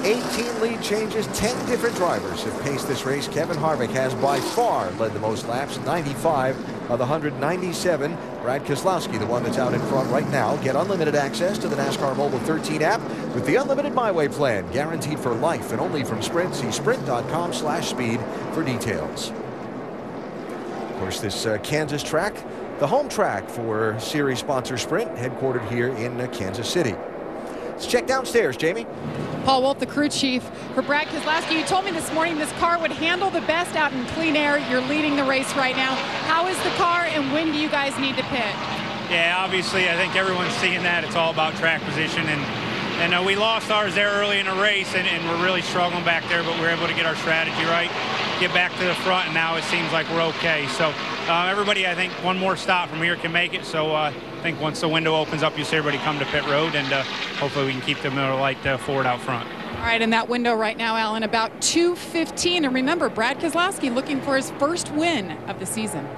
18 lead changes, 10 different drivers have paced this race. Kevin Harvick has by far led the most laps, 95 of the 197. Brad Keselowski, the one that's out in front right now. Get unlimited access to the NASCAR Mobile 13 app with the Unlimited My Way plan, guaranteed for life and only from Sprint. See sprint.com slash speed for details. Of course, this uh, Kansas track, the home track for series sponsor Sprint, headquartered here in uh, Kansas City. Let's check downstairs, Jamie. Paul Wolfe, the crew chief for Brad Keselowski. You told me this morning this car would handle the best out in clean air. You're leading the race right now. How is the car and when do you guys need to pit? Yeah, obviously, I think everyone's seeing that. It's all about track position. And, and uh, we lost ours there early in the race, and, and we're really struggling back there, but we are able to get our strategy right, get back to the front, and now it seems like we're okay. So uh, everybody, I think, one more stop from here can make it. So uh, I think once the window opens up, you'll see everybody come to pit road, and uh, hopefully we can keep the Miller Lite uh, Ford out front. All right, in that window right now, Allen, about 2.15. And remember, Brad Keselowski looking for his first win of the season.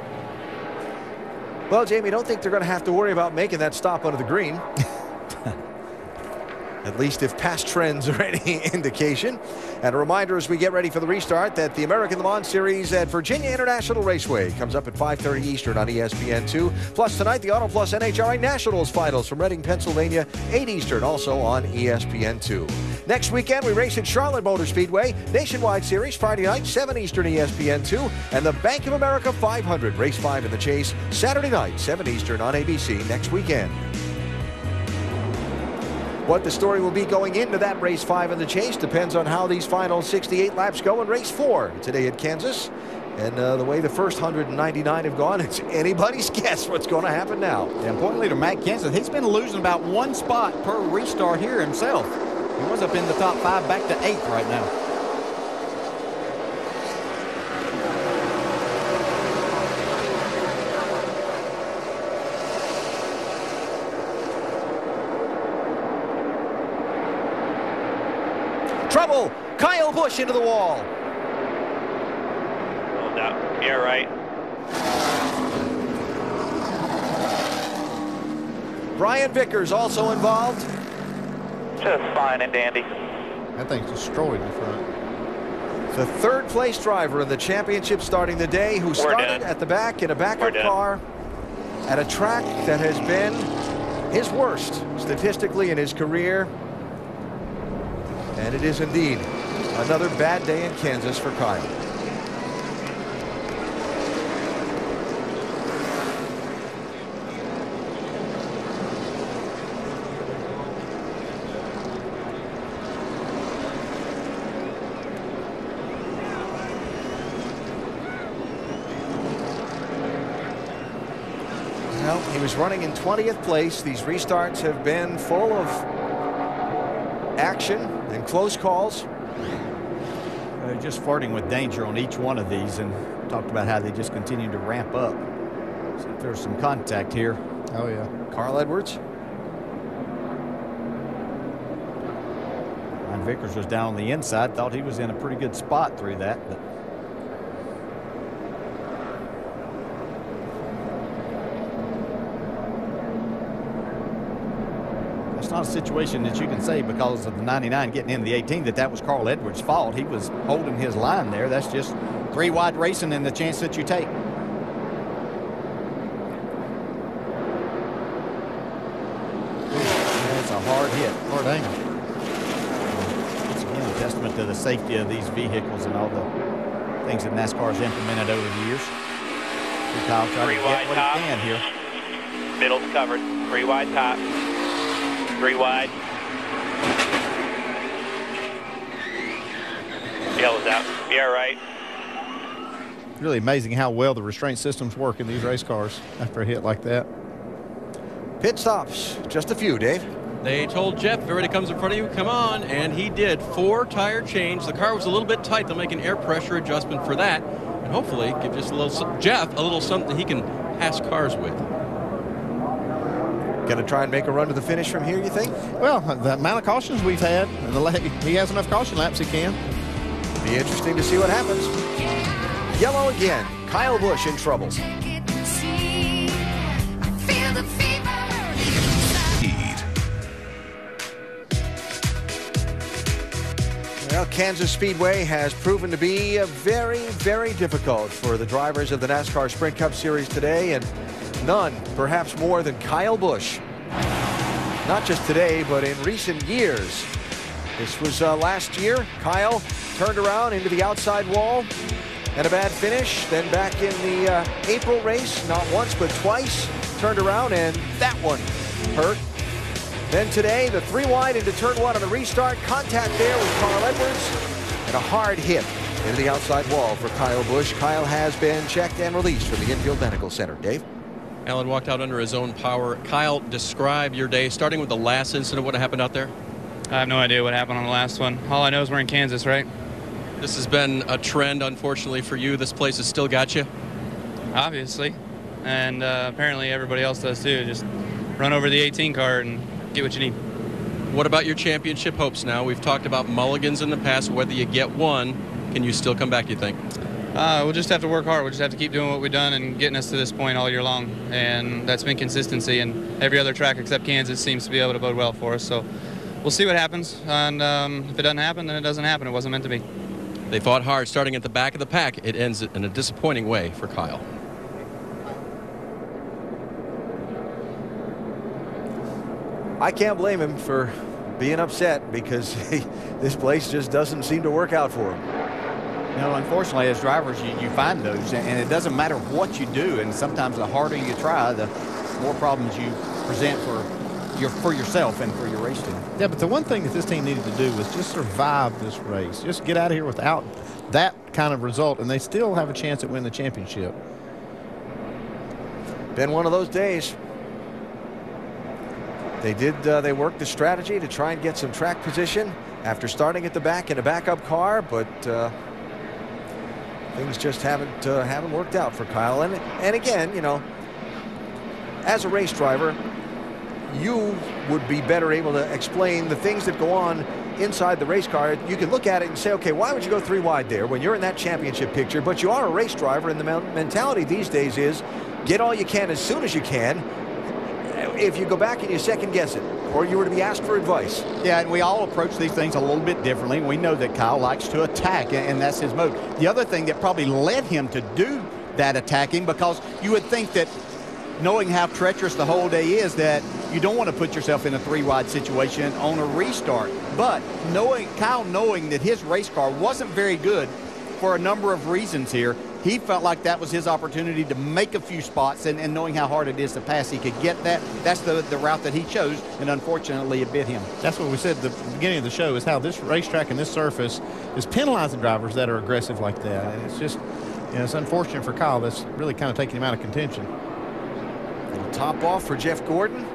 Well, Jamie, don't think they're going to have to worry about making that stop under the green. At least if past trends are any indication. And a reminder as we get ready for the restart that the American Le Mans Series at Virginia International Raceway comes up at 5.30 Eastern on E ESPN2. Plus tonight, the Auto Plus NHRA Nationals Finals from Reading, Pennsylvania, 8 Eastern, also on E ESPN2. Next weekend, we race at Charlotte Motor Speedway. Nationwide Series, Friday night, 7 Eastern E ESPN2. And the Bank of America 500, race 5 in the chase, Saturday night, 7 Eastern on ABC next weekend. What the story will be going into that race five in the chase depends on how these final 68 laps go in race four today at Kansas. And uh, the way the first 199 have gone, it's anybody's guess what's going to happen now. And point leader Matt Kenseth, he's been losing about one spot per restart here himself. He was up in the top five, back to eighth right now. push into the wall. Hold up. Yeah, right. Brian Vickers also involved. Just fine and dandy. That thing's destroyed in front. The third place driver in the championship starting the day who We're started done. at the back in a backup car at a track that has been his worst statistically in his career. And it is indeed another bad day in Kansas for Kyle. Well, he was running in 20th place. These restarts have been full of action and close calls. Just flirting with danger on each one of these and talked about how they just continue to ramp up. So there's some contact here. Oh, yeah. Carl Edwards. Brian Vickers was down on the inside. Thought he was in a pretty good spot through that. But not a situation that you can say because of the 99 getting in the 18 that that was Carl Edwards' fault. He was holding his line there. That's just three wide racing and the chance that you take. That's a hard hit. Hard angle. It's again a testament to the safety of these vehicles and all the things that NASCAR has implemented over the years. Kyle trying Three to wide get what top. he can here. Middle's covered. Three wide top. Three wide. Yellow's out. Yeah, right. Really amazing how well the restraint systems work in these race cars after a hit like that. Pit stops, just a few, Dave. They told Jeff, if everybody comes in front of you, come on, and he did. Four tire change. The car was a little bit tight. They'll make an air pressure adjustment for that, and hopefully give just a little Jeff a little something he can pass cars with. Going to try and make a run to the finish from here, you think? Well, the amount of cautions we've had, and the he has enough caution laps he can. Be interesting to see what happens. Yellow again. Kyle Busch in trouble. Well, Kansas Speedway has proven to be uh, very, very difficult for the drivers of the NASCAR Sprint Cup Series today, and none perhaps more than Kyle Busch. Not just today, but in recent years. This was uh, last year. Kyle turned around into the outside wall and a bad finish. Then back in the uh, April race, not once but twice, turned around and that one hurt. Then today, the three wide into turn one on the restart. Contact there with Carl Edwards and a hard hit into the outside wall for Kyle Busch. Kyle has been checked and released from the Infield Medical Center. Dave? Allen walked out under his own power. Kyle, describe your day, starting with the last incident. What happened out there? I have no idea what happened on the last one. All I know is we're in Kansas, right? This has been a trend, unfortunately, for you. This place has still got you. Obviously. And uh, apparently everybody else does too. Just run over the 18 car and get what you need. What about your championship hopes now? We've talked about mulligans in the past. Whether you get one, can you still come back, you think? Uh, we'll just have to work hard. We'll just have to keep doing what we've done and getting us to this point all year long. And that's been consistency. And every other track except Kansas seems to be able to bode well for us. So we'll see what happens. And um, if it doesn't happen, then it doesn't happen. It wasn't meant to be. They fought hard, starting at the back of the pack. It ends in a disappointing way for Kyle. I can't blame him for being upset because he, this place just doesn't seem to work out for him. You know, unfortunately, as drivers, you, you find those, and it doesn't matter what you do. And sometimes the harder you try, the more problems you present for your for yourself and for your race team. Yeah, but the one thing that this team needed to do was just survive this race. Just get out of here without that kind of result, and they still have a chance at winning the championship. Been one of those days. They did. Uh, they worked the strategy to try and get some track position after starting at the back in a backup car, but uh, things just haven't uh, haven't worked out for Kyle. And and again, you know, as a race driver, you would be better able to explain the things that go on inside the race car. You can look at it and say, okay, why would you go three wide there when you're in that championship picture? But you are a race driver, and the mentality these days is get all you can as soon as you can if you go back and you second guess it, or you were to be asked for advice. Yeah, and we all approach these things a little bit differently. We know that Kyle likes to attack, and that's his mode. The other thing that probably led him to do that attacking, because you would think that knowing how treacherous the whole day is, that you don't want to put yourself in a three-wide situation on a restart. But knowing Kyle knowing that his race car wasn't very good for a number of reasons here, he felt like that was his opportunity to make a few spots and, and, knowing how hard it is to pass, he could get that. That's the, the route that he chose, and unfortunately it bit him. That's what we said at the beginning of the show is how this racetrack and this surface is penalizing drivers that are aggressive like that. And it's just, you know, it's unfortunate for Kyle. That's really kind of taking him out of contention. Little top off for Jeff Gordon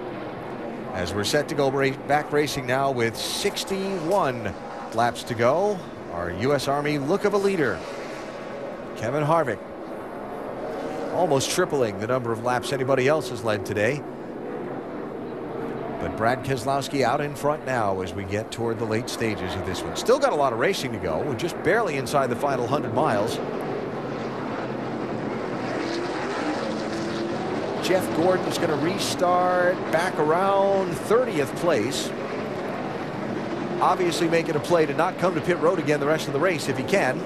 as we're set to go back racing now with 61 laps to go. Our U.S. Army look of a leader. Kevin Harvick almost tripling the number of laps anybody else has led today. But Brad Keselowski out in front now as we get toward the late stages of this one. Still got a lot of racing to go. We're just barely inside the final 100 miles. Jeff Gordon's going to restart back around 30th place. Obviously making a play to not come to pit road again the rest of the race if he can.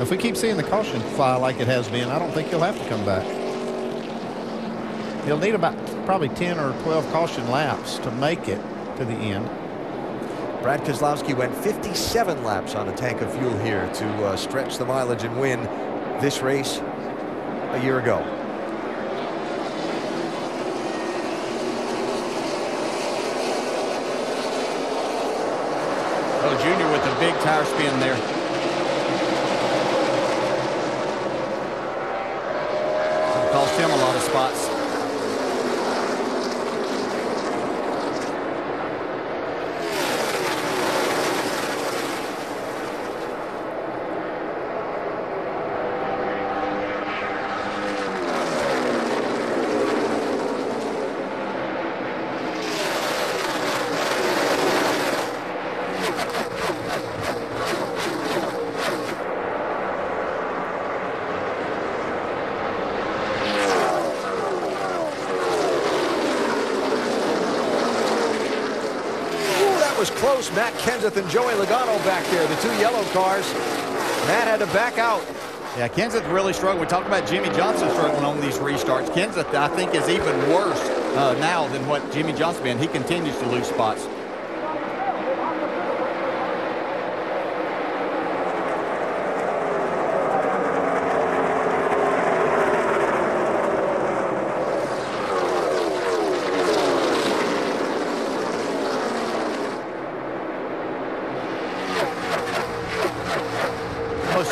If we keep seeing the caution fly like it has been, I don't think he'll have to come back. He'll need about probably 10 or 12 caution laps to make it to the end. Brad Keselowski went 57 laps on a tank of fuel here to uh, stretch the mileage and win this race a year ago. Oh, Junior with a big tire spin there. him a lot of spots. Matt Kenseth and Joey Logano back there, the two yellow cars. Matt had to back out. Yeah, Kenseth really struggled. We talked about Jimmie Johnson struggling on these restarts. Kenseth, I think, is even worse uh, now than what Jimmie Johnson been. He continues to lose spots.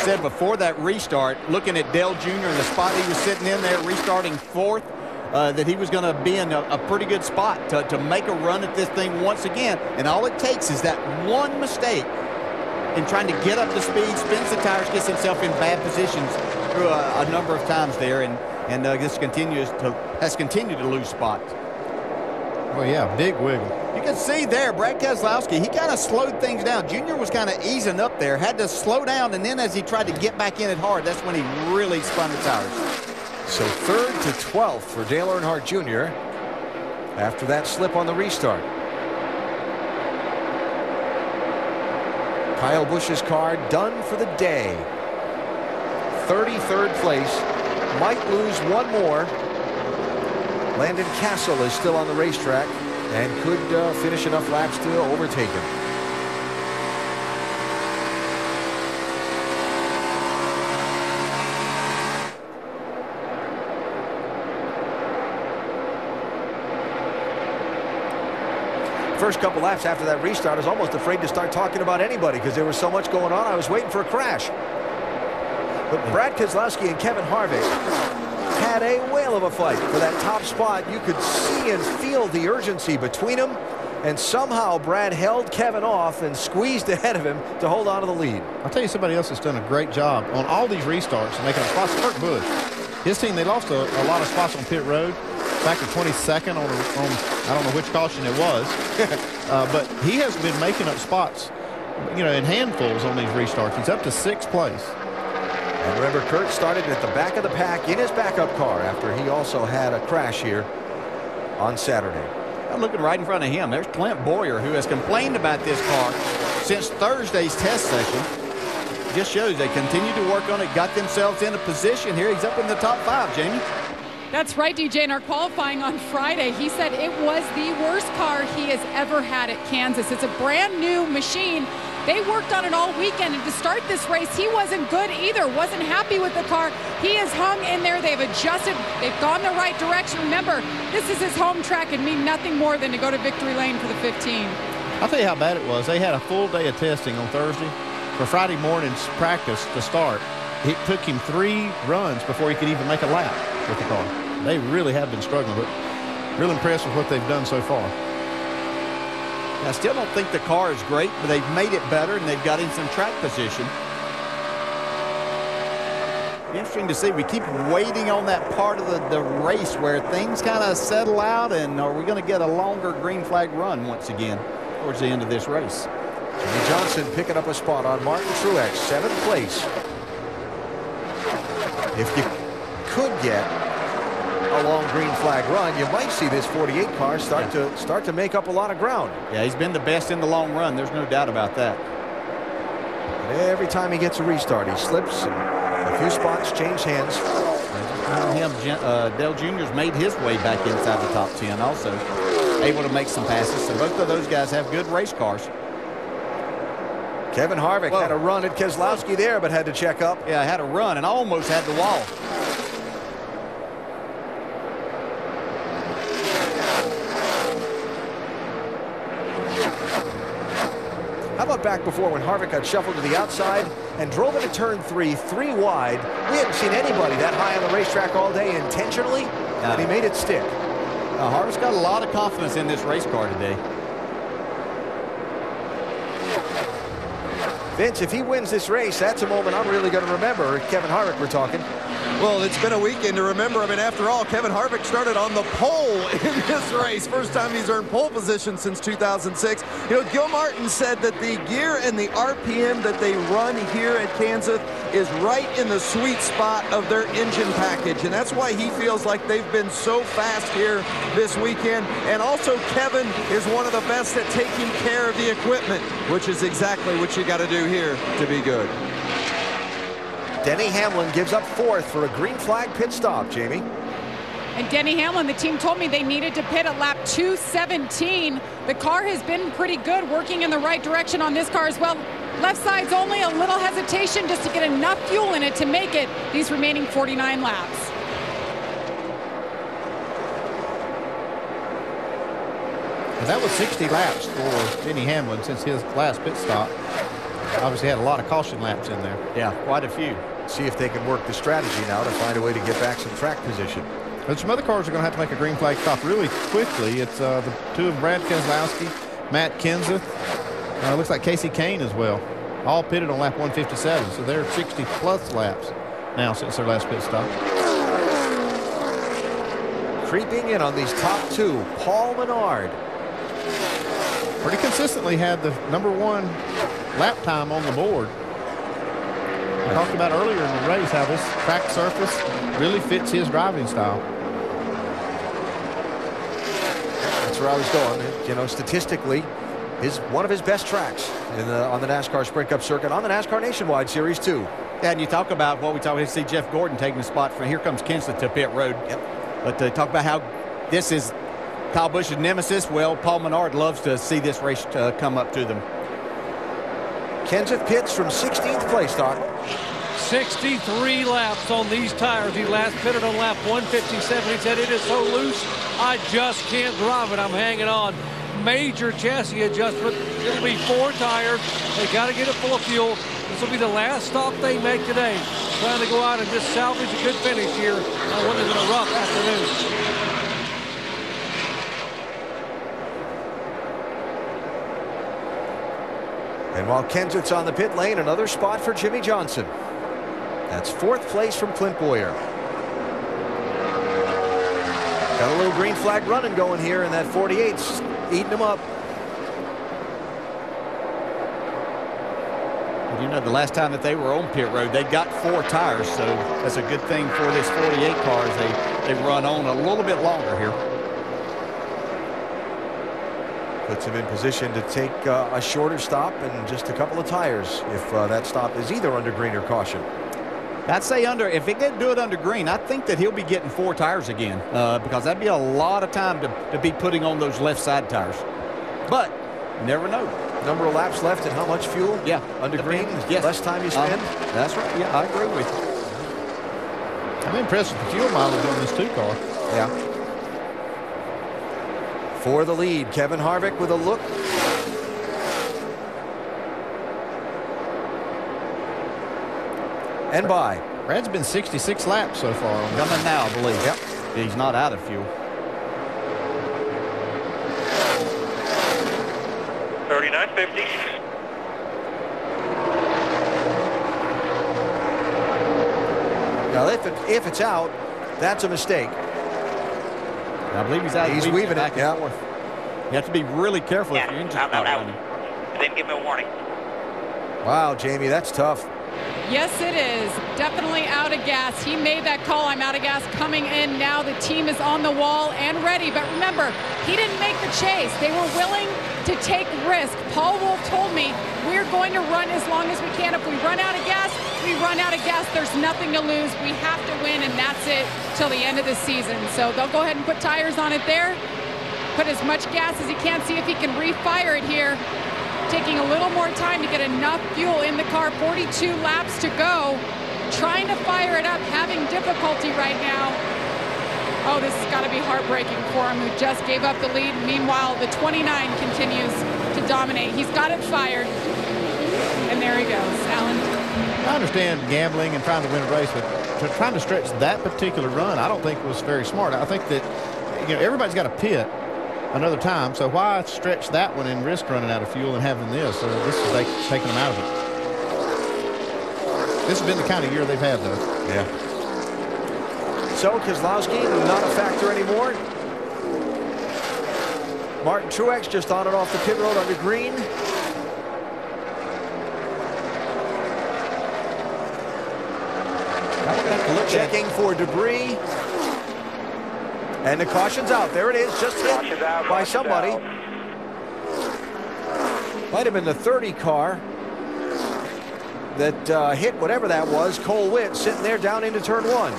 said before that restart, looking at Dale Jr. and the spot he was sitting in there, restarting fourth, uh, that he was going to be in a, a, pretty good spot to, to make a run at this thing once again. And all it takes is that one mistake in trying to get up to speed, spins the tires, gets himself in bad positions through a, a number of times there, and and uh, this continues to has continued to lose spots. Well, yeah, big wiggle. You can see there, Brad Keselowski, he kind of slowed things down. Junior was kind of easing up there, had to slow down, and then as he tried to get back in it hard, that's when he really spun the tires. So third to 12th for Dale Earnhardt Jr. after that slip on the restart. Kyle Busch's car done for the day. 33rd place. Might lose one more Landon Cassill is still on the racetrack and could uh, finish enough laps to overtake him. First couple laps after that restart, I was almost afraid to start talking about anybody because there was so much going on. I was waiting for a crash. But Brad Keselowski and Kevin Harvick had a whale of a fight for that top spot. You could see and feel the urgency between them. And somehow Brad held Kevin off and squeezed ahead of him to hold on to the lead. I'll tell you somebody else has done a great job on all these restarts making spots. Kurt Busch. His team, they lost a, a, lot of spots on pit road. Back to 22nd on, a, on I don't know which caution it was. uh, but he has been making up spots, you know, in handfuls on these restarts. He's up to sixth place. And remember, Kurt started at the back of the pack in his backup car after he also had a crash here on Saturday. I'm looking right in front of him, there's Clint Bowyer, who has complained about this car since Thursday's test session. Just shows they continue to work on it, got themselves in a position here. He's up in the top five, Jamie. That's right, DJ. In our qualifying on Friday, he said it was the worst car he has ever had at Kansas. It's a brand new machine. They worked on it all weekend, and to start this race, he wasn't good either. Wasn't happy with the car. He has hung in there. They've adjusted. They've gone the right direction. Remember, this is his home track and mean nothing more than to go to victory lane for the 15. I'll tell you how bad it was. They had a full day of testing on Thursday. For Friday morning's practice to start, it took him three runs before he could even make a lap with the car. They really have been struggling, but real impressed with what they've done so far. I still don't think the car is great, but they've made it better and they've got in some track position. Interesting to see. We keep waiting on that part of the, the race where things kind of settle out and are we going to get a longer green flag run once again towards the end of this race. Jimmie Johnson picking up a spot on Martin Truex, seventh place. If you could get a long green flag run, you might see this 48 car start yeah. to start to make up a lot of ground. Yeah, he's been the best in the long run. There's no doubt about that. But every time he gets a restart, he slips and a few spots change hands. Him, uh, Dale Jr.'s made his way back inside the top 10 also. Able to make some passes. So both of those guys have good race cars. Kevin Harvick Whoa. had a run at Keselowski there, but had to check up. Yeah, had a run and almost had the wall. Back before when Harvick got shuffled to the outside and drove into turn three, three wide? We hadn't seen anybody that high on the racetrack all day intentionally, no. and he made it stick. Uh, Harvick's got a lot of confidence in this race car today. Vince, if he wins this race, that's a moment I'm really going to remember. Kevin Harvick, we're talking. Well, it's been a weekend to remember. I mean, after all, Kevin Harvick started on the pole in this race. First time he's earned pole position since 2006. You know, Gil Martin said that the gear and the RPM that they run here at Kansas is right in the sweet spot of their engine package. And that's why he feels like they've been so fast here this weekend. And also, Kevin is one of the best at taking care of the equipment, which is exactly what you got to do here to be good. Denny Hamlin gives up fourth for a green flag pit stop, Jamie. And Denny Hamlin, the team told me they needed to pit at lap 217. The car has been pretty good, working in the right direction on this car as well. Left side's only a little hesitation just to get enough fuel in it to make it these remaining 49 laps. And that was 60 laps for Denny Hamlin since his last pit stop. Obviously had a lot of caution laps in there. Yeah, quite a few see if they can work the strategy now to find a way to get back some track position. But some other cars are going to have to make a green flag stop really quickly. It's uh, the two of Brad Keselowski, Matt Kenseth. Uh, looks like Kasey Kahne as well. All pitted on lap 157, so they're 60 plus laps now since their last pit stop. Creeping in on these top two, Paul Menard. Pretty consistently had the number one lap time on the board we talked about earlier in the race how this track surface really fits his driving style. That's where I was going. You know, statistically, is one of his best tracks in the, on the NASCAR Sprint Cup circuit, on the NASCAR Nationwide Series, too. Yeah, and you talk about what we talked about, see Jeff Gordon taking the spot from here comes Kenseth to pit road. Yep. But to talk about how this is Kyle Busch's nemesis, well, Paul Menard loves to see this race uh, come up to them. Kenseth pits from 16th place, Doc. 63 laps on these tires. He last pitted on lap 157. He said, it is so loose, I just can't drive it. I'm hanging on. Major chassis adjustment. It'll be four tires. They got to get it full of fuel. This will be the last stop they make today. Trying to go out and just salvage a good finish here on what is a rough afternoon. And while Kenseth's on the pit lane, another spot for Jimmie Johnson. That's fourth place from Clint Bowyer. Got a little green flag running going here, and that 48's eating them up. You know, the last time that they were on pit road, they got four tires, so that's a good thing for this 48 car as they, they run on a little bit longer here. Puts him in position to take uh, a shorter stop and just a couple of tires if uh, that stop is either under green or caution. I'd say under, if he can do it under green, I think that he'll be getting four tires again uh, because that'd be a lot of time to, to be putting on those left side tires. But never know. Number of laps left and how much fuel? Yeah. Under green, Yes. less time you spend? Uh, that's right. Yeah, I agree with you. I'm impressed with the fuel mileage on this two car. Yeah. For the lead, Kevin Harvick with a look. And by. Brad's been 66 laps so far. On Coming now, I believe. Yep. He's not out of fuel. Thirty-nine fifty. Now, if, it, if it's out, that's a mistake. I believe he's out. He's weaving back it, and yeah. forth. You have to be really careful if your engine's out, not out, out. running. Then give me a warning. Wow, Jamie, that's tough. Yes, it is. Definitely out of gas. He made that call. I'm out of gas coming in. Now the team is on the wall and ready. But remember, he didn't make the chase. They were willing to take risk. Paul Wolfe told me we're going to run as long as we can. If we run out of gas, we run out of gas. There's nothing to lose. We have to win, and that's it till the end of the season. So they'll go ahead and put tires on it there. Put as much gas as he can. See if he can refire it here taking a little more time to get enough fuel in the car. 42 laps to go. Trying to fire it up, having difficulty right now. Oh, this has got to be heartbreaking for him, who just gave up the lead. Meanwhile, the 29 continues to dominate. He's got it fired. And there he goes. Allen. I understand gambling and trying to win a race, but trying to stretch that particular run, I don't think was very smart. I think that you know everybody's got a pit another time, so why stretch that one and risk running out of fuel and having this? So this is like taking them out of it. This has been the kind of year they've had, though. Yeah. So Keselowski not a factor anymore. Martin Truex just on and off the pit road under green. Checking for debris. And the caution's out. There it is, just hit out, by somebody. out. Might have been the 30 car that uh, hit whatever that was. Cole Whitt sitting there down into turn one.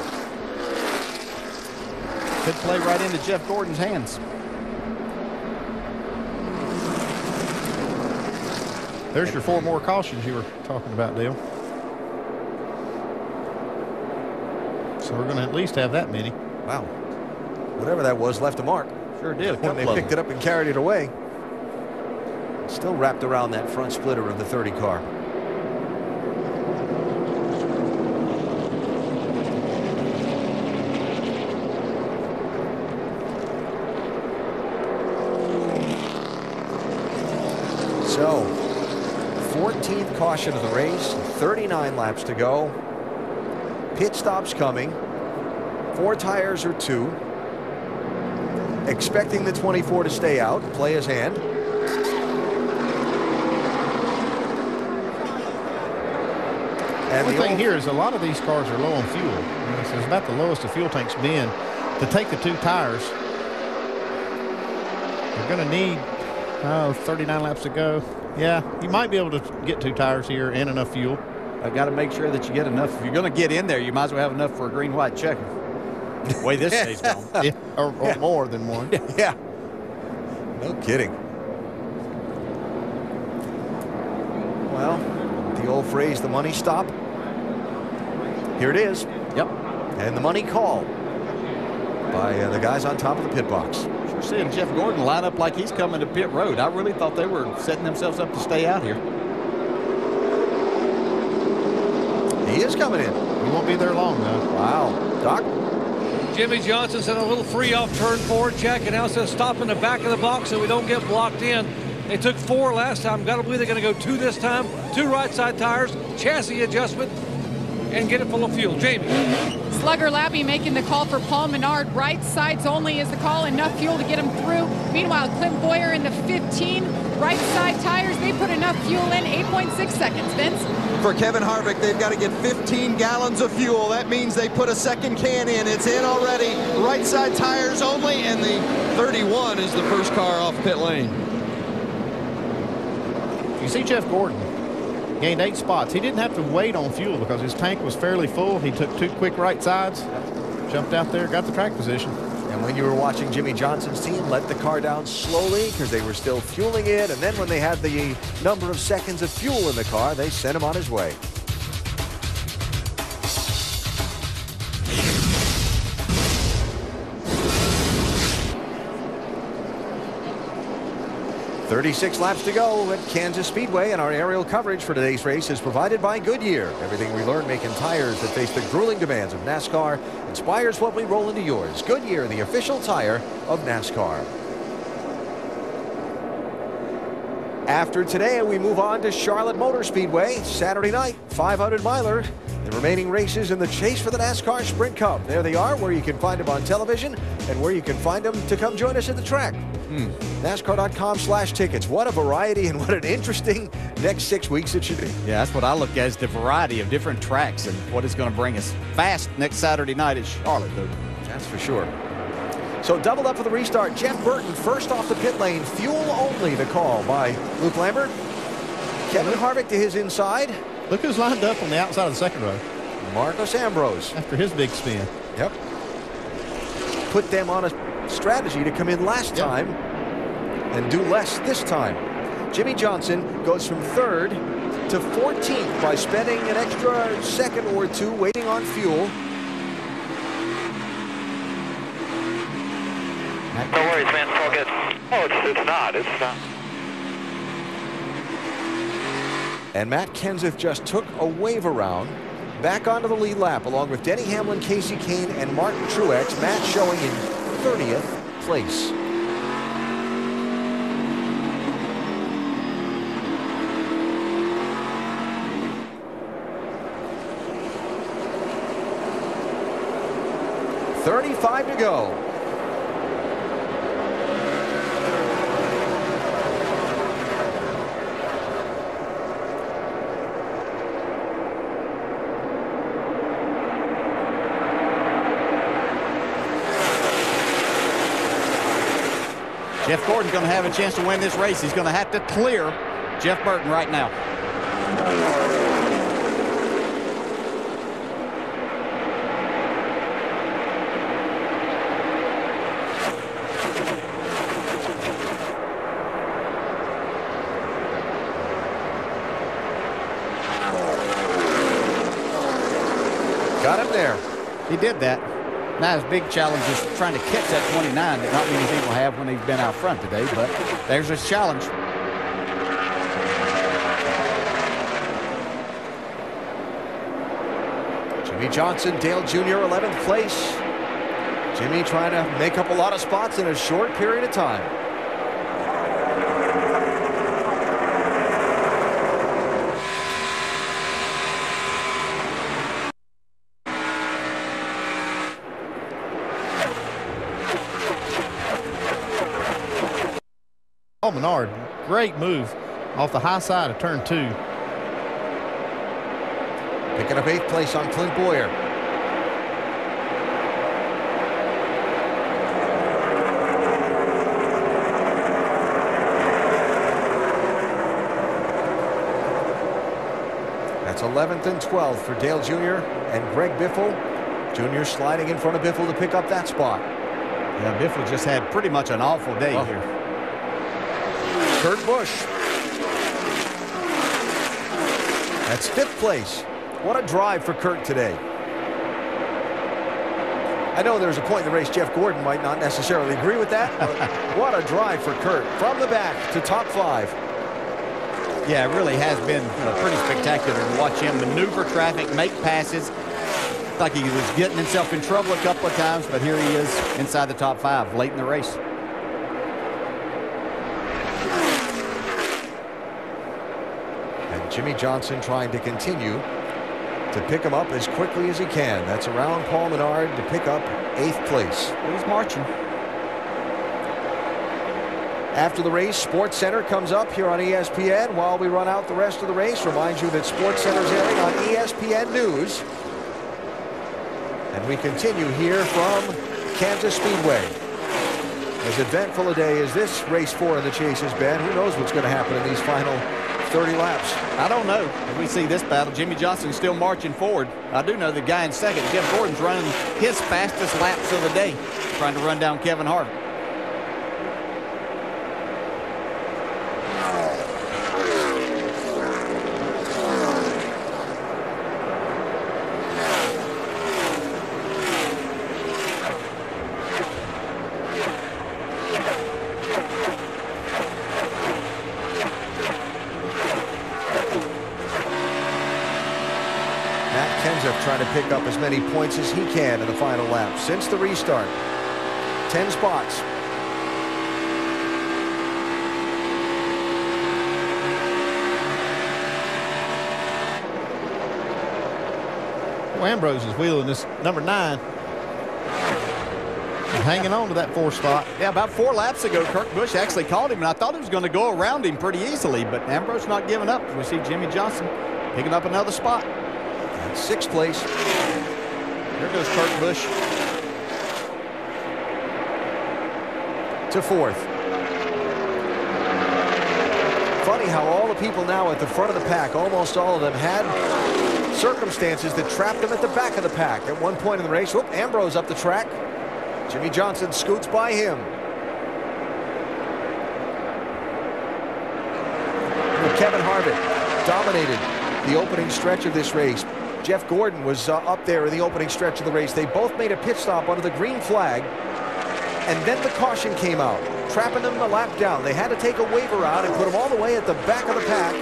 Could play right into Jeff Gordon's hands. There's your four more cautions you were talking about, Dale. So we're going to at least have that many. Wow. Whatever that was left a mark. Sure did. When they picked it up and carried it away. Still wrapped around that front splitter of the 30 car. So, 14th caution of the race, 39 laps to go. Pit stops coming. Four tires or two. Expecting the 24 to stay out, play his hand. And the thing here is a lot of these cars are low on fuel. So it's about the lowest the fuel tank's been. To take the two tires, you're going to need oh, 39 laps to go. Yeah, you might be able to get two tires here and enough fuel. I got to make sure that you get enough. If you're going to get in there, you might as well have enough for a green-white checker. The way this stays going. Yeah, or, or more than one. yeah. No kidding. Well, the old phrase, the money stop. Here it is. Yep. And the money call by uh, the guys on top of the pit box. Sure seeing Jeff Gordon line up like he's coming to pit road. I really thought they were setting themselves up to stay out here. He is coming in. He won't be there long, though. Wow. Doc? Jimmie Johnson sent a little free off turn four check and now says stop in the back of the box so we don't get blocked in. They took four last time. Got to believe they're going to go two this time. Two right side tires, chassis adjustment, and get it full of fuel. Jamie. Slugger Labbe making the call for Paul Menard. Right sides only is the call. Enough fuel to get him through. Meanwhile, Clint Bowyer in the 15. Right side tires, they put enough fuel in. 8.6 seconds. Vince? For Kevin Harvick, they've got to get 15 gallons of fuel. That means they put a second can in. It's in already. Right side tires only, and the 31 is the first car off pit lane. You see Jeff Gordon gained eight spots. He didn't have to wait on fuel because his tank was fairly full. He took two quick right sides, jumped out there, got the track position. And when you were watching Jimmie Johnson's team let the car down slowly because they were still fueling it, and then when they had the number of seconds of fuel in the car, they sent him on his way. 36 laps to go at Kansas Speedway, and our aerial coverage for today's race is provided by Goodyear. Everything we learn making tires that face the grueling demands of NASCAR inspires what we roll into yours. Goodyear, the official tire of NASCAR. After today, we move on to Charlotte Motor Speedway. Saturday night, 500 miler. The remaining races in the chase for the NASCAR Sprint Cup. There they are, where you can find them on television and where you can find them to come join us at the track. Hmm. NASCAR.com slash tickets. What a variety and what an interesting next six weeks it should be. Yeah, that's what I look at is the variety of different tracks and what it's going to bring us fast next Saturday night at Charlotte, though. That's for sure. So doubled up for the restart. Jeff Burton first off the pit lane. Fuel only the call by Luke Lambert. Kevin Harvick to his inside. Look who's lined up on the outside of the second row. Marcos Ambrose. After his big spin. Yep. Put them on a strategy to come in last yep. time and do less this time. Jimmie Johnson goes from third to 14th by spending an extra second or two waiting on fuel. No worries, man. It's all good. Oh, it's, it's not. It's not. And Matt Kenseth just took a wave around back onto the lead lap along with Denny Hamlin, Kasey Kahne, and Martin Truex. Matt showing in 30th place. Thirty-five to go. Jeff Gordon's going to have a chance to win this race. He's going to have to clear Jeff Burton right now. Got him there. He did that. Now his big challenge is trying to catch that 29 that not many people have when they've been out front today, but there's his challenge. Jimmie Johnson, Dale Jr., 11th place. Jimmie trying to make up a lot of spots in a short period of time. Menard, great move off the high side of turn two. Picking up eighth place on Clint Bowyer. That's 11th and 12th for Dale Jr. and Greg Biffle. Jr. sliding in front of Biffle to pick up that spot. Yeah, Biffle just had pretty much an awful day oh. here. Kurt Busch. That's fifth place. What a drive for Kurt today. I know there's a point in the race Jeff Gordon might not necessarily agree with that, what a drive for Kurt. From the back to top five. Yeah, it really has been pretty spectacular to watch him maneuver traffic, make passes. Like he was getting himself in trouble a couple of times, but here he is inside the top five late in the race. Jimmie Johnson trying to continue to pick him up as quickly as he can. That's around Paul Menard to pick up eighth place. He's marching. After the race, Sports Center comes up here on ESPN while we run out the rest of the race. Remind you that Sports Center is airing on ESPN News. And we continue here from Kansas Speedway. As eventful a day as this race four in the chase has been, who knows what's going to happen in these final 30 laps. I don't know. As we see this battle, Jimmie Johnson still marching forward. I do know the guy in second, Jeff Gordon's running his fastest laps of the day, trying to run down Kevin Harvick. Matt Kenseth trying to pick up as many points as he can in the final lap since the restart. 10 spots. Well, Ambrose is wheeling this number nine. Hanging on to that four spot. Yeah, about four laps ago, Kurt Busch actually called him, and I thought he was going to go around him pretty easily, but Ambrose not giving up. We see Jimmie Johnson picking up another spot. Sixth place. There goes Kurt Busch. to fourth. Funny how all the people now at the front of the pack, almost all of them, had circumstances that trapped them at the back of the pack. At one point in the race, whoop, Ambrose up the track. Jimmie Johnson scoots by him. Kevin Harvick dominated the opening stretch of this race. Jeff Gordon was uh, up there in the opening stretch of the race. They both made a pit stop under the green flag. And then the caution came out, trapping them a lap down. They had to take a waiver out and put them all the way at the back of the pack.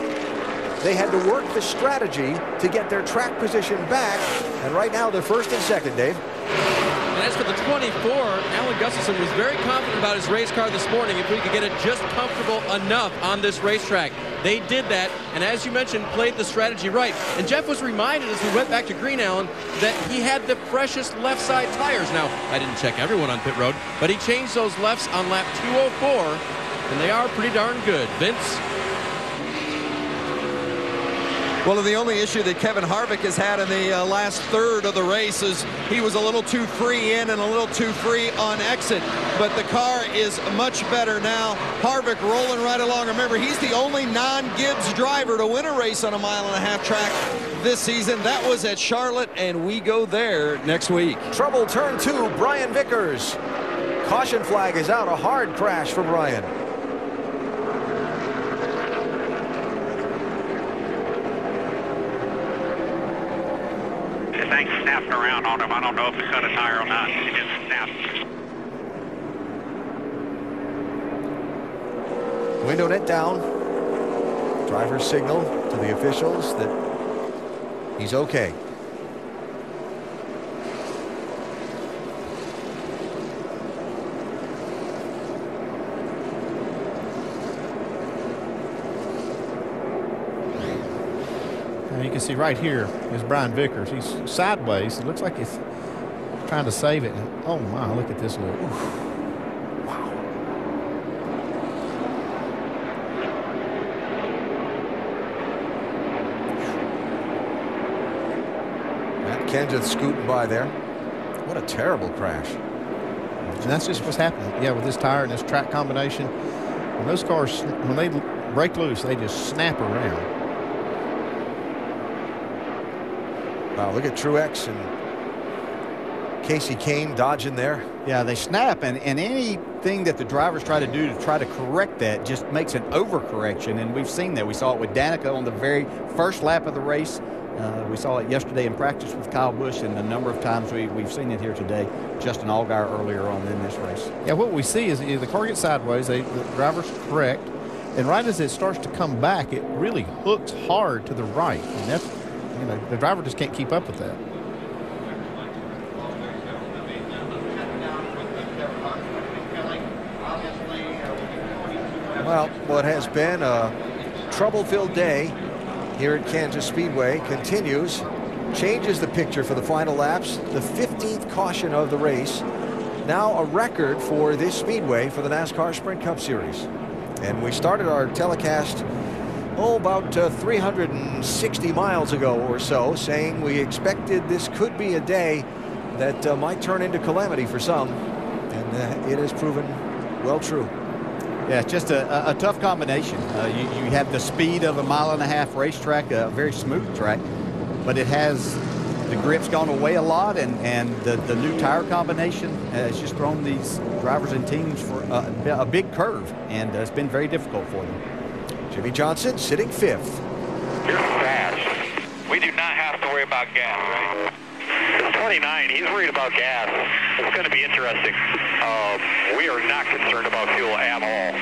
They had to work the strategy to get their track position back. And right now, they're first and second, Dave. And as for the 24, Alan Gustafson was very confident about his race car this morning if we could get it just comfortable enough on this racetrack. They did that, and as you mentioned, played the strategy right. And Jeff was reminded as we went back to Green Allen that he had the freshest left side tires. Now, I didn't check everyone on pit road, but he changed those lefts on lap 204, and they are pretty darn good. Vince? Well, the only issue that Kevin Harvick has had in the uh, last third of the race is he was a little too free in and a little too free on exit. But the car is much better now. Harvick rolling right along. Remember, he's the only non-Gibbs driver to win a race on a mile and a half track this season. That was at Charlotte, and we go there next week. Trouble turn two, Brian Vickers. Caution flag is out, a hard crash for Brian. Thing snapped around on him. I don't know if it cut a tire or not. It just snapped. Window net down. Driver signal to the officials that he's okay. Can see right here is Brian Vickers. He's sideways. It looks like he's trying to save it. Oh my, look at this look. Oof. Matt Kenseth scooting by there. What a terrible crash. And that's just what's happening. Yeah, with this tire and this track combination. When those cars, when they break loose, they just snap around. Wow, look at Truex and Kasey Kahne dodging there. Yeah, they snap, and, and anything that the drivers try to do to try to correct that just makes an overcorrection, and we've seen that. We saw it with Danica on the very first lap of the race. Uh, we saw it yesterday in practice with Kyle Busch, and a number of times we, we've seen it here today. Justin Allgaier earlier on in this race. Yeah, what we see is the car gets sideways, they, the driver's correct, and right as it starts to come back, it really hooks hard to the right. And that's, the driver just can't keep up with that. Well, what has been a trouble-filled day here at Kansas Speedway continues, changes the picture for the final laps. The 15th caution of the race. Now a record for this speedway for the NASCAR Sprint Cup Series. And we started our telecast, oh, about uh, 360 miles ago or so, saying we expected this could be a day that uh, might turn into calamity for some. And uh, it has proven well true. Yeah, it's just a, a, tough combination. Uh, you, you have the speed of a mile and a half racetrack, a very smooth track, but it has the grip's gone away a lot, and, and the, the new tire combination has just thrown these drivers and teams for a, a big curve, and uh, it's been very difficult for them. Jimmie Johnson sitting fifth. You're fast. We do not have to worry about gas, right? It's 29. He's worried about gas. It's going to be interesting. Um, we are not concerned about fuel at all.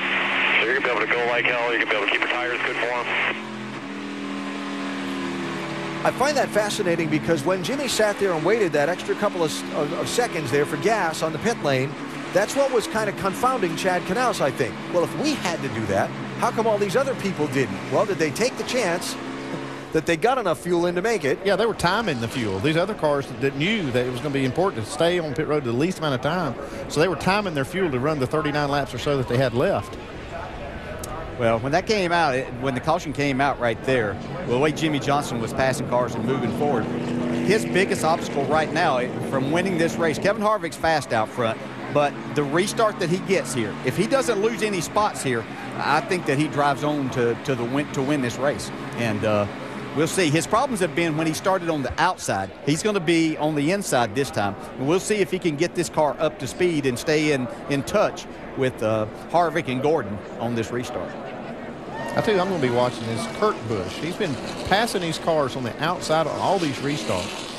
So you're going to be able to go like hell. You're going to be able to keep your tires good form. I find that fascinating because when Jimmie sat there and waited that extra couple of, of, of, seconds there for gas on the pit lane, that's what was kind of confounding Chad Knaus, I think. Well, if we had to do that, how come all these other people didn't? Well, did they take the chance that they got enough fuel in to make it? Yeah, they were timing the fuel. These other cars that knew that it was going to be important to stay on pit road the least amount of time, so they were timing their fuel to run the 39 laps or so that they had left. Well, when that came out, it, when the caution came out right there, the way Jimmie Johnson was passing cars and moving forward, his biggest obstacle right now from winning this race, Kevin Harvick's fast out front, but the restart that he gets here, if he doesn't lose any spots here, I think that he drives on to, to the win to win this race. And uh, we'll see. His problems have been when he started on the outside. He's going to be on the inside this time. And we'll see if he can get this car up to speed and stay in, in touch with uh, Harvick and Gordon on this restart. I tell you, I'm going to be watching is Kurt Busch. He's been passing these cars on the outside on all these restarts.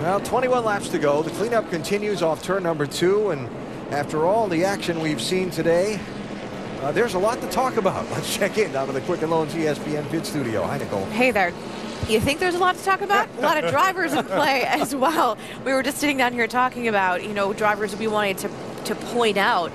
Well, 21 laps to go. The cleanup continues off turn number two, and after all the action we've seen today, uh, there's a lot to talk about. Let's check in down to the Quicken Loans ESPN pit studio. Hi, Nicole. Hey there. You think there's a lot to talk about? A lot of drivers in play as well. We were just sitting down here talking about, you know, drivers we wanted to, to point out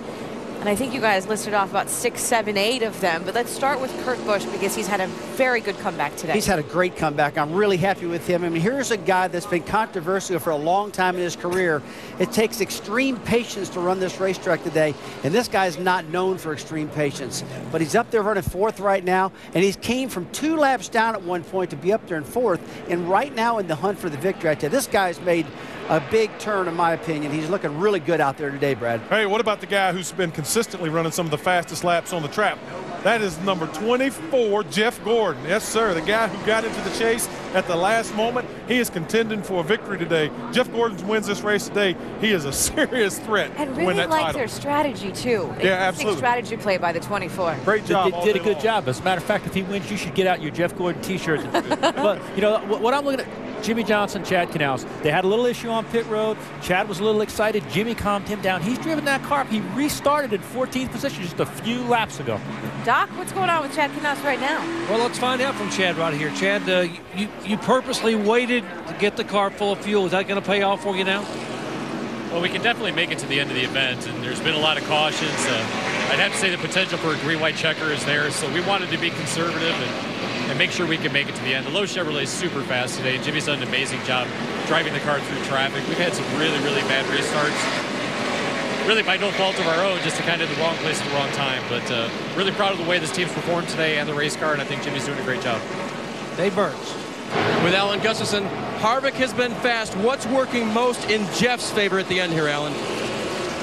and I think you guys listed off about six, seven, eight of them. But let's start with Kurt Busch because he's had a very good comeback today. He's had a great comeback. I'm really happy with him. I mean, here's a guy that's been controversial for a long time in his career. It takes extreme patience to run this racetrack today. And this guy's not known for extreme patience. But he's up there running fourth right now. And he came from two laps down at one point to be up there in fourth. And right now in the hunt for the victory, I tell you, this guy's made a big turn, in my opinion. He's looking really good out there today, Brad. Hey, what about the guy who's been consistently running some of the fastest laps on the track? That is number 24, Jeff Gordon. Yes, sir. The guy who got into the chase at the last moment. He is contending for a victory today. Jeff Gordon wins this race today. He is a serious threat and really like title. their strategy too. Yeah, absolutely. Strategy play by the 24. Great job. Did, did a good long. job. As a matter of fact, if he wins, you should get out your Jeff Gordon T-shirt. but you know what I'm looking at. Jimmie Johnson, Chad Knaus. They had a little issue on pit road. Chad was a little excited. Jimmie calmed him down. He's driven that car. He restarted in 14th position just a few laps ago. Doc, what's going on with Chad Knaus right now? Well, let's find out from Chad right here. Chad, uh, you, you purposely waited to get the car full of fuel. Is that going to pay off for you now? Well, we can definitely make it to the end of the event, and there's been a lot of cautions. Uh, I'd have to say the potential for a green-white checker is there, so we wanted to be conservative and, and make sure we could make it to the end. The Lowe's Chevrolet is super fast today. Jimmie's done an amazing job driving the car through traffic. We've had some really, really bad restarts really by no fault of our own, just to kind of the wrong place at the wrong time. But uh, really proud of the way this team's performed today and the race car, and I think Jimmie's doing a great job. Dave Burns. With Alan Gustafson, Harvick has been fast. What's working most in Jeff's favor at the end here, Alan?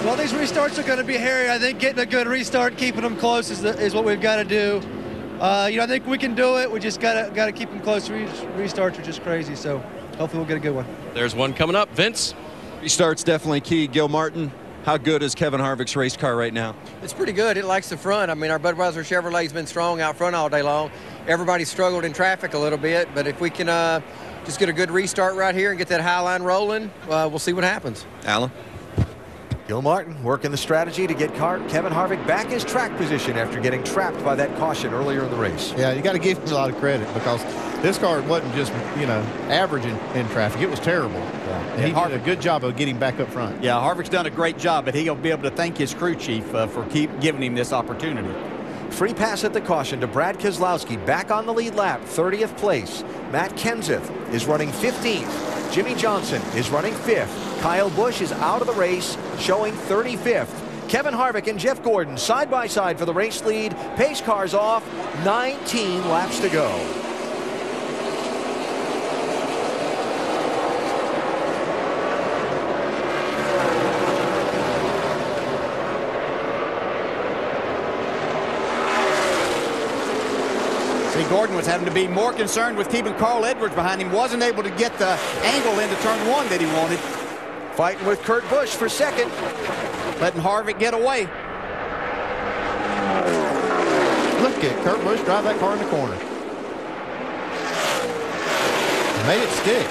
Well, these restarts are going to be hairy. I think getting a good restart, keeping them close is, the, is what we've got to do. Uh, you know, I think we can do it. We just got to got to keep them close. Restarts are just crazy, so hopefully we'll get a good one. There's one coming up. Vince? Restarts definitely key. Gil Martin, how good is Kevin Harvick's race car right now? It's pretty good. It likes the front. I mean, our Budweiser Chevrolet's been strong out front all day long. Everybody struggled in traffic a little bit, but if we can uh, just get a good restart right here and get that high line rolling, uh, we'll see what happens. Alan? Gil Martin working the strategy to get Car Kevin Harvick back his track position after getting trapped by that caution earlier in the race. Yeah, you got to give him a lot of credit because this car wasn't just, you know, averaging in traffic. It was terrible. Yeah. he Harvick, did a good job of getting back up front. Yeah, Harvick's done a great job, but he'll be able to thank his crew chief uh, for keep giving him this opportunity. Free pass at the caution to Brad Keselowski back on the lead lap, 30th place. Matt Kenseth is running 15th. Jimmie Johnson is running 5th. Kyle Busch is out of the race, showing 35th. Kevin Harvick and Jeff Gordon side by side for the race lead. Pace cars off, 19 laps to go. Gordon was having to be more concerned with keeping Carl Edwards behind him. Wasn't able to get the angle into turn one that he wanted. Fighting with Kurt Busch for second. Letting Harvick get away. Look at Kurt Busch drive that car in the corner. Made it stick.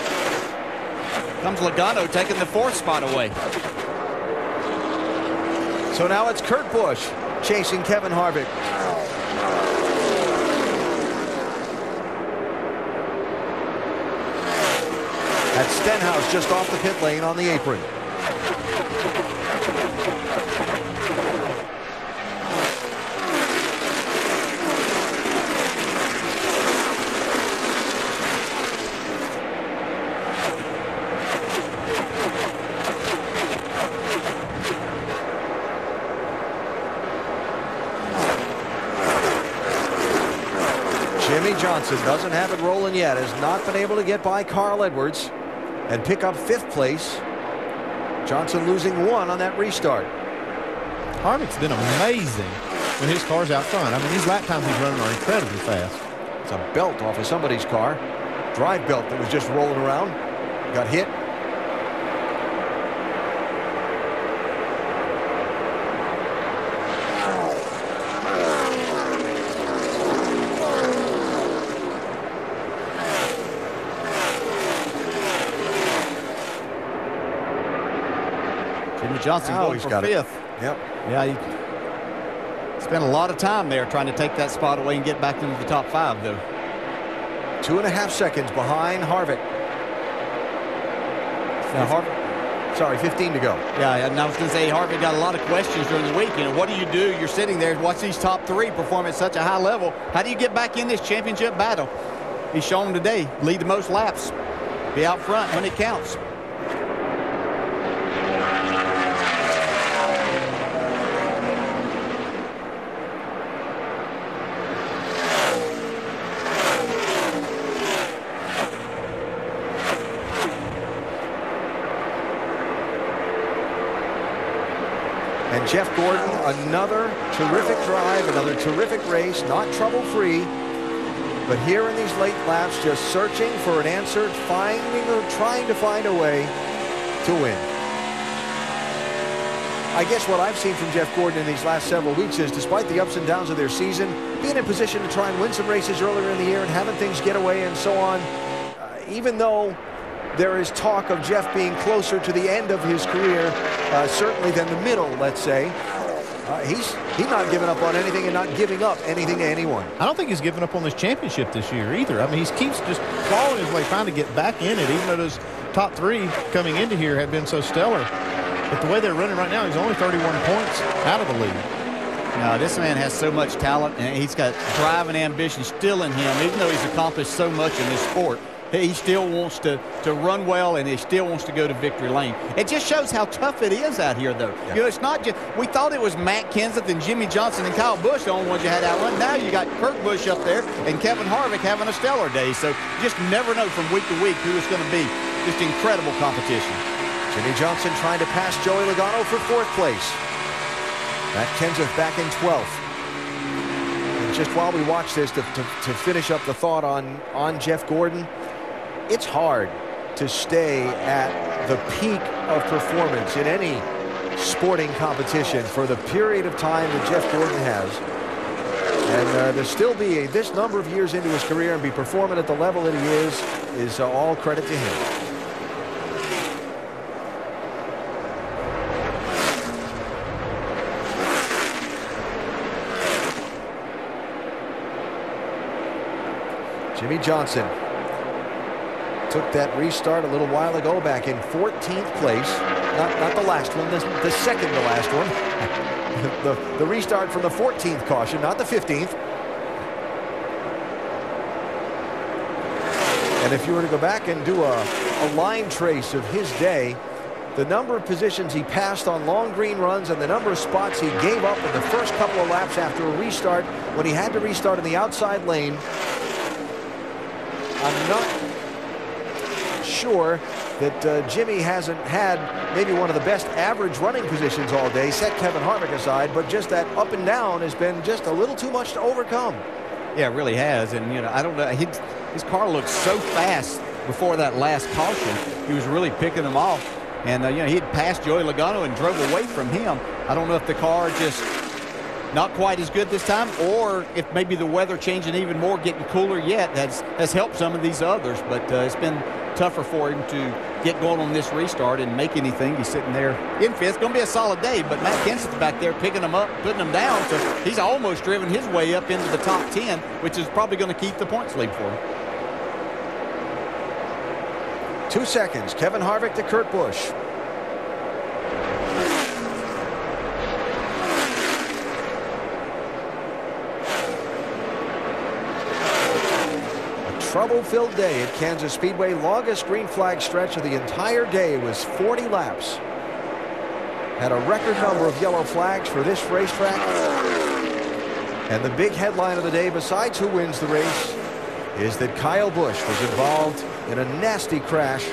Comes Logano taking the fourth spot away. So now it's Kurt Busch chasing Kevin Harvick. That's Stenhouse just off the pit lane on the apron. Jimmie Johnson doesn't have it rolling yet, has not been able to get by Carl Edwards and pick up fifth place. Johnson losing one on that restart. Harvick's been amazing when his car's out front. I mean, these lap times he's running are incredibly fast. It's a belt off of somebody's car. Drive belt that was just rolling around. Got hit. Johnson Now going for got it. fifth. Yep. Yeah, he spent a lot of time there trying to take that spot away and get back into the top five, though. Two and a half seconds behind Harvick. Now, Harvick, Sorry, 15 to go. yeah, and I was going to say Harvick got a lot of questions during the week. You know, what do you do? You're sitting there, watch these top three perform at such a high level. How do you get back in this championship battle? He's shown today, lead the most laps, be out front when it counts. Jeff Gordon, another terrific drive, another terrific race, not trouble-free. But here in these late laps, just searching for an answer, finding or trying to find a way to win. I guess what I've seen from Jeff Gordon in these last several weeks is, despite the ups and downs of their season, being in position to try and win some races earlier in the year and having things get away and so on, uh, even though there is talk of Jeff being closer to the end of his career, uh, certainly than the middle, let's say. Uh, he's he's not giving up on anything and not giving up anything to anyone. I don't think he's given up on this championship this year either. I mean, he keeps just clawing his way, trying to get back in it, even though those top three coming into here have been so stellar. But the way they're running right now, he's only 31 points out of the lead. No, this man has so much talent, and he's got drive and ambition still in him. Even though he's accomplished so much in this sport, he still wants to, to run well, and he still wants to go to victory lane. It just shows how tough it is out here, though. You know, it's not just we thought it was Matt Kenseth and Jimmie Johnson and Kyle Busch the only ones you had out run. Now you got Kurt Busch up there and Kevin Harvick having a stellar day. So just never know from week to week who it's going to be. Just incredible competition. Jimmie Johnson trying to pass Joey Logano for fourth place. Matt Kenseth back in 12th. And just while we watch this, to, to, to finish up the thought on, on Jeff Gordon, it's hard to stay at the peak of performance in any sporting competition for the period of time that Jeff Gordon has. And uh, to still be a, this number of years into his career and be performing at the level that he is, is uh, all credit to him. Jimmie Johnson took that restart a little while ago back in 14th place. Not, not the last one, the, the second to last one. the, the restart from the 14th caution, not the 15th. And if you were to go back and do a, a line trace of his day, the number of positions he passed on long green runs and the number of spots he gave up in the first couple of laps after a restart when he had to restart in the outside lane I'm not sure that uh, Jimmie hasn't had maybe one of the best average running positions all day, set Kevin Harvick aside, but just that up and down has been just a little too much to overcome. Yeah, it really has. And, you know, I don't know. He, his car looked so fast before that last caution. He was really picking them off. And, uh, you know, he had passed Joey Logano and drove away from him. I don't know if the car just not quite as good this time or if maybe the weather changing even more, getting cooler yet, has, has helped some of these others. But uh, it's been tougher for him to get going on this restart and make anything. He's sitting there in fifth. It's going to be a solid day, but Matt Kenseth's back there picking them up, putting them down. So he's almost driven his way up into the top 10, which is probably going to keep the points lead for him. Two seconds. Kevin Harvick to Kurt Busch. Trouble-filled day at Kansas Speedway. Longest green flag stretch of the entire day was 40 laps. Had a record number of yellow flags for this racetrack. And the big headline of the day, besides who wins the race, is that Kyle Busch was involved in a nasty crash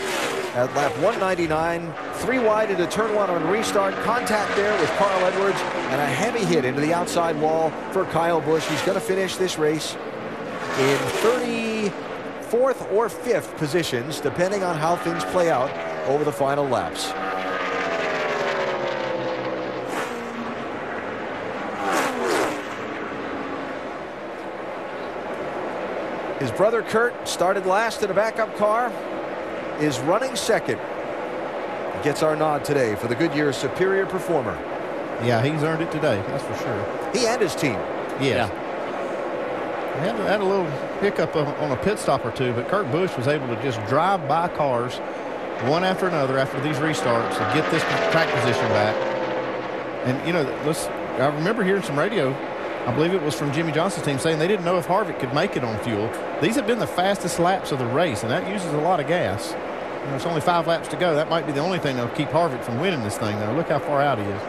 at lap 199, three wide into turn one on restart, contact there with Carl Edwards, and a heavy hit into the outside wall for Kyle Busch. He's going to finish this race in 34th or 5th positions, depending on how things play out over the final laps. His brother Kurt started last in a backup car, is running second. Gets our nod today for the Goodyear Superior Performer. Yeah, he's earned it today, that's for sure. He and his team. Yeah. He had, had a little hiccup on a pit stop or two, but Kurt Busch was able to just drive by cars one after another after these restarts to get this track position back. And, you know, let's, I remember hearing some radio, I believe it was from Jimmie Johnson's team, saying they didn't know if Harvick could make it on fuel. These have been the fastest laps of the race, and that uses a lot of gas. And there's only five laps to go. That might be the only thing that'll keep Harvick from winning this thing, though. Look how far out he is.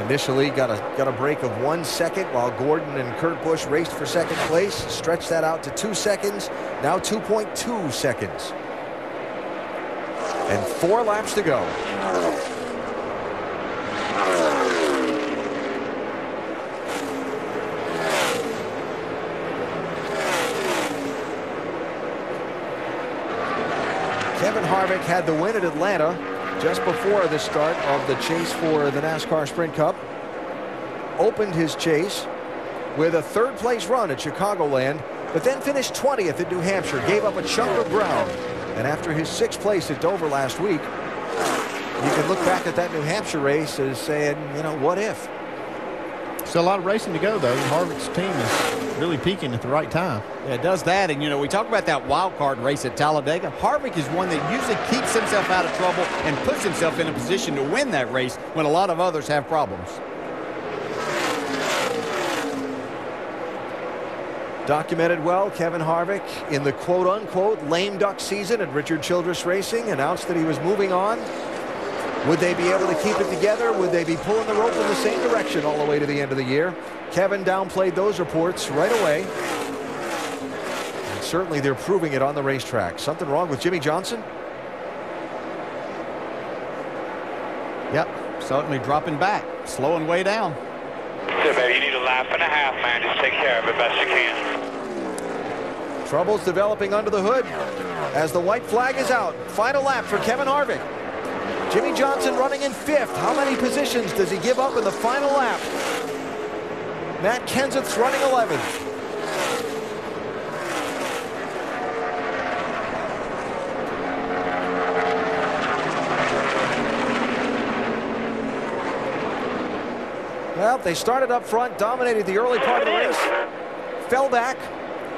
Initially got a got a break of one second while Gordon and Kurt Busch raced for second place. Stretched that out to two seconds. Now 2.2 seconds. And four laps to go. Kevin Harvick had the win at Atlanta just before the start of the chase for the NASCAR Sprint Cup. Opened his chase with a third place run at Chicagoland, but then finished 20th at New Hampshire, gave up a chunk of ground. And after his sixth place at Dover last week, you can look back at that New Hampshire race as saying, you know, what if? Still a lot of racing to go, though. Harvick's team is really peaking at the right time. Yeah, it does that. And, you know, we talk about that wild card race at Talladega. Harvick is one that usually keeps himself out of trouble and puts himself in a position to win that race when a lot of others have problems. Documented well, Kevin Harvick in the quote-unquote lame duck season at Richard Childress Racing announced that he was moving on. Would they be able to keep it together? Would they be pulling the rope in the same direction all the way to the end of the year? Kevin downplayed those reports right away. And certainly they're proving it on the racetrack. Something wrong with Jimmie Johnson? Yep, certainly dropping back, slowing way down. Yeah, baby, you need a lap and a half, man. Just take care of it best you can. Troubles developing under the hood as the white flag is out. Final lap for Kevin Harvick. Jimmie Johnson running in fifth. How many positions does he give up in the final lap? Matt Kenseth's running 11th. Well, they started up front, dominated the early part of the race, fell back,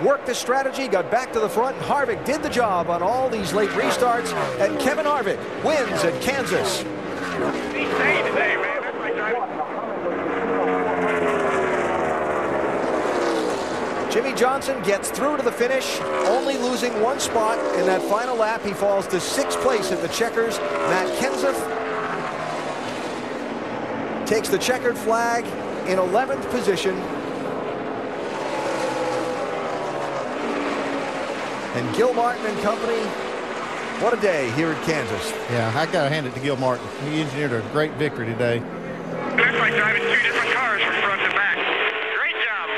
worked the strategy, got back to the front. Harvick did the job on all these late restarts, and Kevin Harvick wins at Kansas. Jimmie Johnson gets through to the finish, only losing one spot in that final lap. He falls to sixth place at the checkers. Matt Kenseth takes the checkered flag in 11th position. And Gil Martin and company, what a day here in Kansas. Yeah, I got to hand it to Gil Martin. He engineered a great victory today. Looks like driving two different cars from front to back. Great job.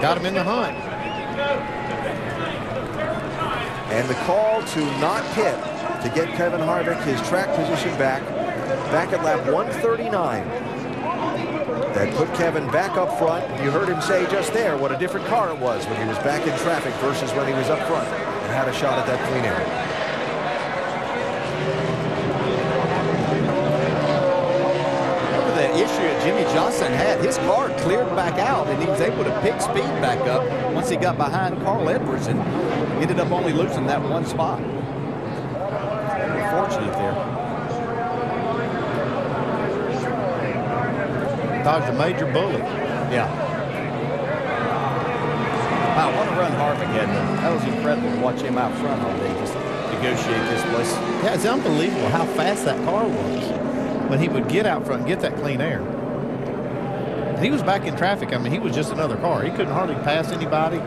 Got him in the hunt. And the call to not pit to get Kevin Harvick his track position back, back at lap 139. That put Kevin back up front. You heard him say just there what a different car it was when he was back in traffic versus when he was up front and had a shot at that clean that issue that Jimmie Johnson had? His car cleared back out, and he was able to pick speed back up once he got behind Carl Edwards and ended up only losing that one spot. Fortunate there. Dodged a major bullet. Yeah. Wow, what a run Harvick had. That was incredible to watch him out front all day, just negotiate this place. Yeah, it's unbelievable how fast that car was when he would get out front and get that clean air. And he was back in traffic. I mean, he was just another car. He couldn't hardly pass anybody.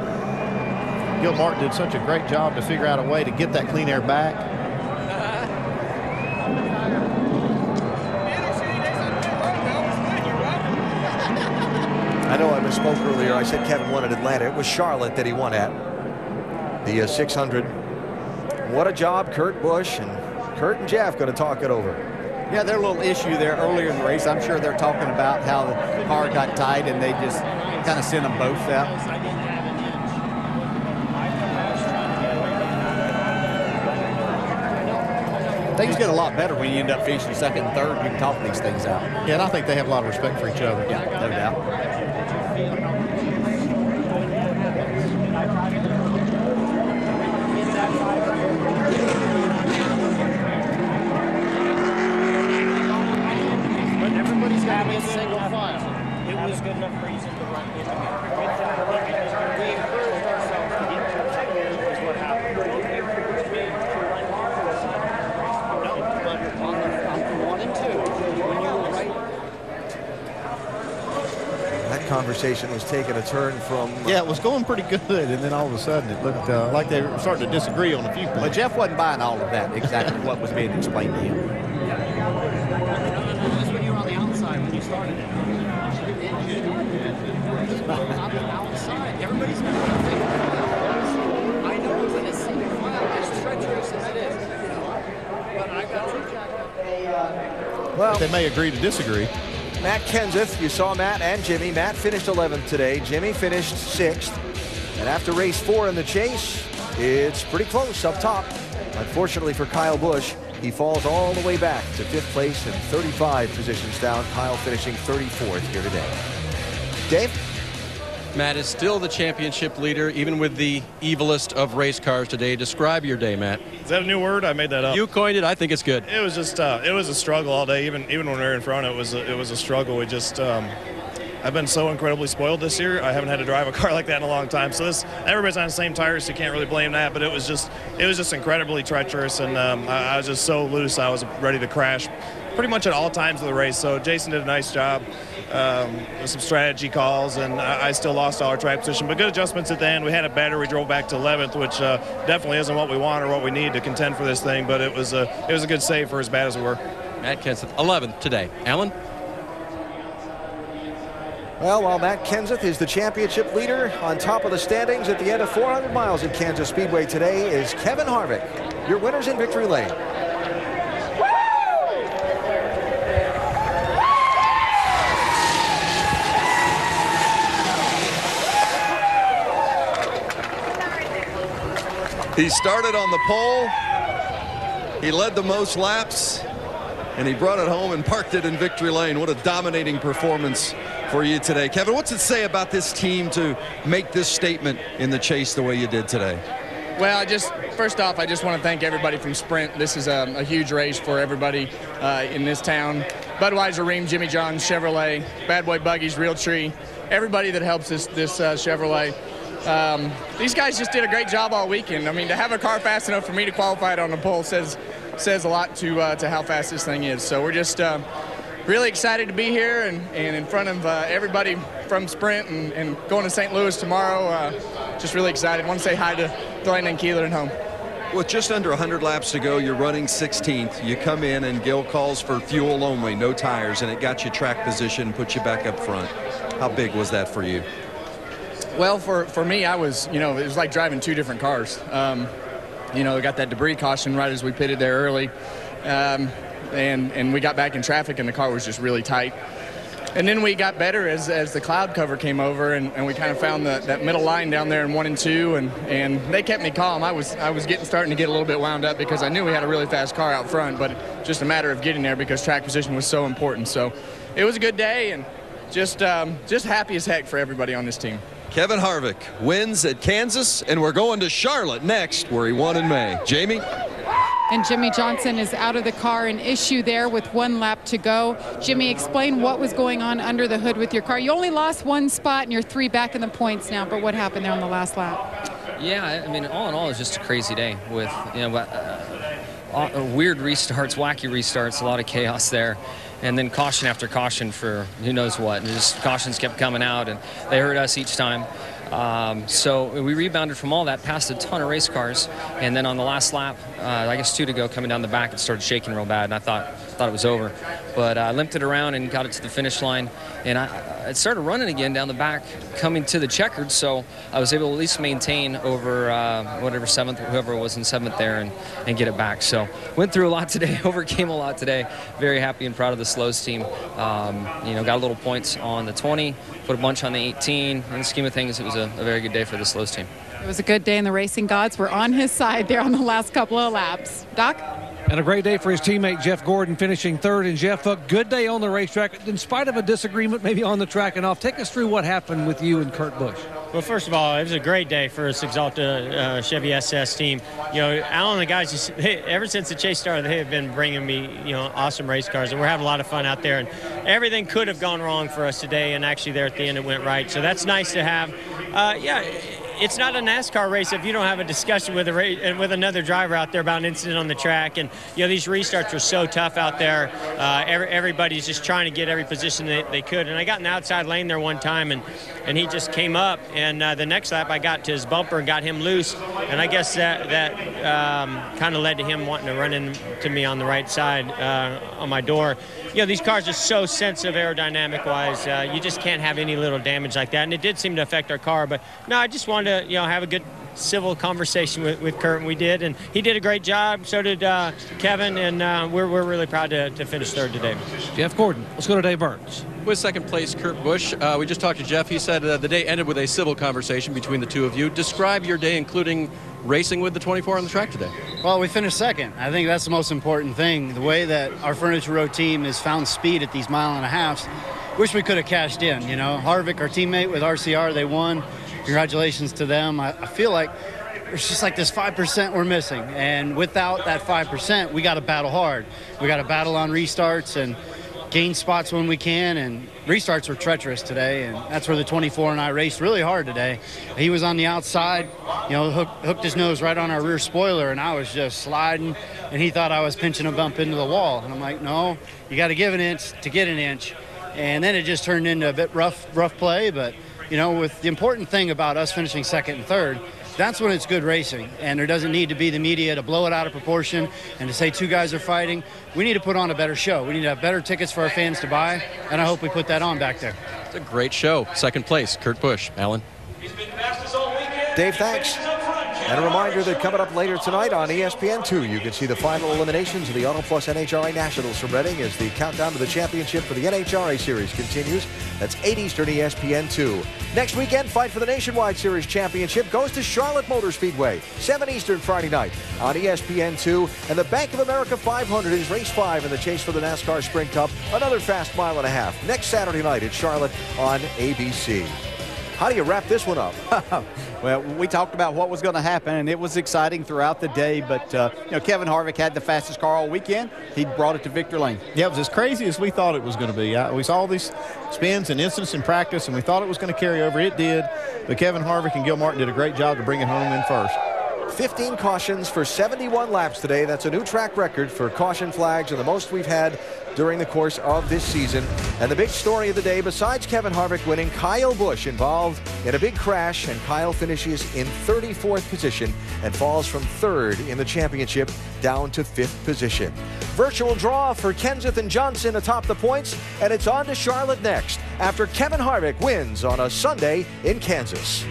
Gil Martin did such a great job to figure out a way to get that clean air back. I know I misspoke earlier. I said Kevin won at Atlanta. It was Charlotte that he won at. The uh, 600. What a job, Kurt Busch and Kurt and Jeff going to talk it over. Yeah, their little issue there earlier in the race. I'm sure they're talking about how the car got tight and they just kind of sent them both out. Things get a lot better when you end up finishing second and third. You can talk these things out. Yeah, and I think they have a lot of respect for each other. Yeah, no doubt. But everybody's got to be in single file. It was good enough reason to run in the We encouraged ourselves to get to second is what happened. No, but on the, on the one and two, when you were right That conversation was taking a turn from. Yeah, it was going pretty good, and then all of a sudden it looked uh, like they were starting to disagree on a few points. But Jeff wasn't buying all of that, exactly what was being explained to him. That's when you were on the outside when you started it. on the outside. Everybody's got to. I know when it's single file, as treacherous as it is. But I got two Well, they may agree to disagree. Matt Kenseth, you saw Matt and Jimmie. Matt finished 11th today. Jimmie finished 6th. And after race four in the chase, it's pretty close up top. Unfortunately for Kyle Busch, he falls all the way back to fifth place and 35 positions down. Kyle finishing 34th here today. Dave? Matt is still the championship leader, even with the evilest of race cars today. Describe your day, Matt. Is that a new word? I made that up. You coined it. I think it's good. It was just uh, it was a struggle all day. Even even when we were in front, it was a, it was a struggle. We just um, I've been so incredibly spoiled this year. I haven't had to drive a car like that in a long time. So this everybody's on the same tires, so you can't really blame that. But it was just it was just incredibly treacherous, and um, I, I was just so loose. I was ready to crash, pretty much at all times of the race. So Jason did a nice job. Um, with some strategy calls, and I, I still lost all our track position. But good adjustments at the end. We had it better. We drove back to 11th, which uh, definitely isn't what we want or what we need to contend for this thing. But it was a it was a good save for as bad as we were. Matt Kenseth, 11th today. Alan? Well, while Matt Kenseth is the championship leader on top of the standings at the end of 400 miles at Kansas Speedway today is Kevin Harvick. Your winners in victory lane. He started on the pole. He led the most laps, and he brought it home and parked it in victory lane. What a dominating performance for you today. Kevin, what's it say about this team to make this statement in the chase the way you did today? Well, I just first off, I just want to thank everybody from Sprint. This is a, a huge race for everybody uh, in this town. Budweiser, Rheem, Jimmy John's, Chevrolet, Bad Boy Buggies, Realtree, everybody that helps this this uh, Chevrolet. Um, these guys just did a great job all weekend. I mean, to have a car fast enough for me to qualify it on the pole says says a lot to uh, to how fast this thing is. So we're just uh, really excited to be here and, and in front of uh, everybody from Sprint and, and going to St. Louis tomorrow. Uh, just really excited. Want to say hi to Delaney and Keeler and home. With just under 100 laps to go, you're running 16th. You come in and Gil calls for fuel only, no tires, and it got you track position, put you back up front. How big was that for you? Well, for, for me, I was, you know, it was like driving two different cars. Um, you know, we got that debris caution right as we pitted there early. Um, and, and we got back in traffic and the car was just really tight. And then we got better as, as the cloud cover came over and, and we kind of found the, that middle line down there in one and two and, and they kept me calm. I was I was getting starting to get a little bit wound up because I knew we had a really fast car out front, but just a matter of getting there because track position was so important. So it was a good day and just um, just happy as heck for everybody on this team. Kevin Harvick wins at Kansas, and we're going to Charlotte next, where he won in May. Jamie? And Jimmie Johnson is out of the car, an issue there with one lap to go. Jimmie, explain what was going on under the hood with your car. You only lost one spot, and you're three back in the points now, but what happened there on the last lap? Yeah, I mean, all in all, it's just a crazy day with, you know, uh, uh, weird restarts, wacky restarts, a lot of chaos there and then caution after caution for who knows what. And just cautions kept coming out, and they hurt us each time. Um, so we rebounded from all that, passed a ton of race cars, and then on the last lap, uh, I guess two to go, coming down the back, it started shaking real bad, and I thought thought it was over. But I uh, limped it around and got it to the finish line, and I, it started running again down the back, coming to the checkered. So I was able to at least maintain over uh, whatever seventh, whoever was in seventh there, and, and get it back. So went through a lot today, overcame a lot today. Very happy and proud of the Lowe's team. Um, you know, got a little points on the 20, put a bunch on the 18. In the scheme of things, it was a, a very good day for the Lowe's team. It was a good day, and the racing gods were on his side there on the last couple of laps. Doc? And a great day for his teammate Jeff Gordon finishing third. And Jeff, a good day on the racetrack, in spite of a disagreement maybe on the track and off. Take us through what happened with you and Kurt Busch. Well, first of all, it was a great day for this Axalta uh, Chevy SS team. You know, Alan the guys, just, they, ever since the chase started, they have been bringing me, you know, awesome race cars, and we're having a lot of fun out there. And everything could have gone wrong for us today, and actually there at the end it went right. So that's nice to have. Uh, yeah it's not a NASCAR race if you don't have a discussion with a with another driver out there about an incident on the track. And you know these restarts are so tough out there. Uh, every, everybody's just trying to get every position that they could. And I got in the outside lane there one time, and and he just came up. And uh, the next lap, I got to his bumper and got him loose. And I guess that that um, kind of led to him wanting to run into me on the right side uh, on my door. You know these cars are so sensitive aerodynamic wise. Uh, you just can't have any little damage like that. And it did seem to affect our car. But no, I just wanted to you know have a good civil conversation with, with Kurt, and we did. And he did a great job. So did uh, Kevin, and uh, we're, we're really proud to, to finish third today. Jeff Gordon. Let's go to Dave Burns. With second place, Kurt Busch. Uh, we just talked to Jeff. He said uh, the day ended with a civil conversation between the two of you. Describe your day, including racing with the 24 on the track today. Well, we finished second. I think that's the most important thing. The way that our Furniture Row team has found speed at these mile and a halves, wish we could have cashed in. You know, Harvick, our teammate with RCR, they won congratulations to them. I, I feel like it's just like this 5% we're missing. And without that 5%, we got to battle hard. We got to battle on restarts and gain spots when we can. And restarts were treacherous today. And that's where the 24 and I raced really hard today. He was on the outside, you know, hook, hooked his nose right on our rear spoiler. And I was just sliding. And he thought I was pinching a bump into the wall. And I'm like, no, you got to give an inch to get an inch. And then it just turned into a bit rough, rough play. But you know, with the important thing about us finishing second and third, that's when it's good racing. And there doesn't need to be the media to blow it out of proportion and to say two guys are fighting. We need to put on a better show. We need to have better tickets for our fans to buy, and I hope we put that on back there. It's a great show. Second place, Kurt Busch. Alan. He's been the best this weekend. Dave, thanks. And a reminder that coming up later tonight on ESPN2, you can see the final eliminations of the Auto Plus NHRA Nationals from Reading as the countdown to the championship for the NHRA Series continues. That's 8 Eastern ESPN2. Next weekend, fight for the Nationwide Series championship goes to Charlotte Motor Speedway, 7 Eastern Friday night on ESPN2. And the Bank of America 500 is race 5 in the chase for the NASCAR Sprint Cup. Another fast mile and a half next Saturday night at Charlotte on ABC. How do you wrap this one up? well, we talked about what was going to happen, and it was exciting throughout the day. But uh, you know, Kevin Harvick had the fastest car all weekend. He brought it to victory lane. Yeah, it was as crazy as we thought it was going to be. We saw all these spins and incidents in practice, and we thought it was going to carry over. It did, but Kevin Harvick and Gil Martin did a great job to bring it home in first. 15 cautions for 71 laps today. That's a new track record for caution flags and the most we've had during the course of this season. And the big story of the day, besides Kevin Harvick winning, Kyle Busch involved in a big crash, and Kyle finishes in 34th position and falls from third in the championship down to fifth position. Virtual draw for Kenseth and Johnson atop the points, and it's on to Charlotte next after Kevin Harvick wins on a Sunday in Kansas.